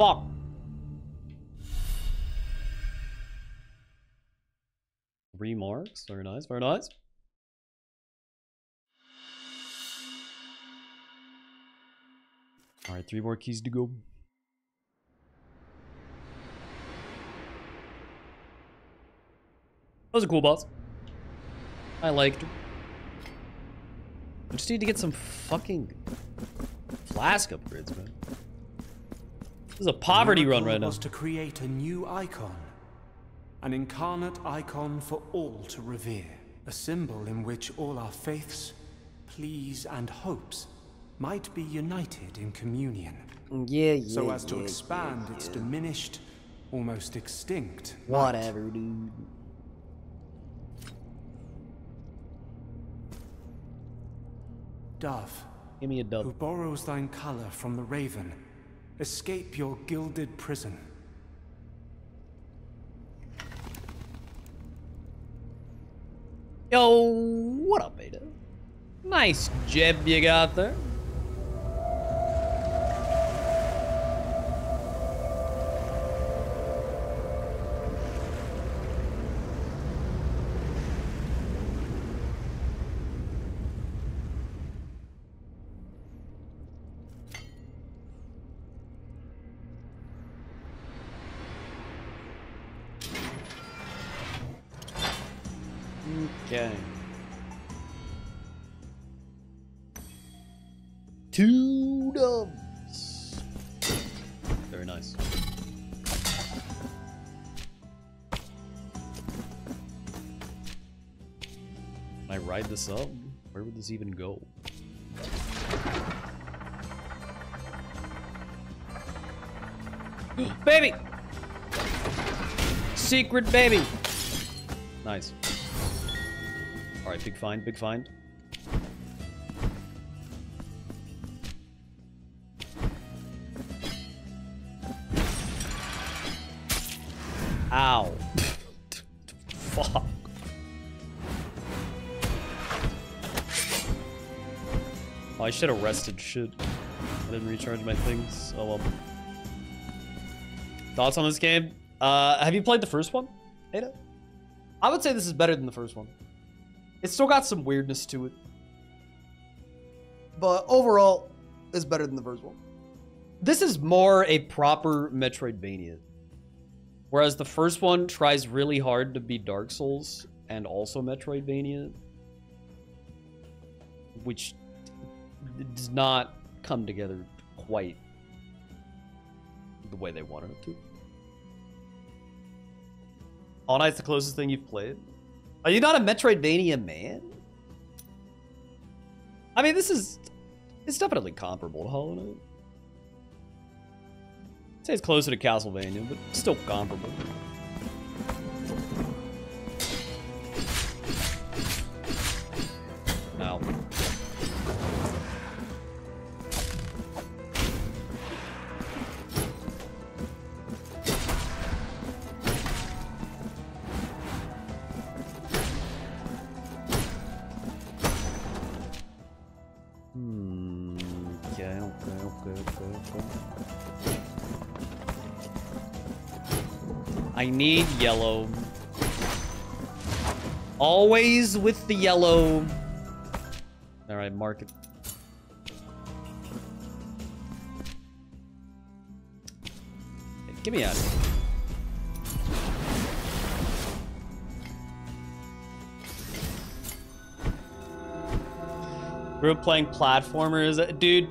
[SPEAKER 1] Fuck. Three marks. Very nice, very nice. Alright, three more keys to go. That was a cool boss. I liked. I just need to get some fucking flask upgrades, man. This is a poverty run right now.
[SPEAKER 11] was to create a new icon. An incarnate icon for all to revere. A symbol in which all our faiths, pleas, and hopes might be united in communion.
[SPEAKER 12] Yeah, yeah.
[SPEAKER 11] So as to
[SPEAKER 12] yeah,
[SPEAKER 11] expand
[SPEAKER 12] yeah,
[SPEAKER 11] its diminished, almost extinct. might.
[SPEAKER 12] Whatever, dude.
[SPEAKER 11] Dove,
[SPEAKER 1] Give me a
[SPEAKER 11] who borrows thine color from the raven, escape your gilded prison.
[SPEAKER 1] Yo, what up, Beta? Nice jeb you got there. Even go? baby! Secret baby! Nice. Alright, big find, big find. Should have rested. Shit. I didn't recharge my things. Oh well. Thoughts on this game? Uh, have you played the first one, Ada? I would say this is better than the first one. It's still got some weirdness to it. But overall, it's better than the first one. This is more a proper Metroidvania. Whereas the first one tries really hard to be Dark Souls and also Metroidvania. Which does not come together quite the way they wanted it to. All Night's the closest thing you've played? Are you not a Metroidvania man? I mean, this is... It's definitely comparable to Hollow Knight. I'd say it's closer to Castlevania, but still comparable. Need yellow. Always with the yellow. Alright, mark it. Get me out of here. We're playing platformers. Dude,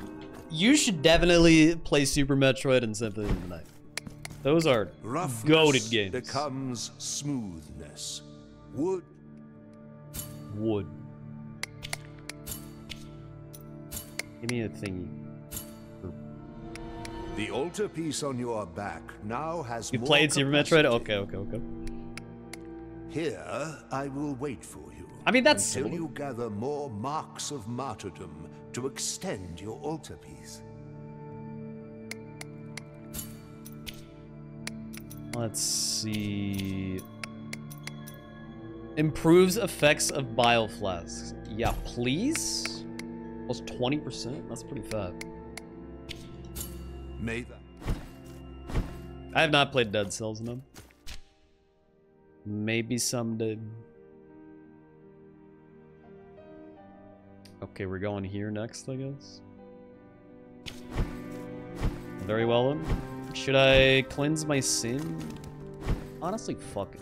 [SPEAKER 1] you should definitely play Super Metroid and Symphony of the Night. Those are
[SPEAKER 4] Roughness
[SPEAKER 1] goaded games.
[SPEAKER 4] becomes smoothness. Wood
[SPEAKER 1] Wood. Give me a thingy.
[SPEAKER 4] The altarpiece on your back now has
[SPEAKER 1] You
[SPEAKER 4] more
[SPEAKER 1] played Super Metroid? Okay, okay, okay.
[SPEAKER 4] Here, I will wait for you.
[SPEAKER 1] I mean, that's
[SPEAKER 4] until you gather more marks of martyrdom to extend your altarpiece.
[SPEAKER 1] Let's see. Improves effects of bile flasks. Yeah, please? Plus 20%? That's pretty fat.
[SPEAKER 4] May the
[SPEAKER 1] I have not played Dead Cells, no. Maybe someday. Okay, we're going here next, I guess. Very well then. Should I cleanse my sin? Honestly, fuck it.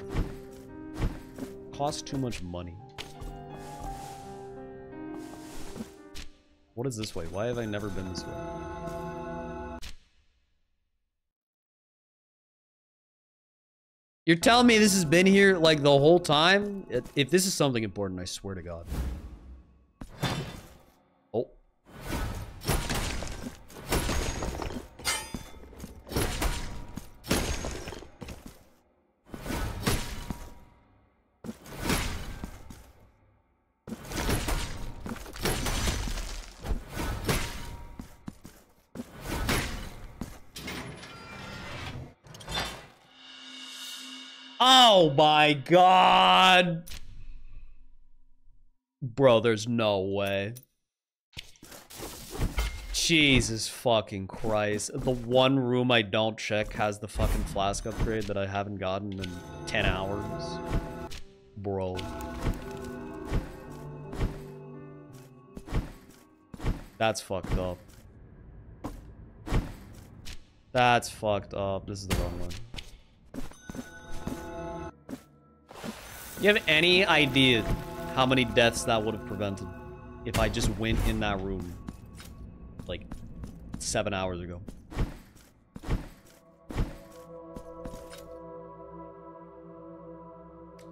[SPEAKER 1] Costs too much money. What is this way? Why have I never been this way? You're telling me this has been here like the whole time? If this is something important, I swear to God. Oh my god. Bro, there's no way. Jesus fucking Christ. The one room I don't check has the fucking flask upgrade that I haven't gotten in 10 hours. Bro. That's fucked up. That's fucked up. This is the wrong one. You have any idea how many deaths that would have prevented if I just went in that room like seven hours ago.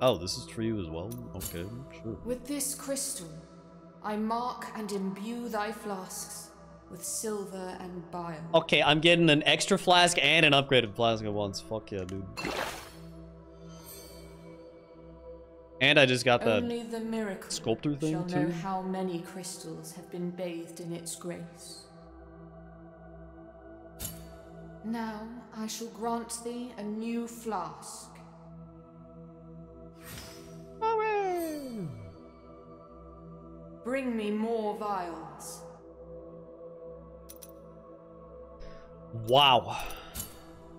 [SPEAKER 1] Oh, this is for you as well? Okay, sure.
[SPEAKER 5] With this crystal, I mark and imbue thy flasks with silver and bile.
[SPEAKER 1] Okay, I'm getting an extra flask and an upgraded flask at once. Fuck yeah, dude. And I just got the
[SPEAKER 5] Only the miracle
[SPEAKER 1] sculptor thing
[SPEAKER 5] shall know
[SPEAKER 1] too.
[SPEAKER 5] how many crystals have been bathed in its grace. Now I shall grant thee a new flask. Bring me more vials.
[SPEAKER 1] Wow.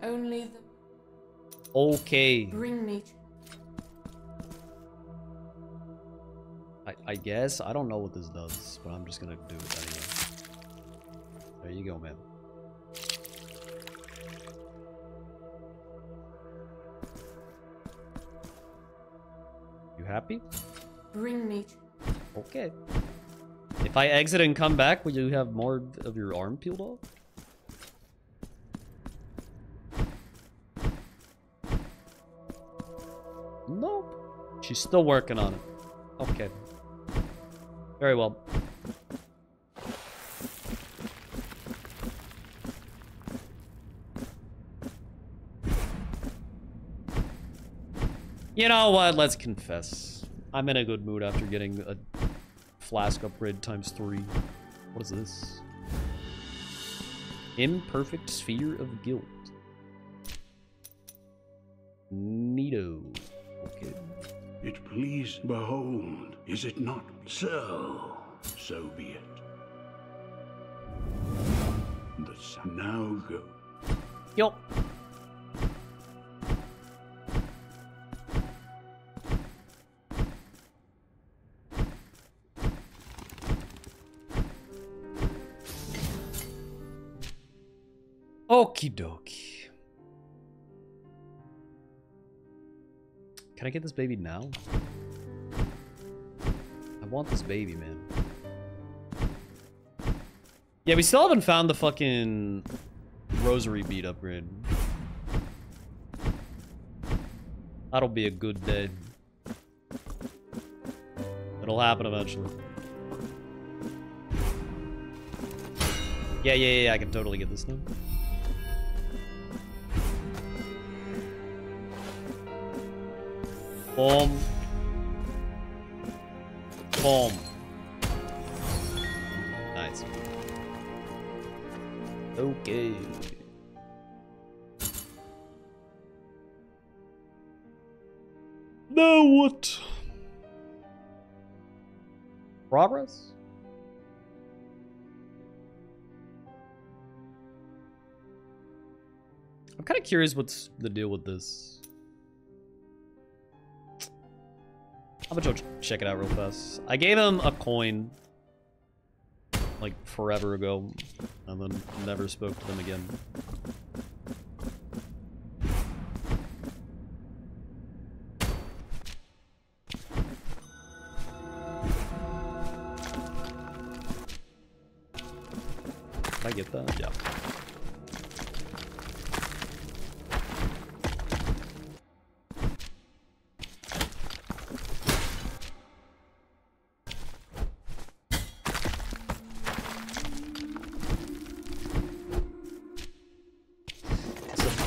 [SPEAKER 5] Only the
[SPEAKER 1] Okay.
[SPEAKER 5] bring me
[SPEAKER 1] I, guess. I don't know what this does, but I'm just gonna do it anyway. There you go, man. You happy?
[SPEAKER 5] bring me
[SPEAKER 1] Okay. If I exit and come back, will you have more of your arm peeled off? Nope. She's still working on it. Okay. Very well. You know what? Let's confess. I'm in a good mood after getting a flask upgrade times three. What is this? Imperfect Sphere of Guilt. Neato. Okay.
[SPEAKER 6] It please behold, is it not? So, so be it. The sun now go.
[SPEAKER 1] Yup. Okie dokie. Can I get this baby now? Want this baby, man. Yeah, we still haven't found the fucking rosary bead upgrade. That'll be a good day. It'll happen eventually. Yeah, yeah, yeah, I can totally get this now. Boom. Boom. Nice. Okay. Now what? Progress? I'm kind of curious what's the deal with this. I'm gonna go check it out real fast. I gave him a coin like forever ago and then never spoke to them again.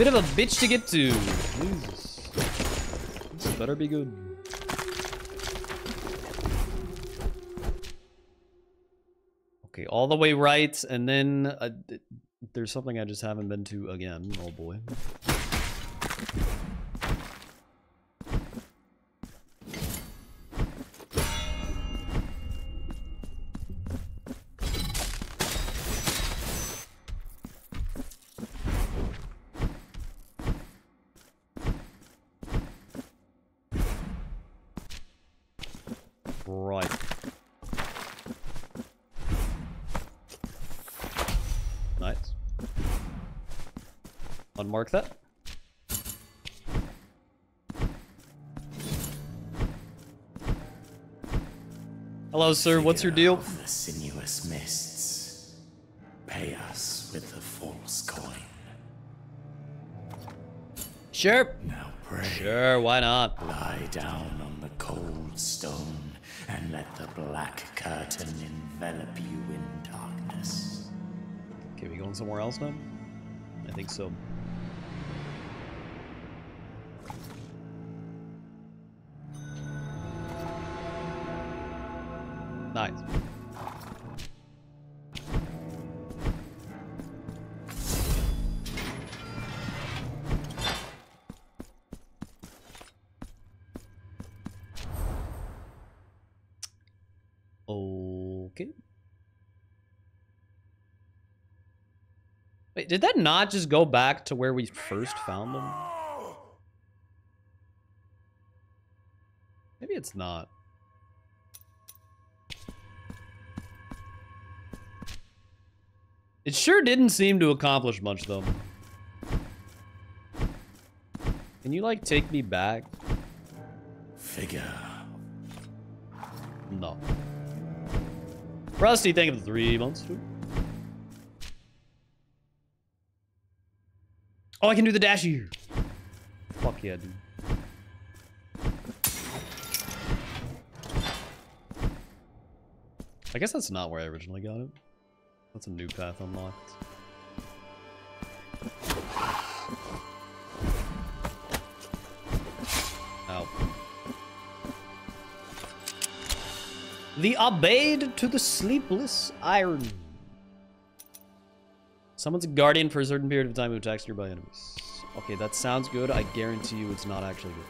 [SPEAKER 1] Of a bitch to get to. Jesus. This better be good. Okay, all the way right, and then uh, there's something I just haven't been to again. Oh boy. Unmark that. Hello, sir. What's your deal?
[SPEAKER 16] The sinuous mists. Pay us with the false coin.
[SPEAKER 1] Sure.
[SPEAKER 16] Now pray.
[SPEAKER 1] Sure, why not?
[SPEAKER 16] Lie down on the cold stone and let the black curtain envelop you in darkness.
[SPEAKER 1] Okay, we going somewhere else now? I think so. Did that not just go back to where we first found them? Maybe it's not. It sure didn't seem to accomplish much, though. Can you, like, take me back?
[SPEAKER 16] Figure.
[SPEAKER 1] No. Rusty, thank you for the three months, dude. Oh, I can do the dash here. Fuck yeah, dude. I guess that's not where I originally got it. That's a new path unlocked. Ow. The Aubade to the Sleepless Iron. Someone's a guardian for a certain period of time who attacks nearby enemies. Okay, that sounds good. I guarantee you it's not actually good.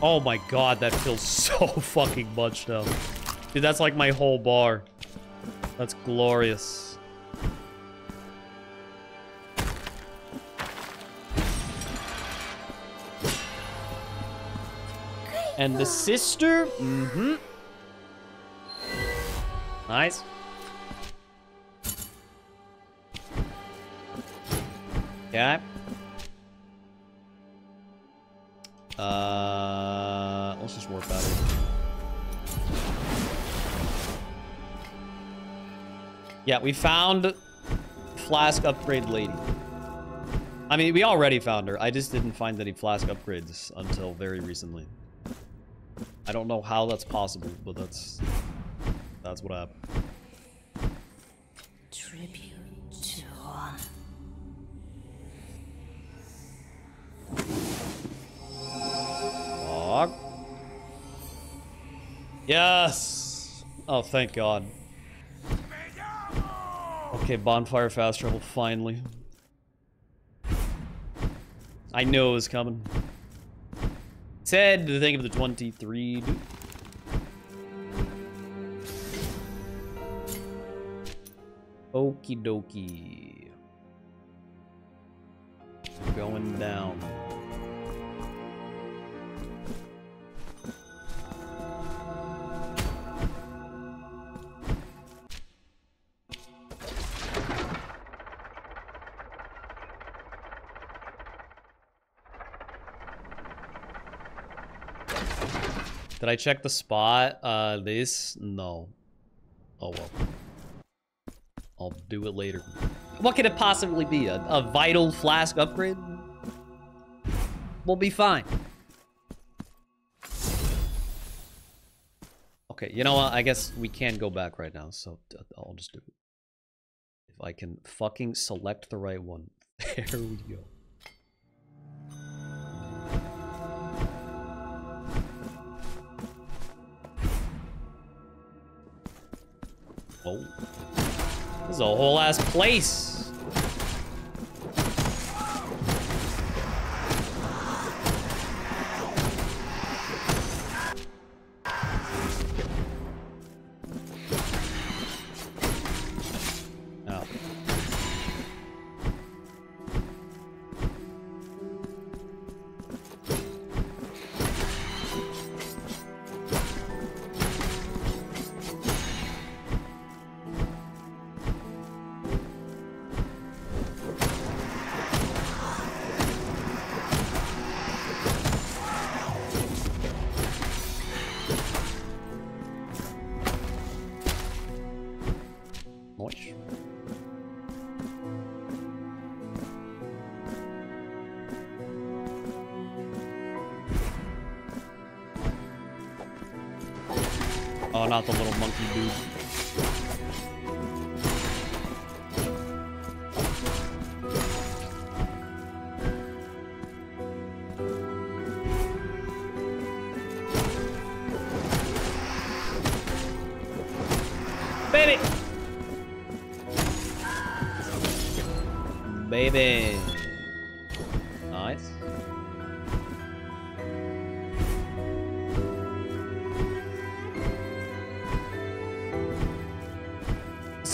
[SPEAKER 1] Oh my god, that feels so fucking much now. Dude, that's like my whole bar. That's glorious. And the sister? Mm-hmm. Nice. Okay. Uh, Yeah, we found flask upgrade lady. I mean, we already found her. I just didn't find any flask upgrades until very recently. I don't know how that's possible, but that's that's what happened.
[SPEAKER 14] Tribute to one.
[SPEAKER 1] Fuck. Yes! Oh, thank God. Okay, bonfire fast travel, finally. I know it was coming. Said to think of the 23, dude. Okie dokie. Going down. Did I check the spot? Uh, this? No. Oh well. I'll do it later. What could it possibly be? A, a vital flask upgrade? We'll be fine. Okay, you know what? I guess we can't go back right now, so uh, I'll just do it. If I can fucking select the right one. There we go. Oh. This is a whole ass place.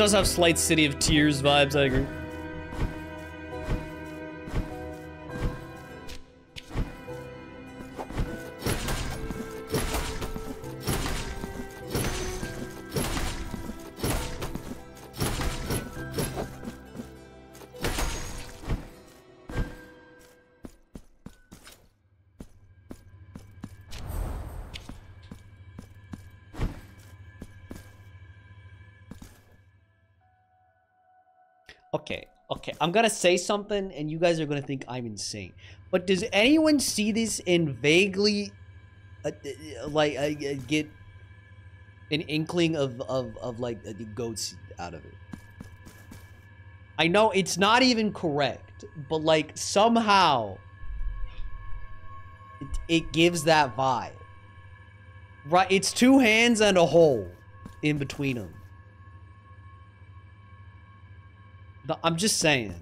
[SPEAKER 1] Does have slight City of Tears vibes, I agree. I'm gonna say something, and you guys are gonna think I'm insane. But does anyone see this and vaguely, uh, uh, like, uh, uh, get an inkling of of of like uh, the goats out of it? I know it's not even correct, but like somehow it, it gives that vibe. Right? It's two hands and a hole in between them. I'm just saying.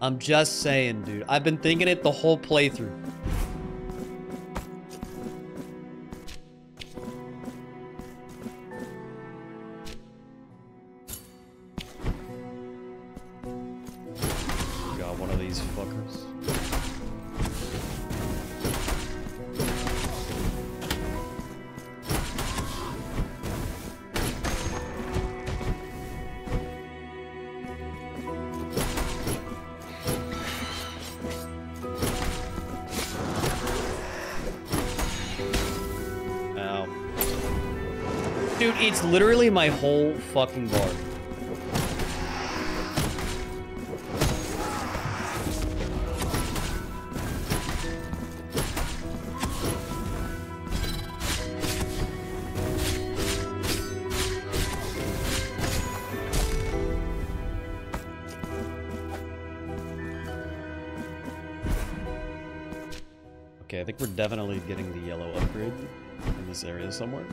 [SPEAKER 1] I'm just saying, dude. I've been thinking it the whole playthrough. Fucking bar. Okay, I think we're definitely getting the yellow upgrade in this area somewhere.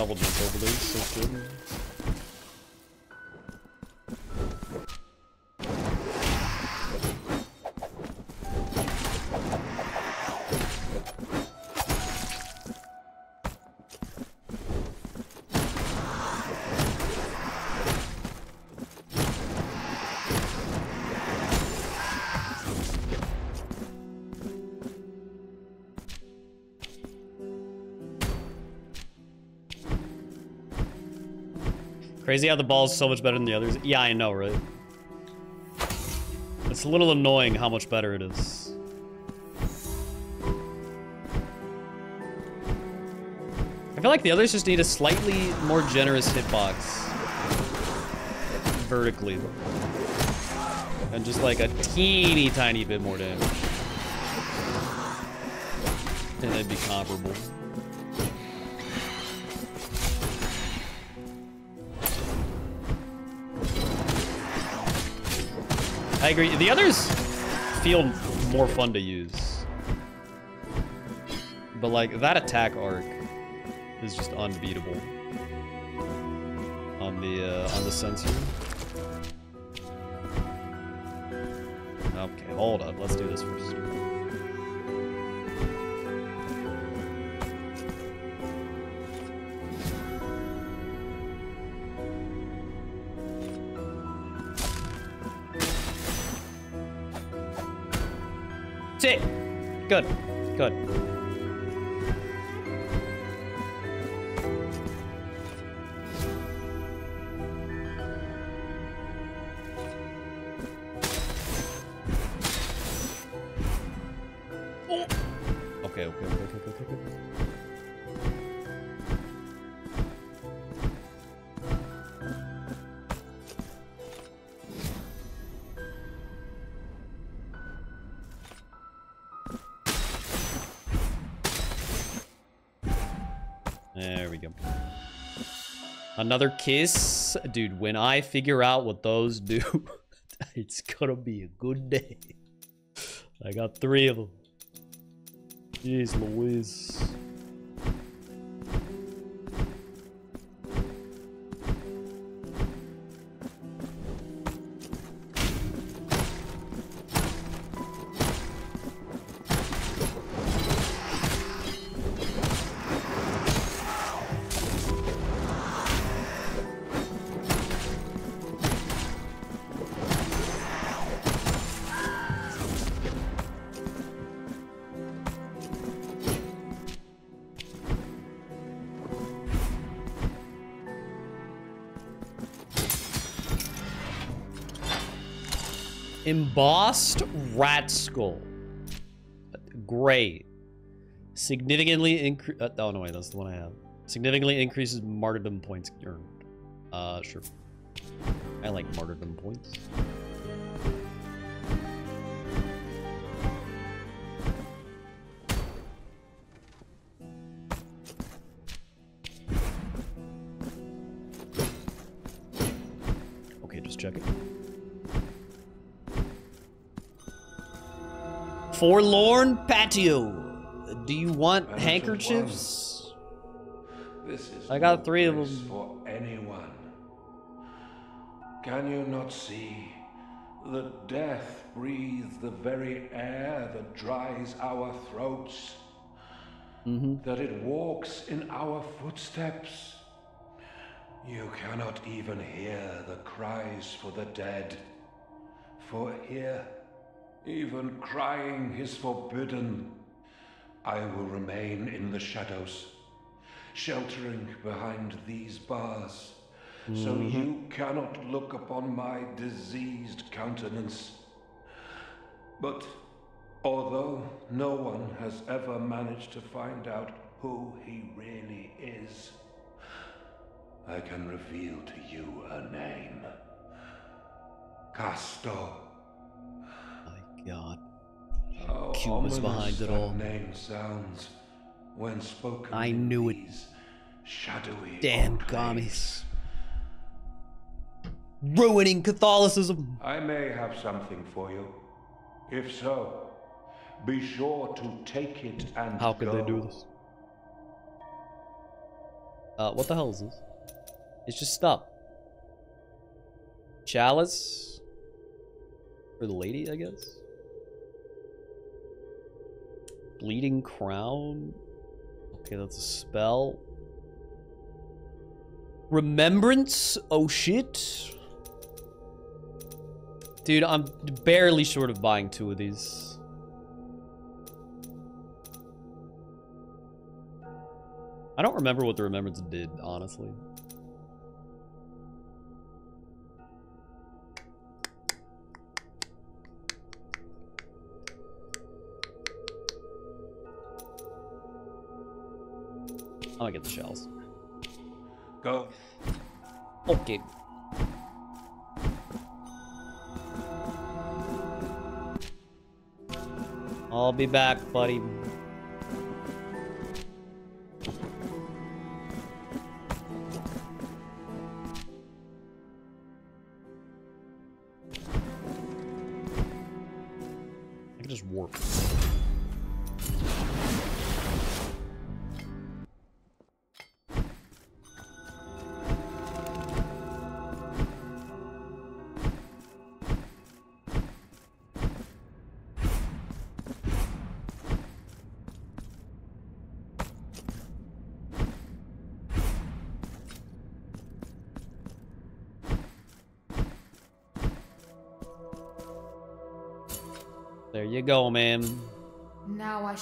[SPEAKER 1] Double jump over these, so good. Crazy how the ball's so much better than the others. Yeah, I know, right? It's a little annoying how much better it is. I feel like the others just need a slightly more generous hitbox. Vertically. And just like a teeny tiny bit more damage. And they'd be comparable. I agree. The others feel more fun to use. But like that attack arc is just unbeatable on the uh, on the censer. Okay, hold up. Let's do this first. Good. Good. Another kiss. Dude, when I figure out what those do, it's gonna be a good day. I got three of them. Jeez Louise. Skull. Great. Significantly increase. Uh, oh no, wait, that's the one I have. Significantly increases martyrdom points earned. Uh, sure. I like martyrdom points. Forlorn patio. Do you want handkerchiefs?
[SPEAKER 17] This is
[SPEAKER 1] I got three of them.
[SPEAKER 17] for anyone. Can you not see that death breathes the very air that dries our throats?
[SPEAKER 1] Mm-hmm.
[SPEAKER 17] That it walks in our footsteps? You cannot even hear the cries for the dead. For here, even crying is forbidden. I will remain in the shadows, sheltering behind these bars, so
[SPEAKER 1] Mhm.
[SPEAKER 17] you cannot look upon my diseased countenance. But although no one has ever managed to find out who he really is, I can reveal to you a name. Castor.
[SPEAKER 1] God.
[SPEAKER 17] How
[SPEAKER 1] Q was behind it all.
[SPEAKER 17] name sounds when spoken
[SPEAKER 1] I knew it.
[SPEAKER 17] shadowy
[SPEAKER 1] Damn commies. Ruining Catholicism.
[SPEAKER 17] I may have something for you. If so, be sure to take it and
[SPEAKER 1] How could
[SPEAKER 17] go.
[SPEAKER 1] they do this? Uh, what the hell is this? It's just stuff. Chalice? For the lady, I guess? Bleeding Crown? Okay, that's a spell. Remembrance? Oh shit. Dude, I'm barely short of buying two of these. I don't remember what the remembrance did, honestly. Gonna get the shells.
[SPEAKER 17] Go.
[SPEAKER 1] Okay. I'll be back, buddy.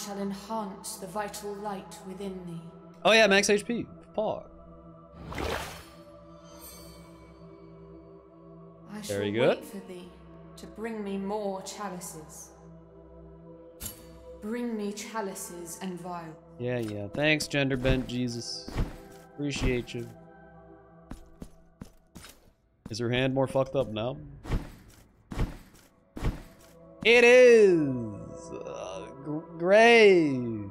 [SPEAKER 5] Shall enhance the vital light within thee.
[SPEAKER 1] Oh yeah, max HP. Paw.
[SPEAKER 5] I shall
[SPEAKER 1] Very good.
[SPEAKER 5] wait for thee to bring me more chalices. Bring me chalices and vials.
[SPEAKER 1] Yeah, yeah. Thanks, gender bent Jesus. Appreciate you. Is her hand more fucked up now? It is! grave.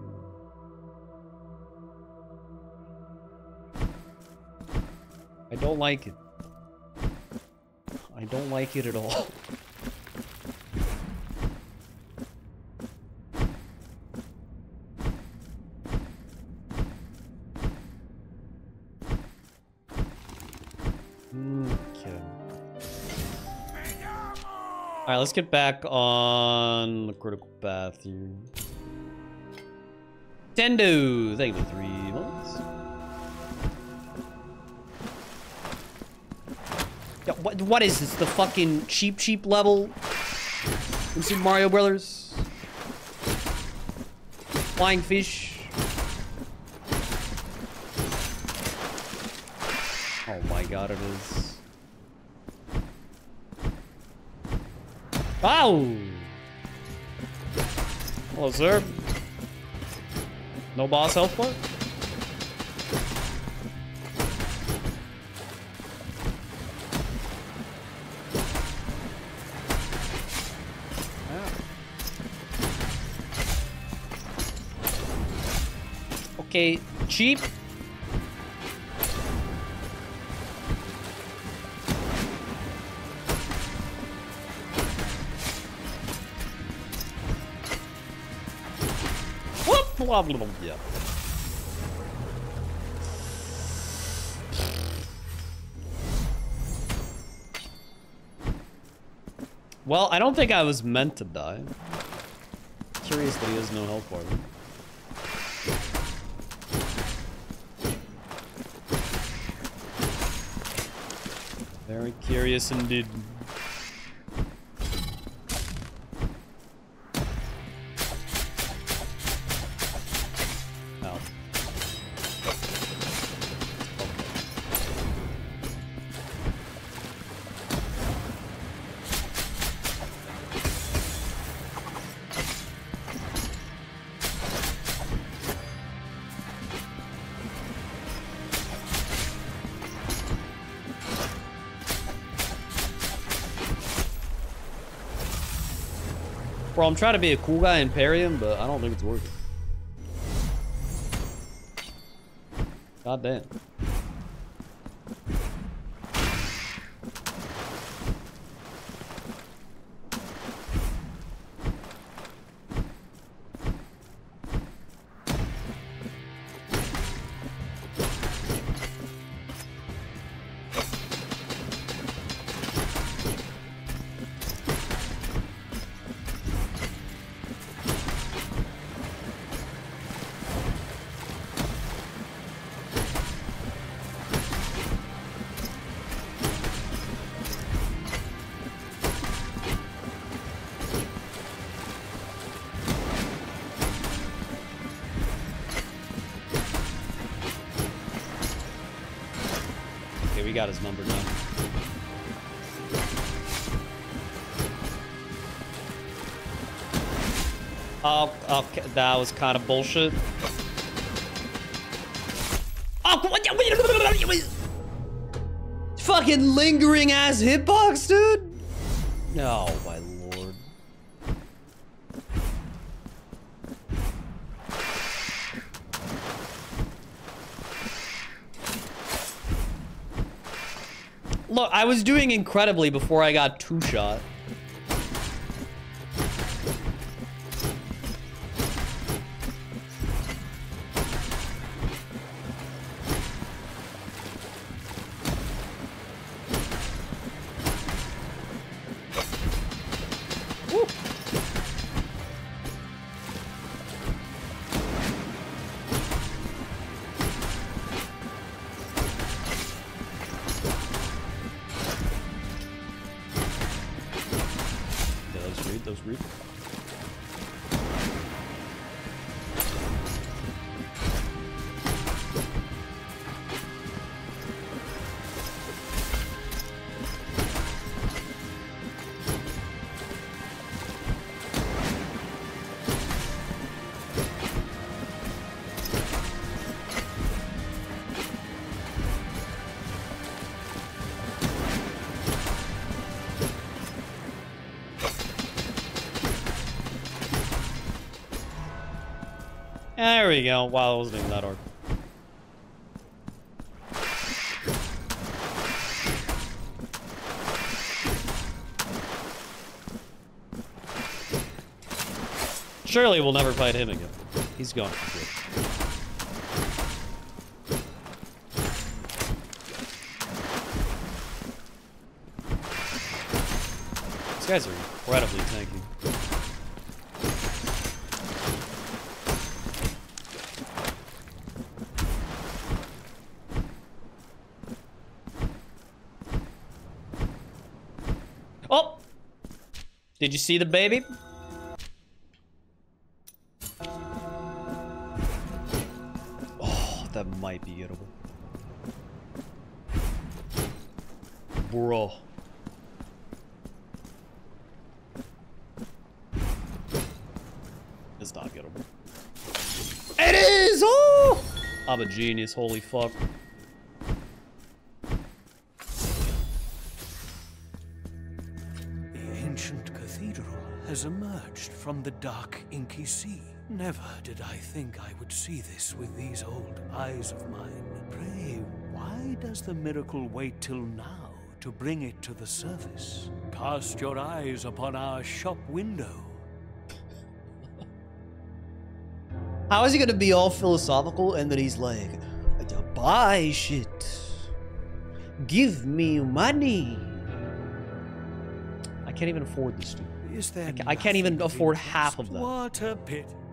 [SPEAKER 1] I don't like it. I don't like it at all. Let's get back on the critical path here. Tendo! Thank you for three months. Yeah, what, what is this? The fucking Cheep, Cheep level in Super Mario Brothers? Flying fish. Oh my god, it is. Ow! Hello, sir. No boss health bar? Okay, cheap. Well, I don't think I was meant to die. Curious that he has no health bar. Very curious indeed. I'm trying to be a cool guy and parry him, but I don't think it's working. God damn. That was kind of bullshit. Oh.
[SPEAKER 12] Fucking lingering ass hitbox, dude.
[SPEAKER 1] Oh my lord. Look, I was doing incredibly before I got two shot. you go. Wow, I wasn't even that hard. Surely we'll never fight him again. He's gone. These guys are incredibly tanky. Did you see the baby? Oh, that might be gettable. Bro. It's not gettable. It is! Oh! I'm a genius, holy fuck.
[SPEAKER 3] From the dark inky sea. Never did I think I would see this with these old eyes of mine. Pray, why does the miracle wait till now to bring it to the surface? Cast your eyes upon our shop window.
[SPEAKER 12] How is he gonna be all philosophical and then he's like, buy shit. Give me money.
[SPEAKER 1] I can't even afford this, dude.
[SPEAKER 3] Is there
[SPEAKER 1] I can't even afford half of.
[SPEAKER 3] Water pit.
[SPEAKER 1] Alright,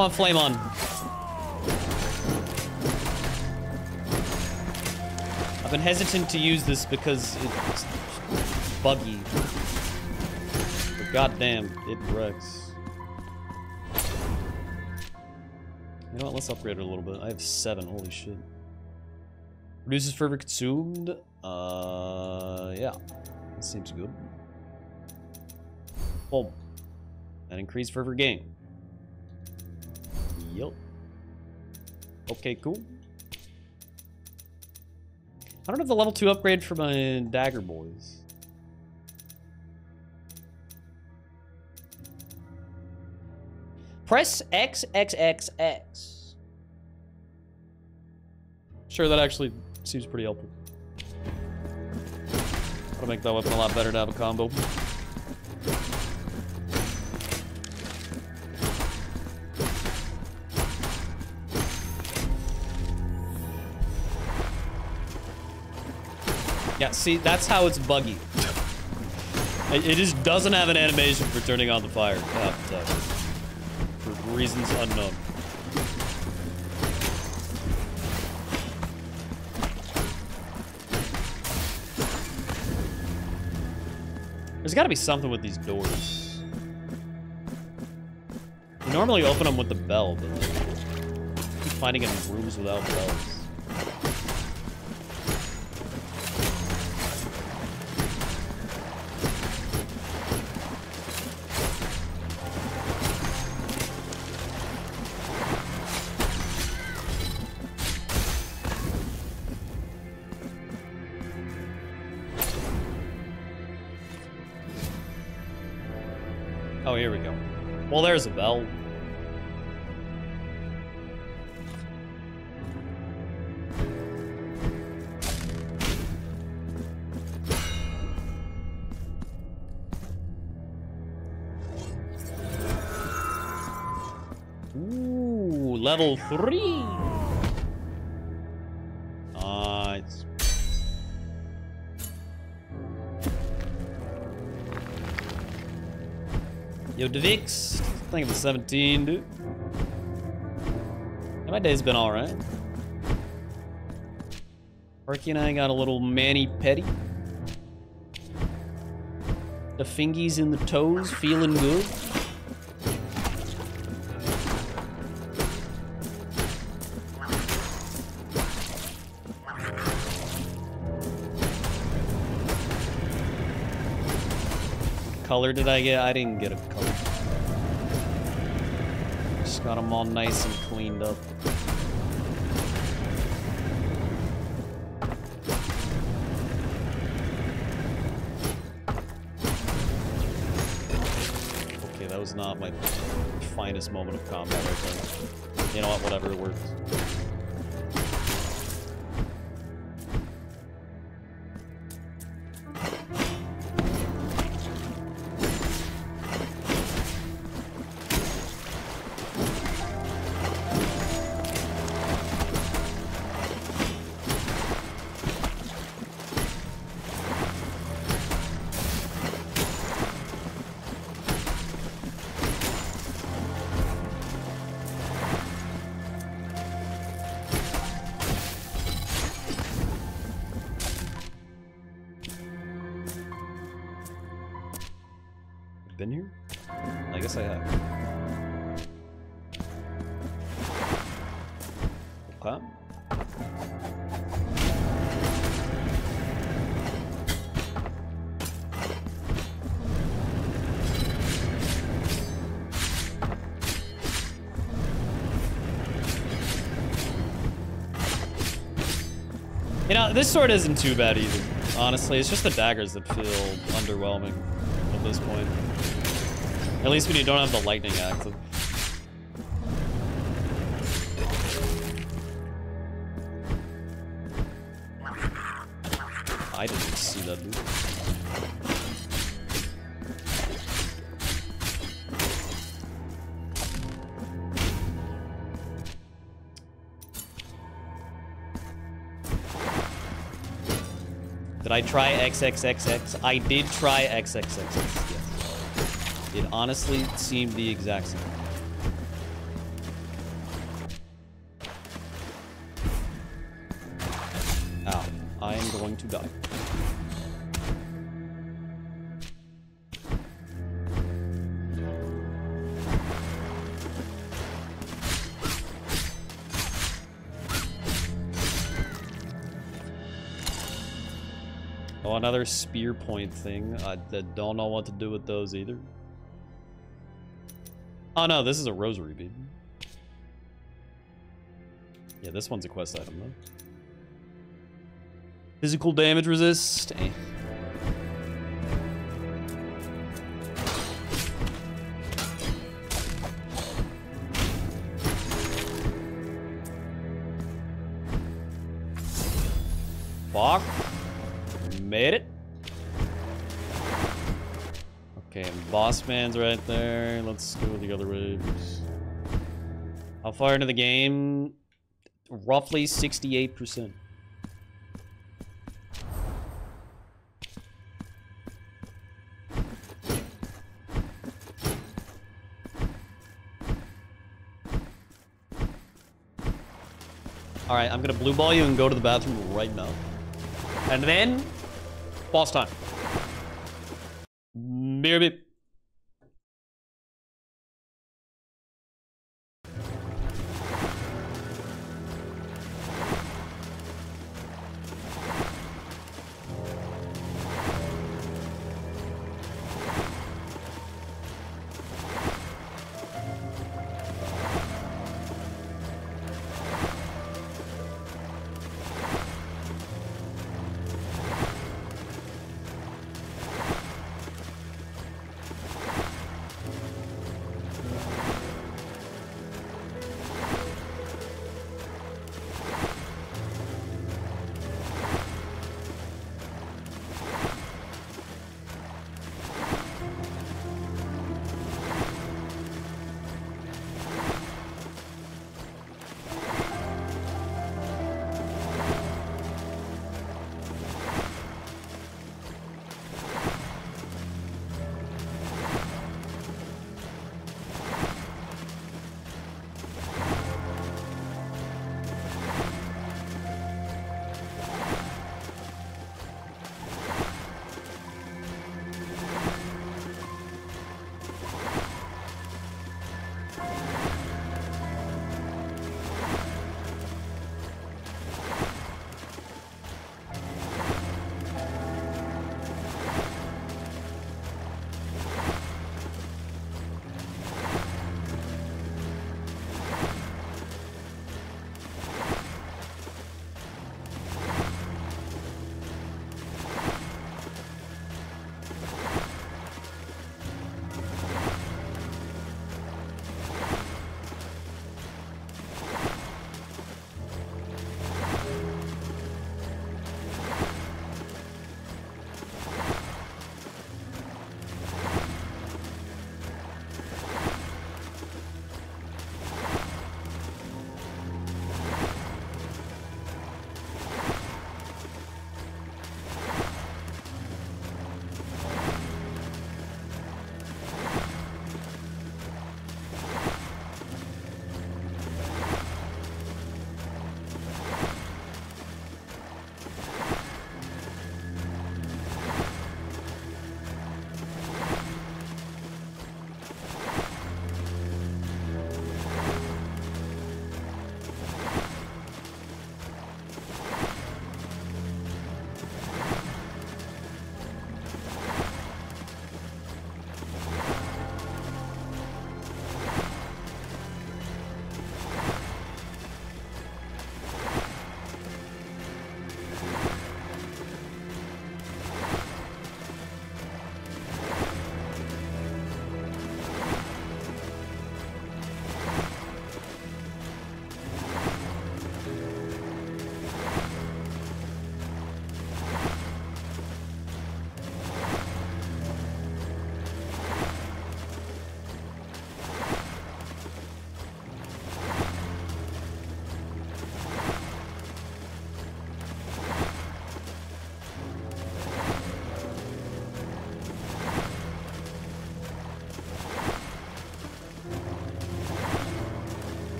[SPEAKER 1] Know what, flame on. I've been hesitant to use this because it's buggy. But goddamn, it wrecks. You know what, let's upgrade it a little bit. I have seven, holy shit. Reduces fervor consumed. Uh, yeah. That seems good. Boom. And increased fervor gain. Okay, cool. I don't have the level 2 upgrade for my dagger boys. Press X, X, X, X. Sure, that actually seems pretty helpful. That'll make that weapon a lot better to have a combo. Yeah, see, that's how it's buggy. It, just doesn't have an animation for turning on the fire the. For reasons unknown. There's gotta be something with these doors. You normally open them with the bell, but like... finding any rooms without bells. Well, there's a bell. Ooh, level three. Nice. Yo, Devix. Think of was 17, dude. Yeah, my day's been alright. Arky and I got a little mani petty. The fingies in the toes, feeling good. color did I get? I didn't get a color. Got them all nice and cleaned up. Okay, that was not my finest moment of combat right there. You know what, whatever, it works. This sword isn't too bad either. Honestly, it's just the daggers that feel underwhelming at this point. At least when you don't have the lightning active. I try XXXX? I did try XXXX, yes. It honestly seemed the exact same. Oh, another spear point thing. I don't know what to do with those either. Oh no, this is a rosary bead. Yeah, this one's a quest item though. Physical damage resist. Eh. Boss man's right there. Let's go the other waves. How far into the game? Roughly 68%. Alright, I'm gonna blue ball you and go to the bathroom right now. And then, boss time. Beer beep.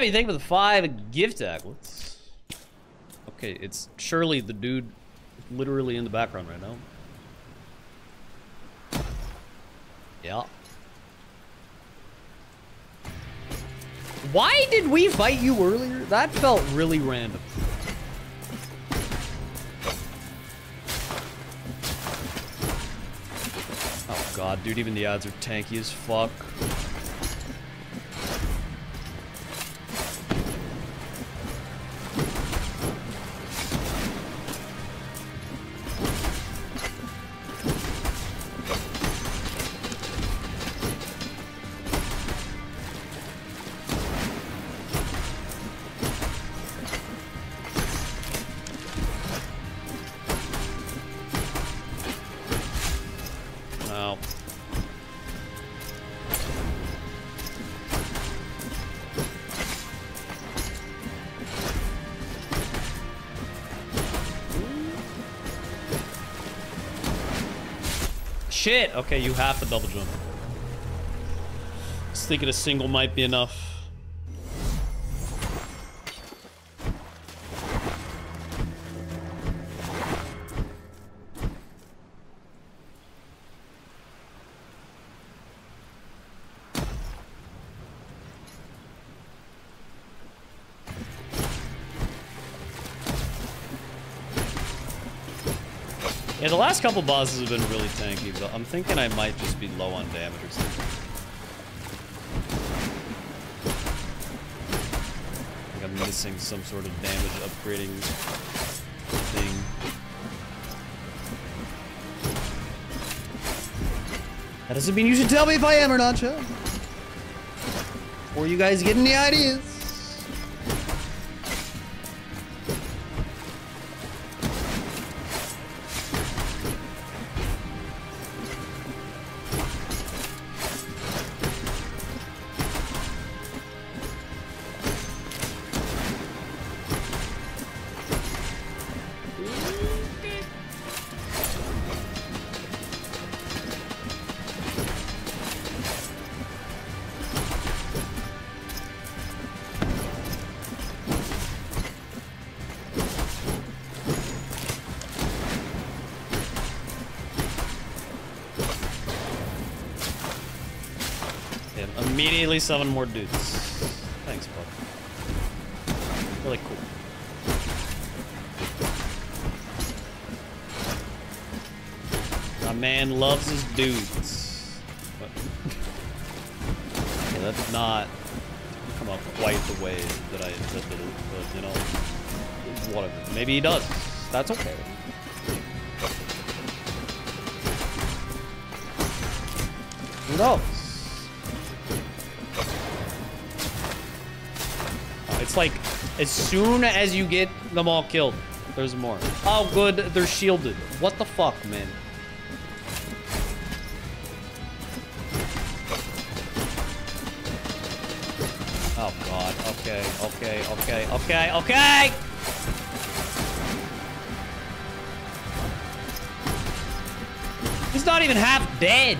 [SPEAKER 1] Abby, thank you for the five gift taglets. Okay, it's surely the dude literally in the background right now. Yeah. Why did we fight you earlier? That felt really random. Oh god, dude, even the odds are tanky as fuck. Okay, you have to double jump. Just thinking a single might be enough. Last couple bosses have been really tanky, but I'm thinking I might just be low on damage or something. Like I'm missing some sort of damage upgrading thing. That doesn't mean you should tell me if I am or not, Joe. Or you guys get any ideas. Immediately summon more dudes. Thanks, bud. Really cool. My man loves his dudes. That's not come out quite the way that I intended it, but you know, whatever. Maybe he does. That's okay. Who It's like, as soon as you get them all killed, there's more. Oh, good, they're shielded. What the fuck, man? Oh, God. Okay, okay, okay, okay, okay! He's not even half dead.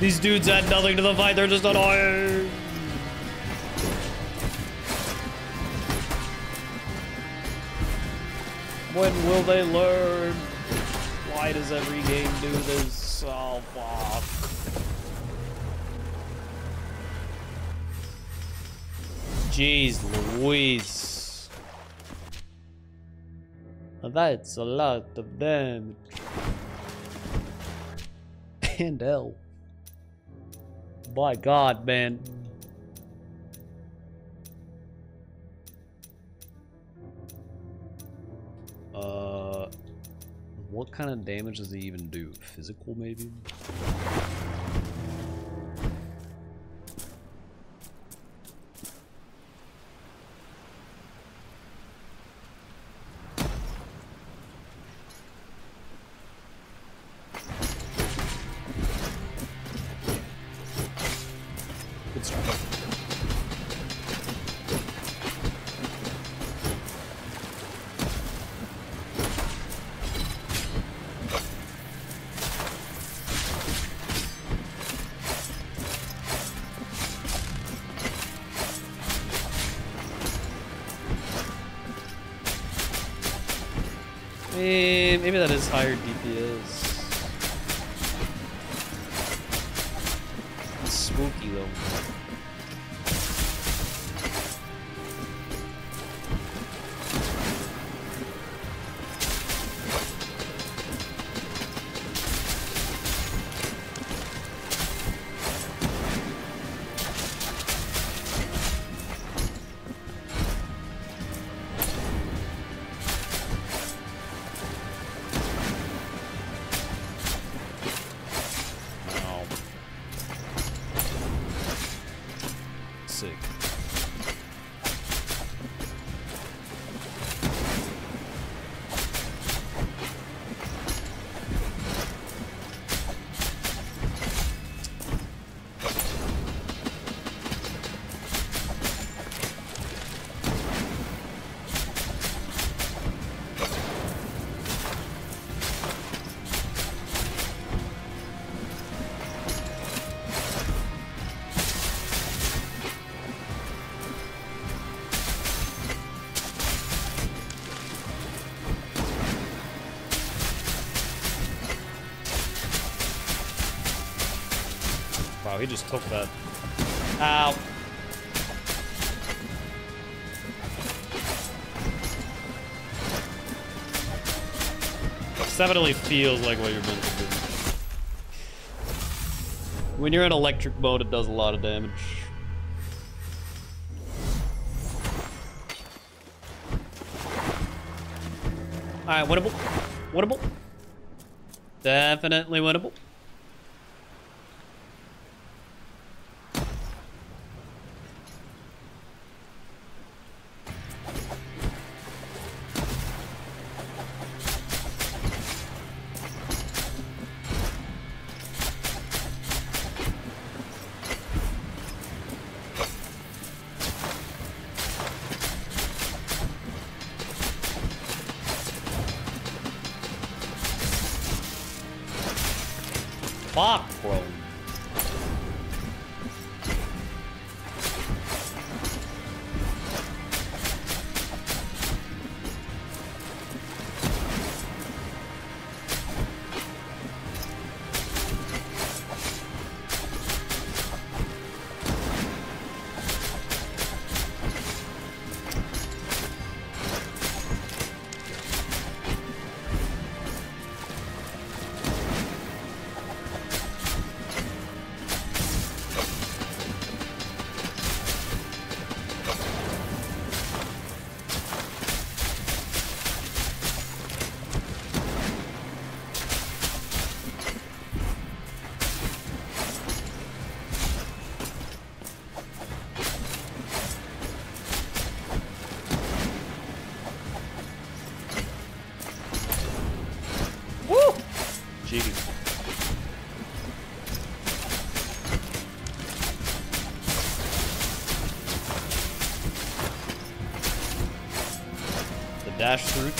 [SPEAKER 1] These dudes add nothing to the fight, they're just annoying. When will they learn? Why does every game do this? Oh, fuck. Jeez Louise. That's a lot of damage. And hell. By God, man. Uh, what kind of damage does he even do? Physical, maybe? He just took that. Ow. This definitely feels like what you're meant to do. When you're in electric mode, it does a lot of damage. Alright, winnable. Winnable. Definitely winnable.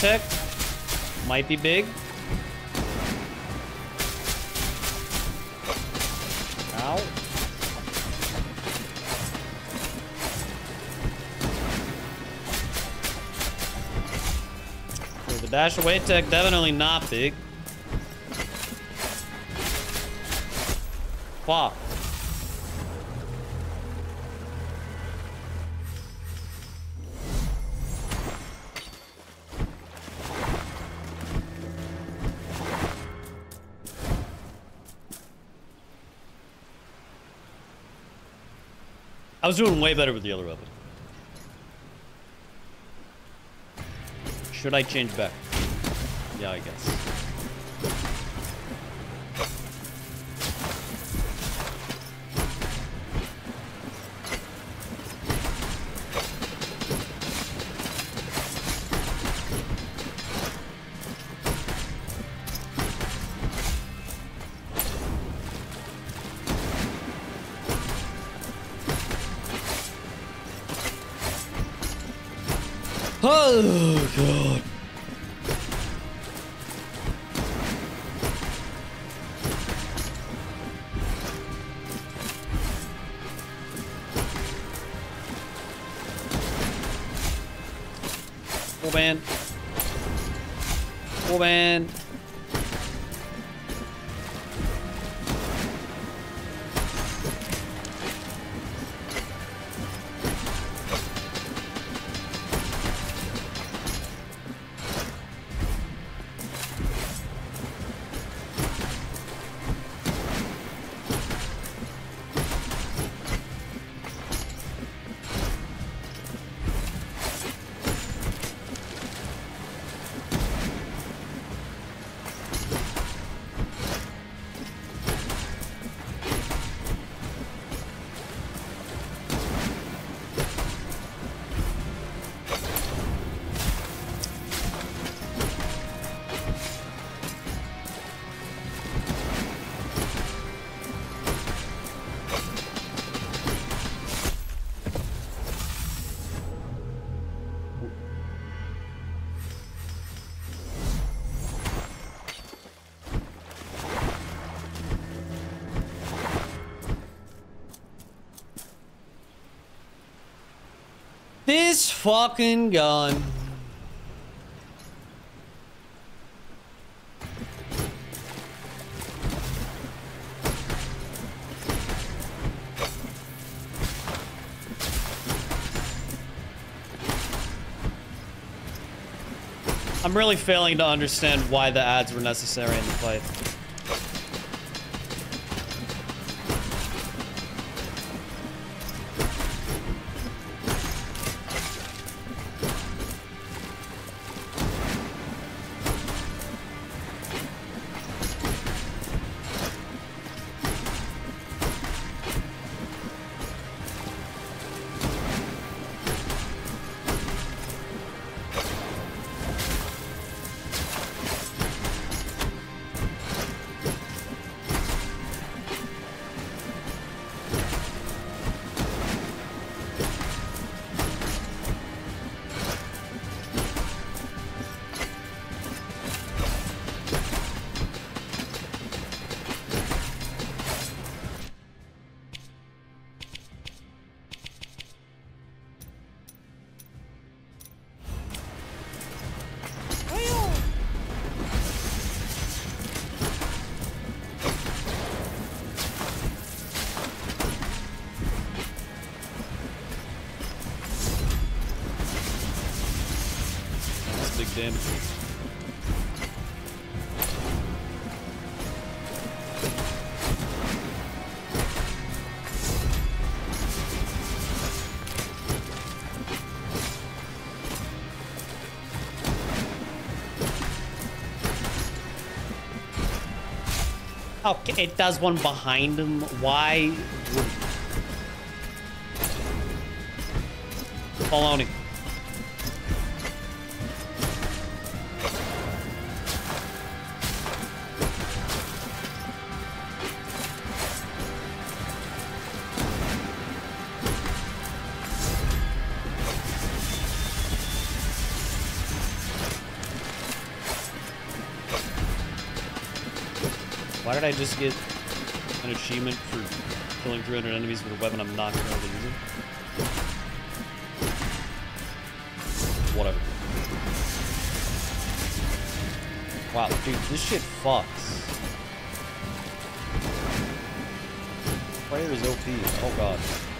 [SPEAKER 1] tech. Might be big. Ow. So the dash away tech definitely not big. Fuck. Was doing way better with the other weapon. Should I change back? Yeah, I guess. Oh god. Oh man. Oh man. Fucking gun. I'm really failing to understand why the ads were necessary in the fight. It does one behind him. Why? would- Baloney. I just get an achievement for killing 300 enemies with a weapon I'm not currently using? Whatever. Wow, dude, this shit fucks.
[SPEAKER 6] Prayer is OP. Oh god.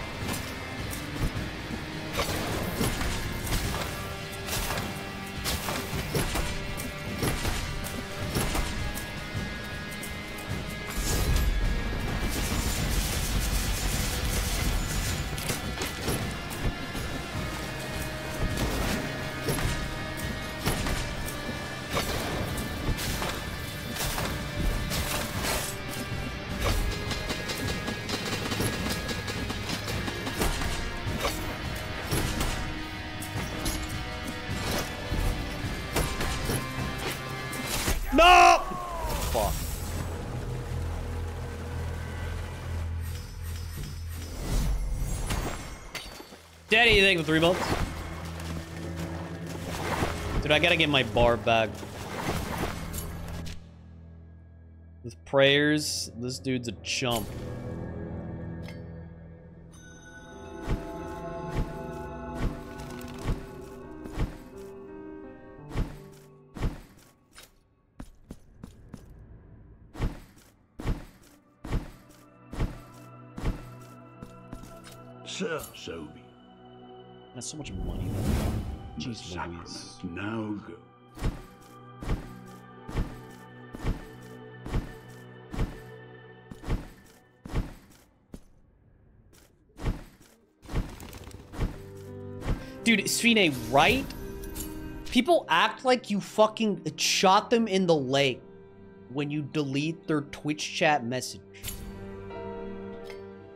[SPEAKER 6] Three months? Dude, I gotta get my bar back. With prayers, this dude's a chump.
[SPEAKER 1] Right? People act like you fucking shot them in the leg when you delete their Twitch chat message.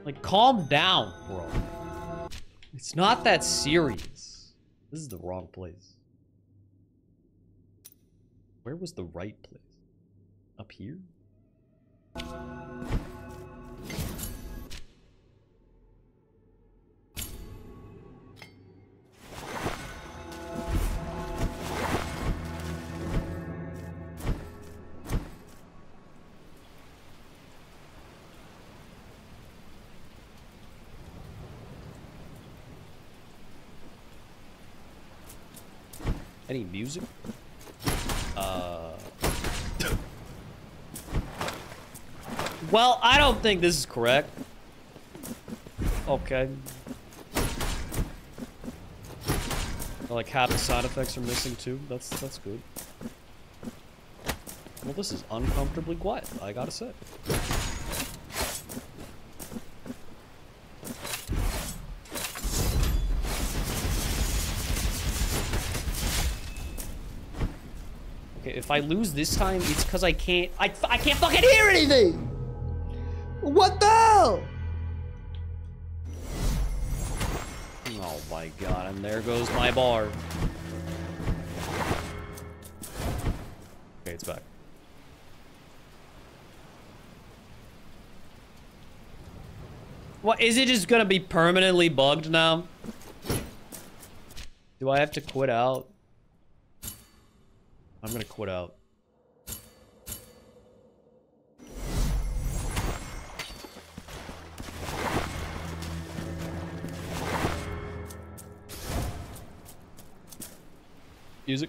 [SPEAKER 1] Like, calm down, bro. It's not that serious. This is the wrong place. Where was the right place? Up here? Any music? Uh. well, I don't think this is correct. Okay. Like half the side effects are missing too. That's that's good. Well, this is uncomfortably quiet. I gotta say. If I lose this time, it's because I can't. I, I can't fucking hear anything. What the hell? Oh my god! And there goes my bar. Okay, it's back. What is it? Just gonna be permanently bugged now? Do I have to quit out? I'm gonna quit out. Music.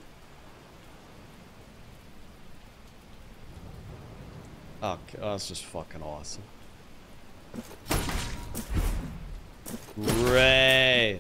[SPEAKER 1] Oh, that's just fucking awesome. Great.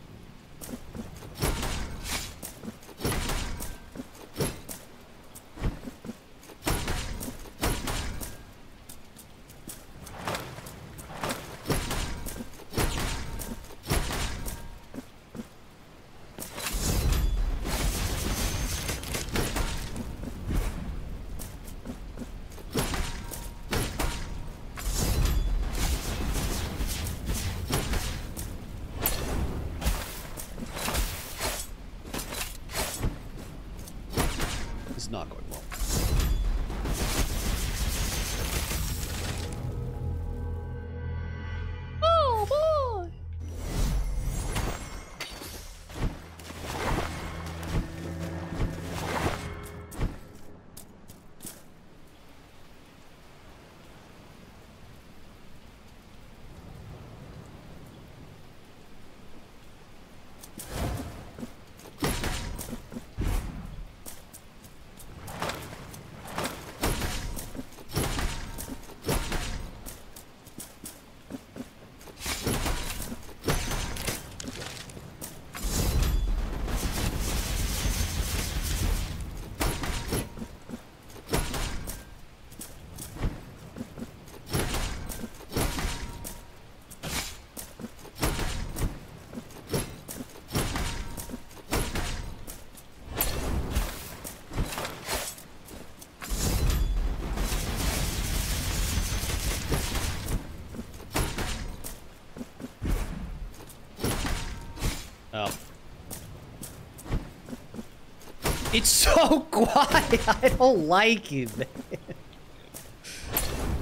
[SPEAKER 1] It's so quiet. I don't like it, man.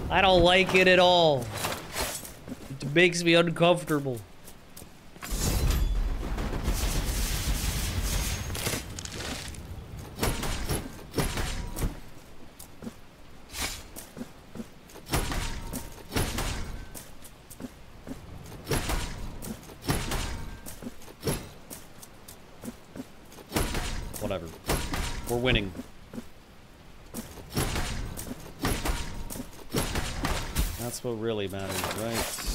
[SPEAKER 1] I don't like it at all. It makes me uncomfortable. Whatever. We're winning. That's what really matters, right?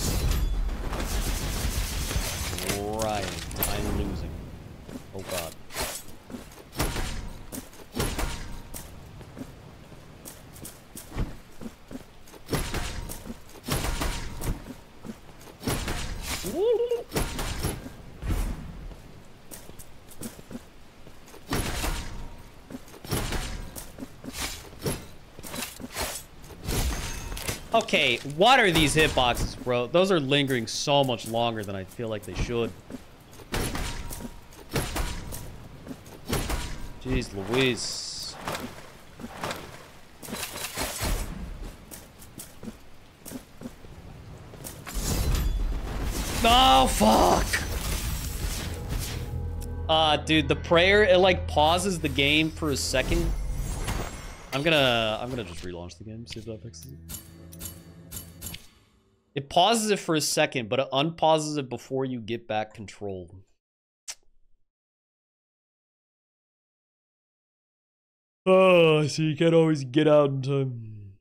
[SPEAKER 1] Right. I'm losing. Oh god. Okay, what are these hitboxes, bro? Those are lingering so much longer than I feel like they should. Jeez Louise. Oh, fuck! Uh, dude, the prayer, it like pauses the game for a second. I'm gonna, I'm gonna just relaunch the game, see if that fixes it. It pauses it for a second, but it unpauses it before you get back control. Oh, so you can't always get out in time.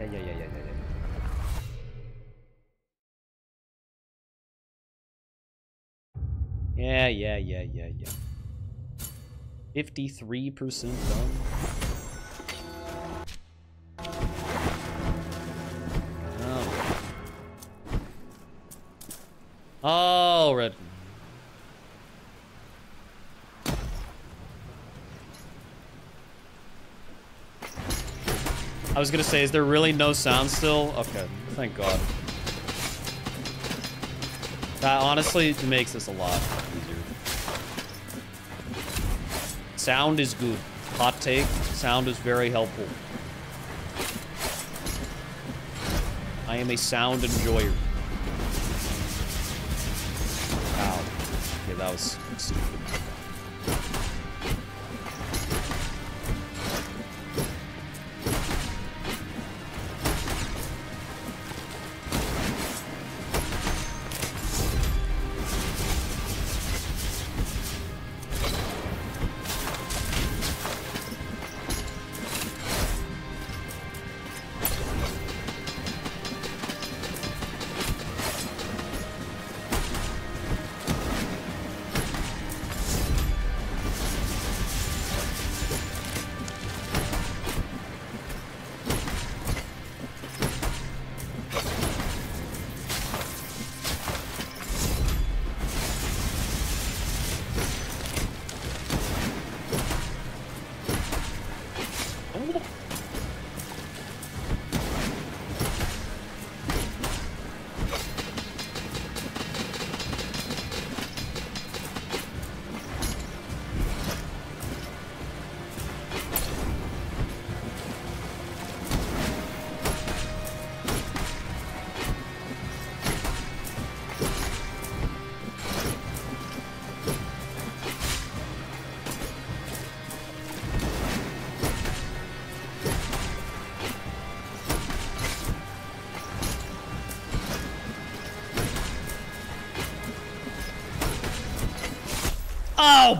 [SPEAKER 1] Yeah, yeah, yeah, yeah, yeah, yeah. Yeah, yeah, yeah, yeah, yeah. 53% done. Oh. Oh, red. I was gonna say, is there really no sound still? Okay, thank God. That honestly makes this a lot easier. Sound is good. Hot take, sound is very helpful. I am a sound enjoyer. Wow. Okay, that was stupid.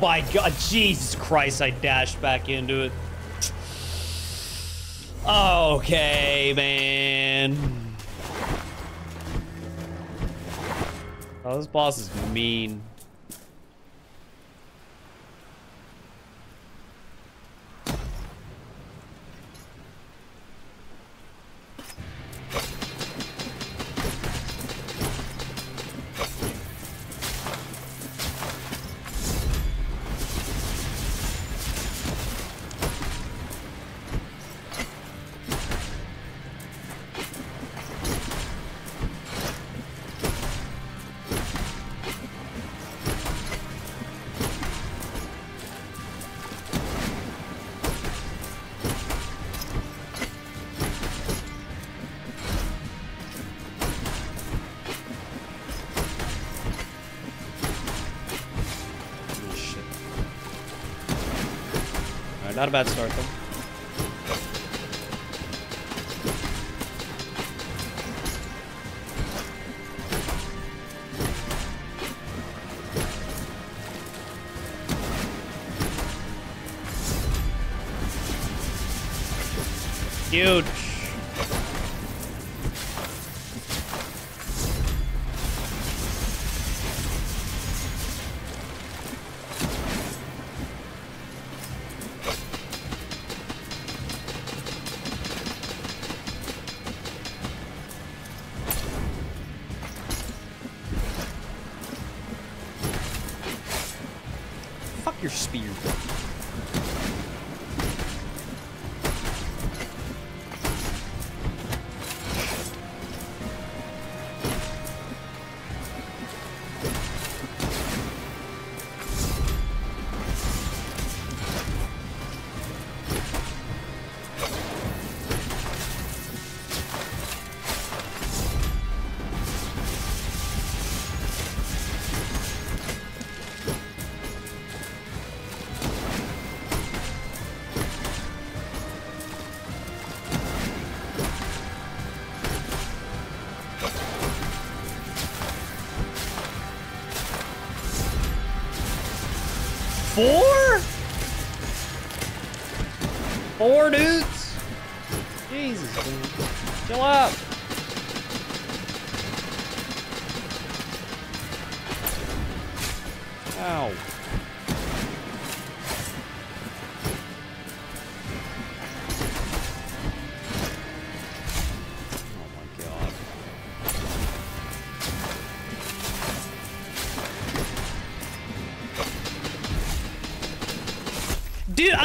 [SPEAKER 1] My god, Jesus Christ, I dashed back into it. Okay, man. Oh, this boss is mean. Bad start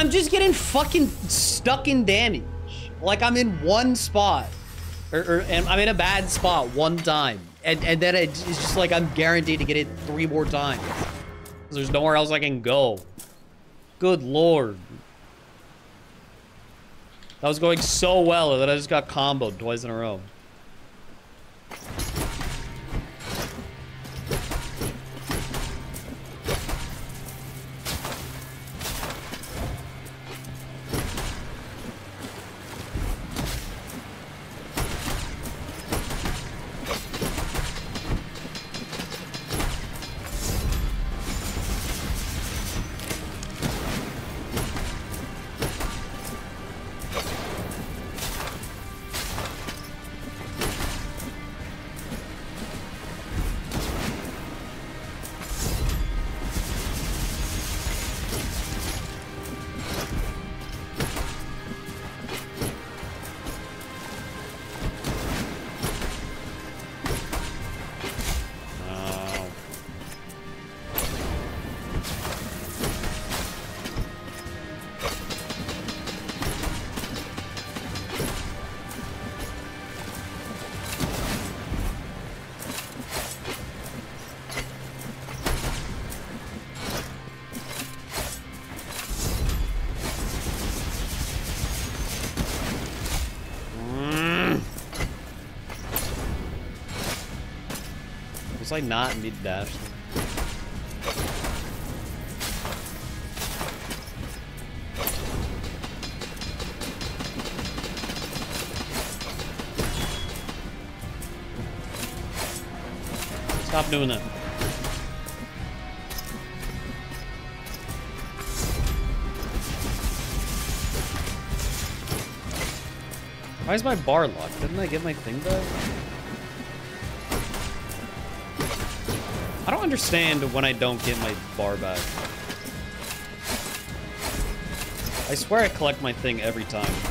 [SPEAKER 1] Just getting fucking stuck in damage. Like I'm in one spot. Or, or and I'm in a bad spot one time. And and then it's just like I'm guaranteed to get it three more times. There's nowhere else I can go. Good lord. That was going so well that I just got comboed twice in a row. Was I not mid dash? Stop doing that. Why is my bar locked? Didn't I get my thing back? Understand when I don't get my bar back. I swear I collect my thing every time.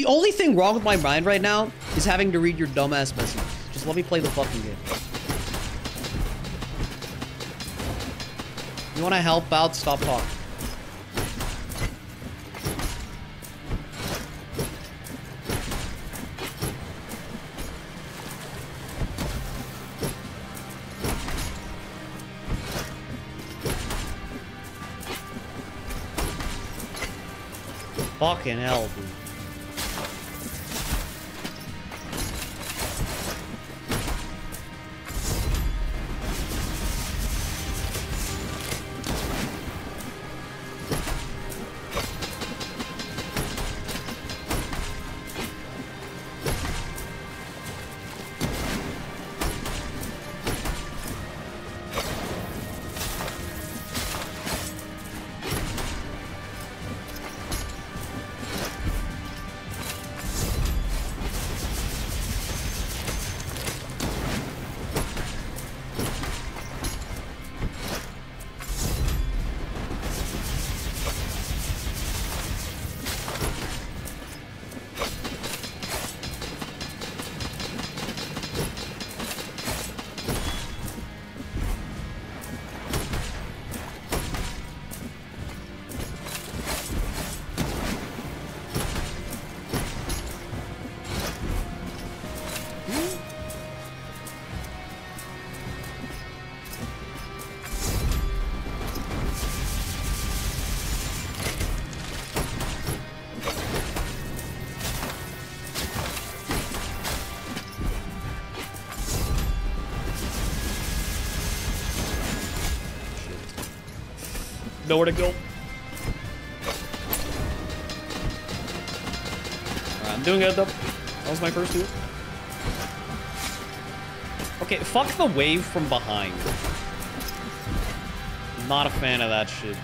[SPEAKER 1] The only thing wrong with my mind right now is having to read your dumbass message. Just let me play the fucking game. You want to help out? Stop talking. Fucking hell, dude. Nowhere to go. Alright, I'm doing it though. That was my first do. Okay, fuck the wave from behind. Not a fan of that shit.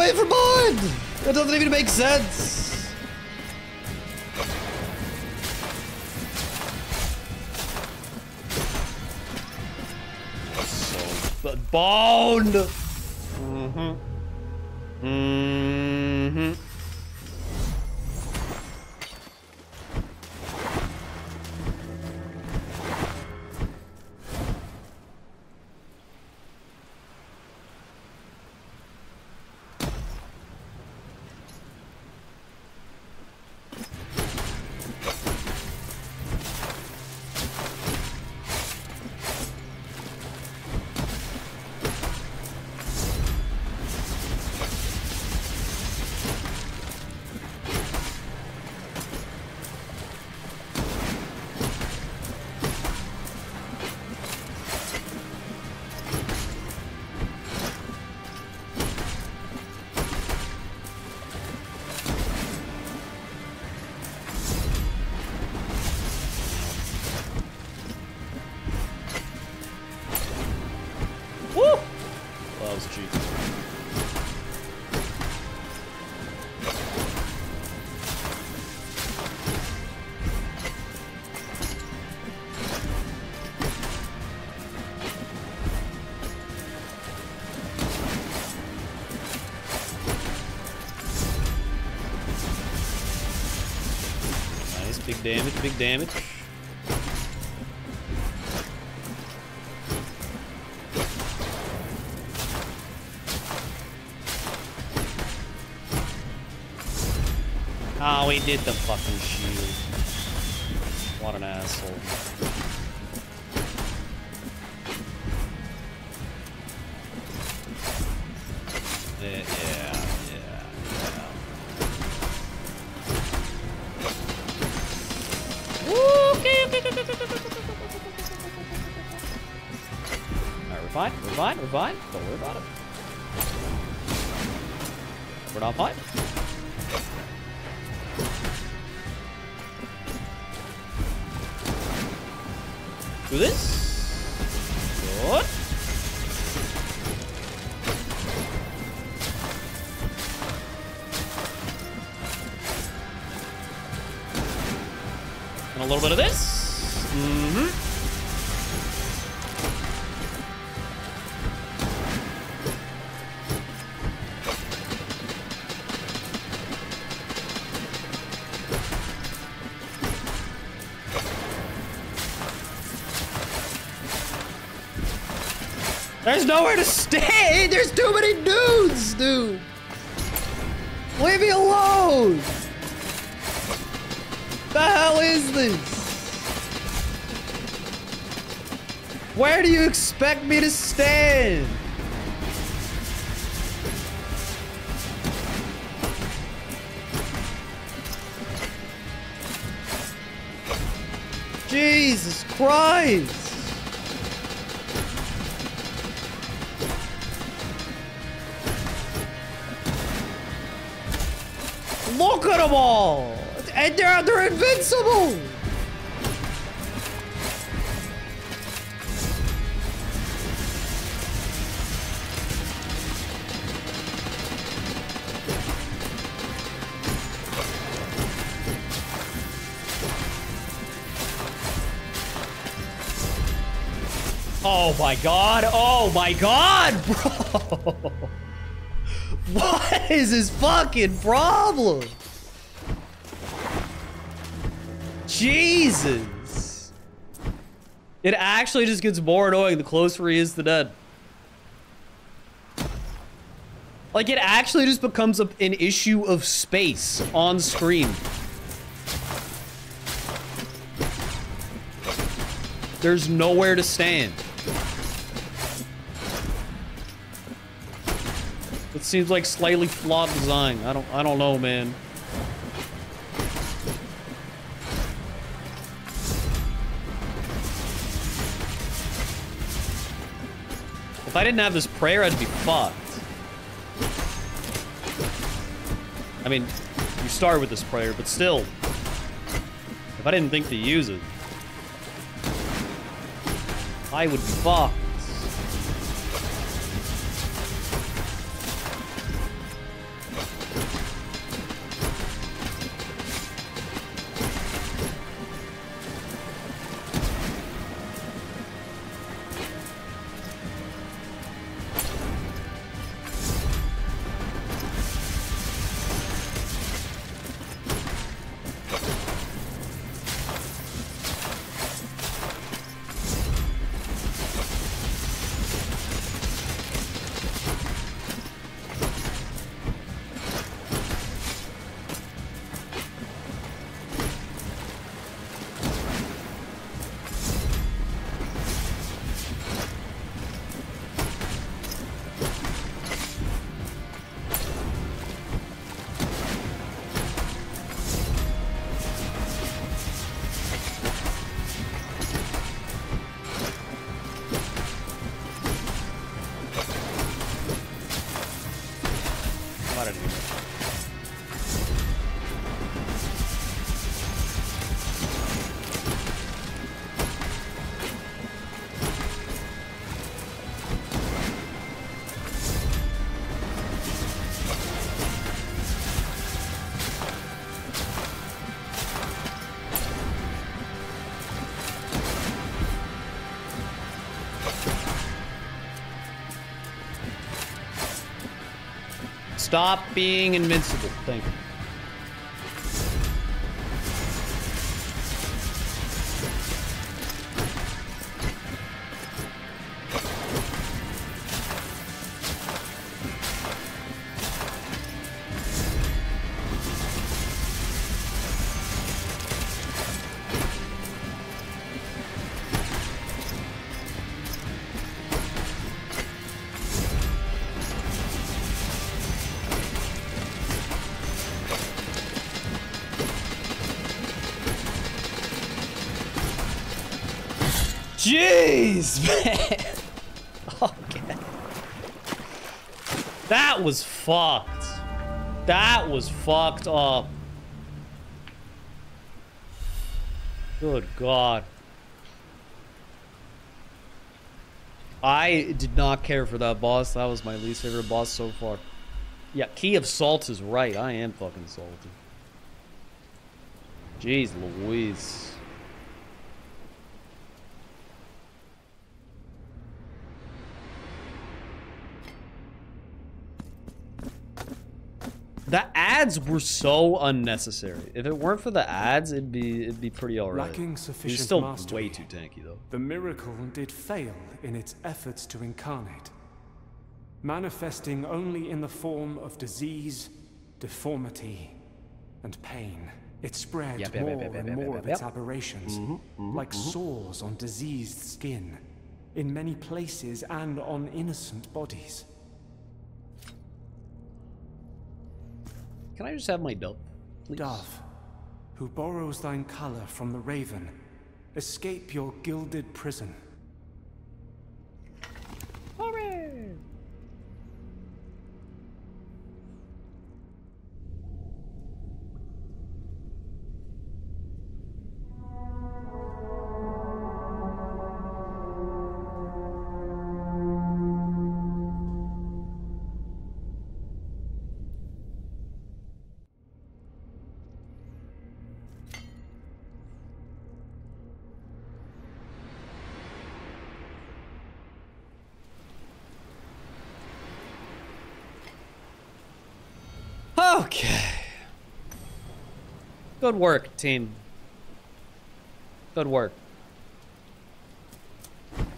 [SPEAKER 1] Fuck the way from behind! That doesn't even make sense. Big damage, big damage. Ah, oh, he did the fucking shield. What an asshole. Do this. Good. And a little bit of this. Nowhere to stay. There's too many dudes, dude. Leave me alone. The hell is this? Where do you expect me to stand? Jesus Christ! They're invincible! Oh my god! Oh my god, bro! What is his fucking problem? Jesus! It actually just gets more annoying the closer he is to dead. Like, it actually just becomes a, an issue of space on screen. There's nowhere to stand. It seems like slightly flawed design. I don't I don't know, man. I didn't have this prayer, I'd be fucked. I mean, you start with this prayer, but still. If I didn't think to use it, I would be fucked. Stop being invincible. Jeez, man. Okay. That was fucked. That was fucked up. Good God. I did not care for that boss. That was my least favorite boss so far. Yeah, Key of Salt is right. I am fucking salty. Jeez Louise. The ads were so unnecessary. If it weren't for the ads, it'd be it'd be pretty alright.
[SPEAKER 11] Lacking
[SPEAKER 1] He's still
[SPEAKER 11] mastery,
[SPEAKER 1] way too tanky though.
[SPEAKER 11] The miracle did fail in its efforts to incarnate, manifesting only in the form of disease, deformity, and pain. It spread
[SPEAKER 1] Yep, yep,
[SPEAKER 11] more
[SPEAKER 1] yep, yep,
[SPEAKER 11] and
[SPEAKER 1] yep,
[SPEAKER 11] more
[SPEAKER 1] yep,
[SPEAKER 11] of its
[SPEAKER 1] yep.
[SPEAKER 11] aberrations,
[SPEAKER 1] Mhm, mhm,
[SPEAKER 11] like
[SPEAKER 1] mhm.
[SPEAKER 11] sores on diseased skin, in many places and on innocent bodies.
[SPEAKER 1] Can I just have my dove? Please?
[SPEAKER 11] Dove, who borrows thine color from the raven, escape your gilded prison.
[SPEAKER 1] Okay. Good work, team. Good work.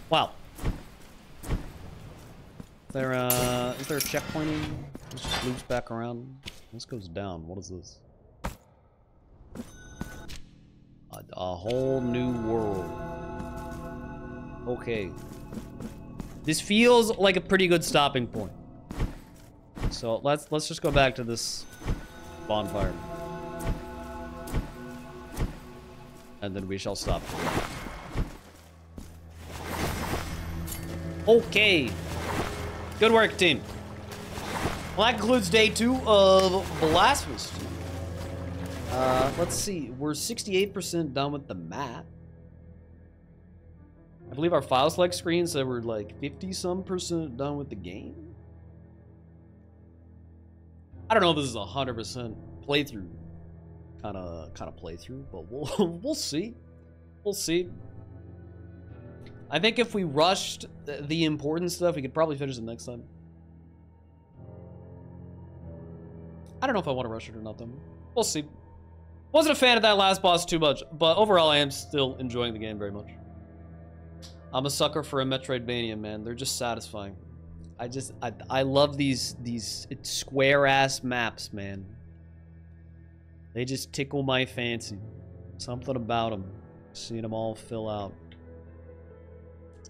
[SPEAKER 1] Wow. Is there, uh, is there a checkpointing? This just loops back around. This goes down. What is this? A, a whole new world. Okay. This feels like a pretty good stopping point. So let's let's just go back to this bonfire. And then we shall stop. Okay. Good work, team. Well, that concludes day two of Blasphemous. Uh, let's see. We're 68% done with the map. I believe our file select screen said we're like 50 some percent done with the game. I don't know if this is a 100% playthrough kind of kind of playthrough, but we'll we'll see. We'll see. I think if we rushed the important stuff, we could probably finish it next time. I don't know if I want to rush it or not, though. We'll see. Wasn't a fan of that last boss too much, but overall, I am still enjoying the game very much. I'm a sucker for a Metroidvania, man. They're just satisfying. I just, I, I love these, these square ass maps, man. They just tickle my fancy. Something about them. Seeing them all fill out.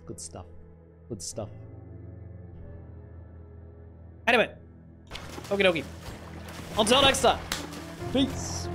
[SPEAKER 1] Good stuff. Good stuff. Anyway. Okie dokie. Until next time. Peace.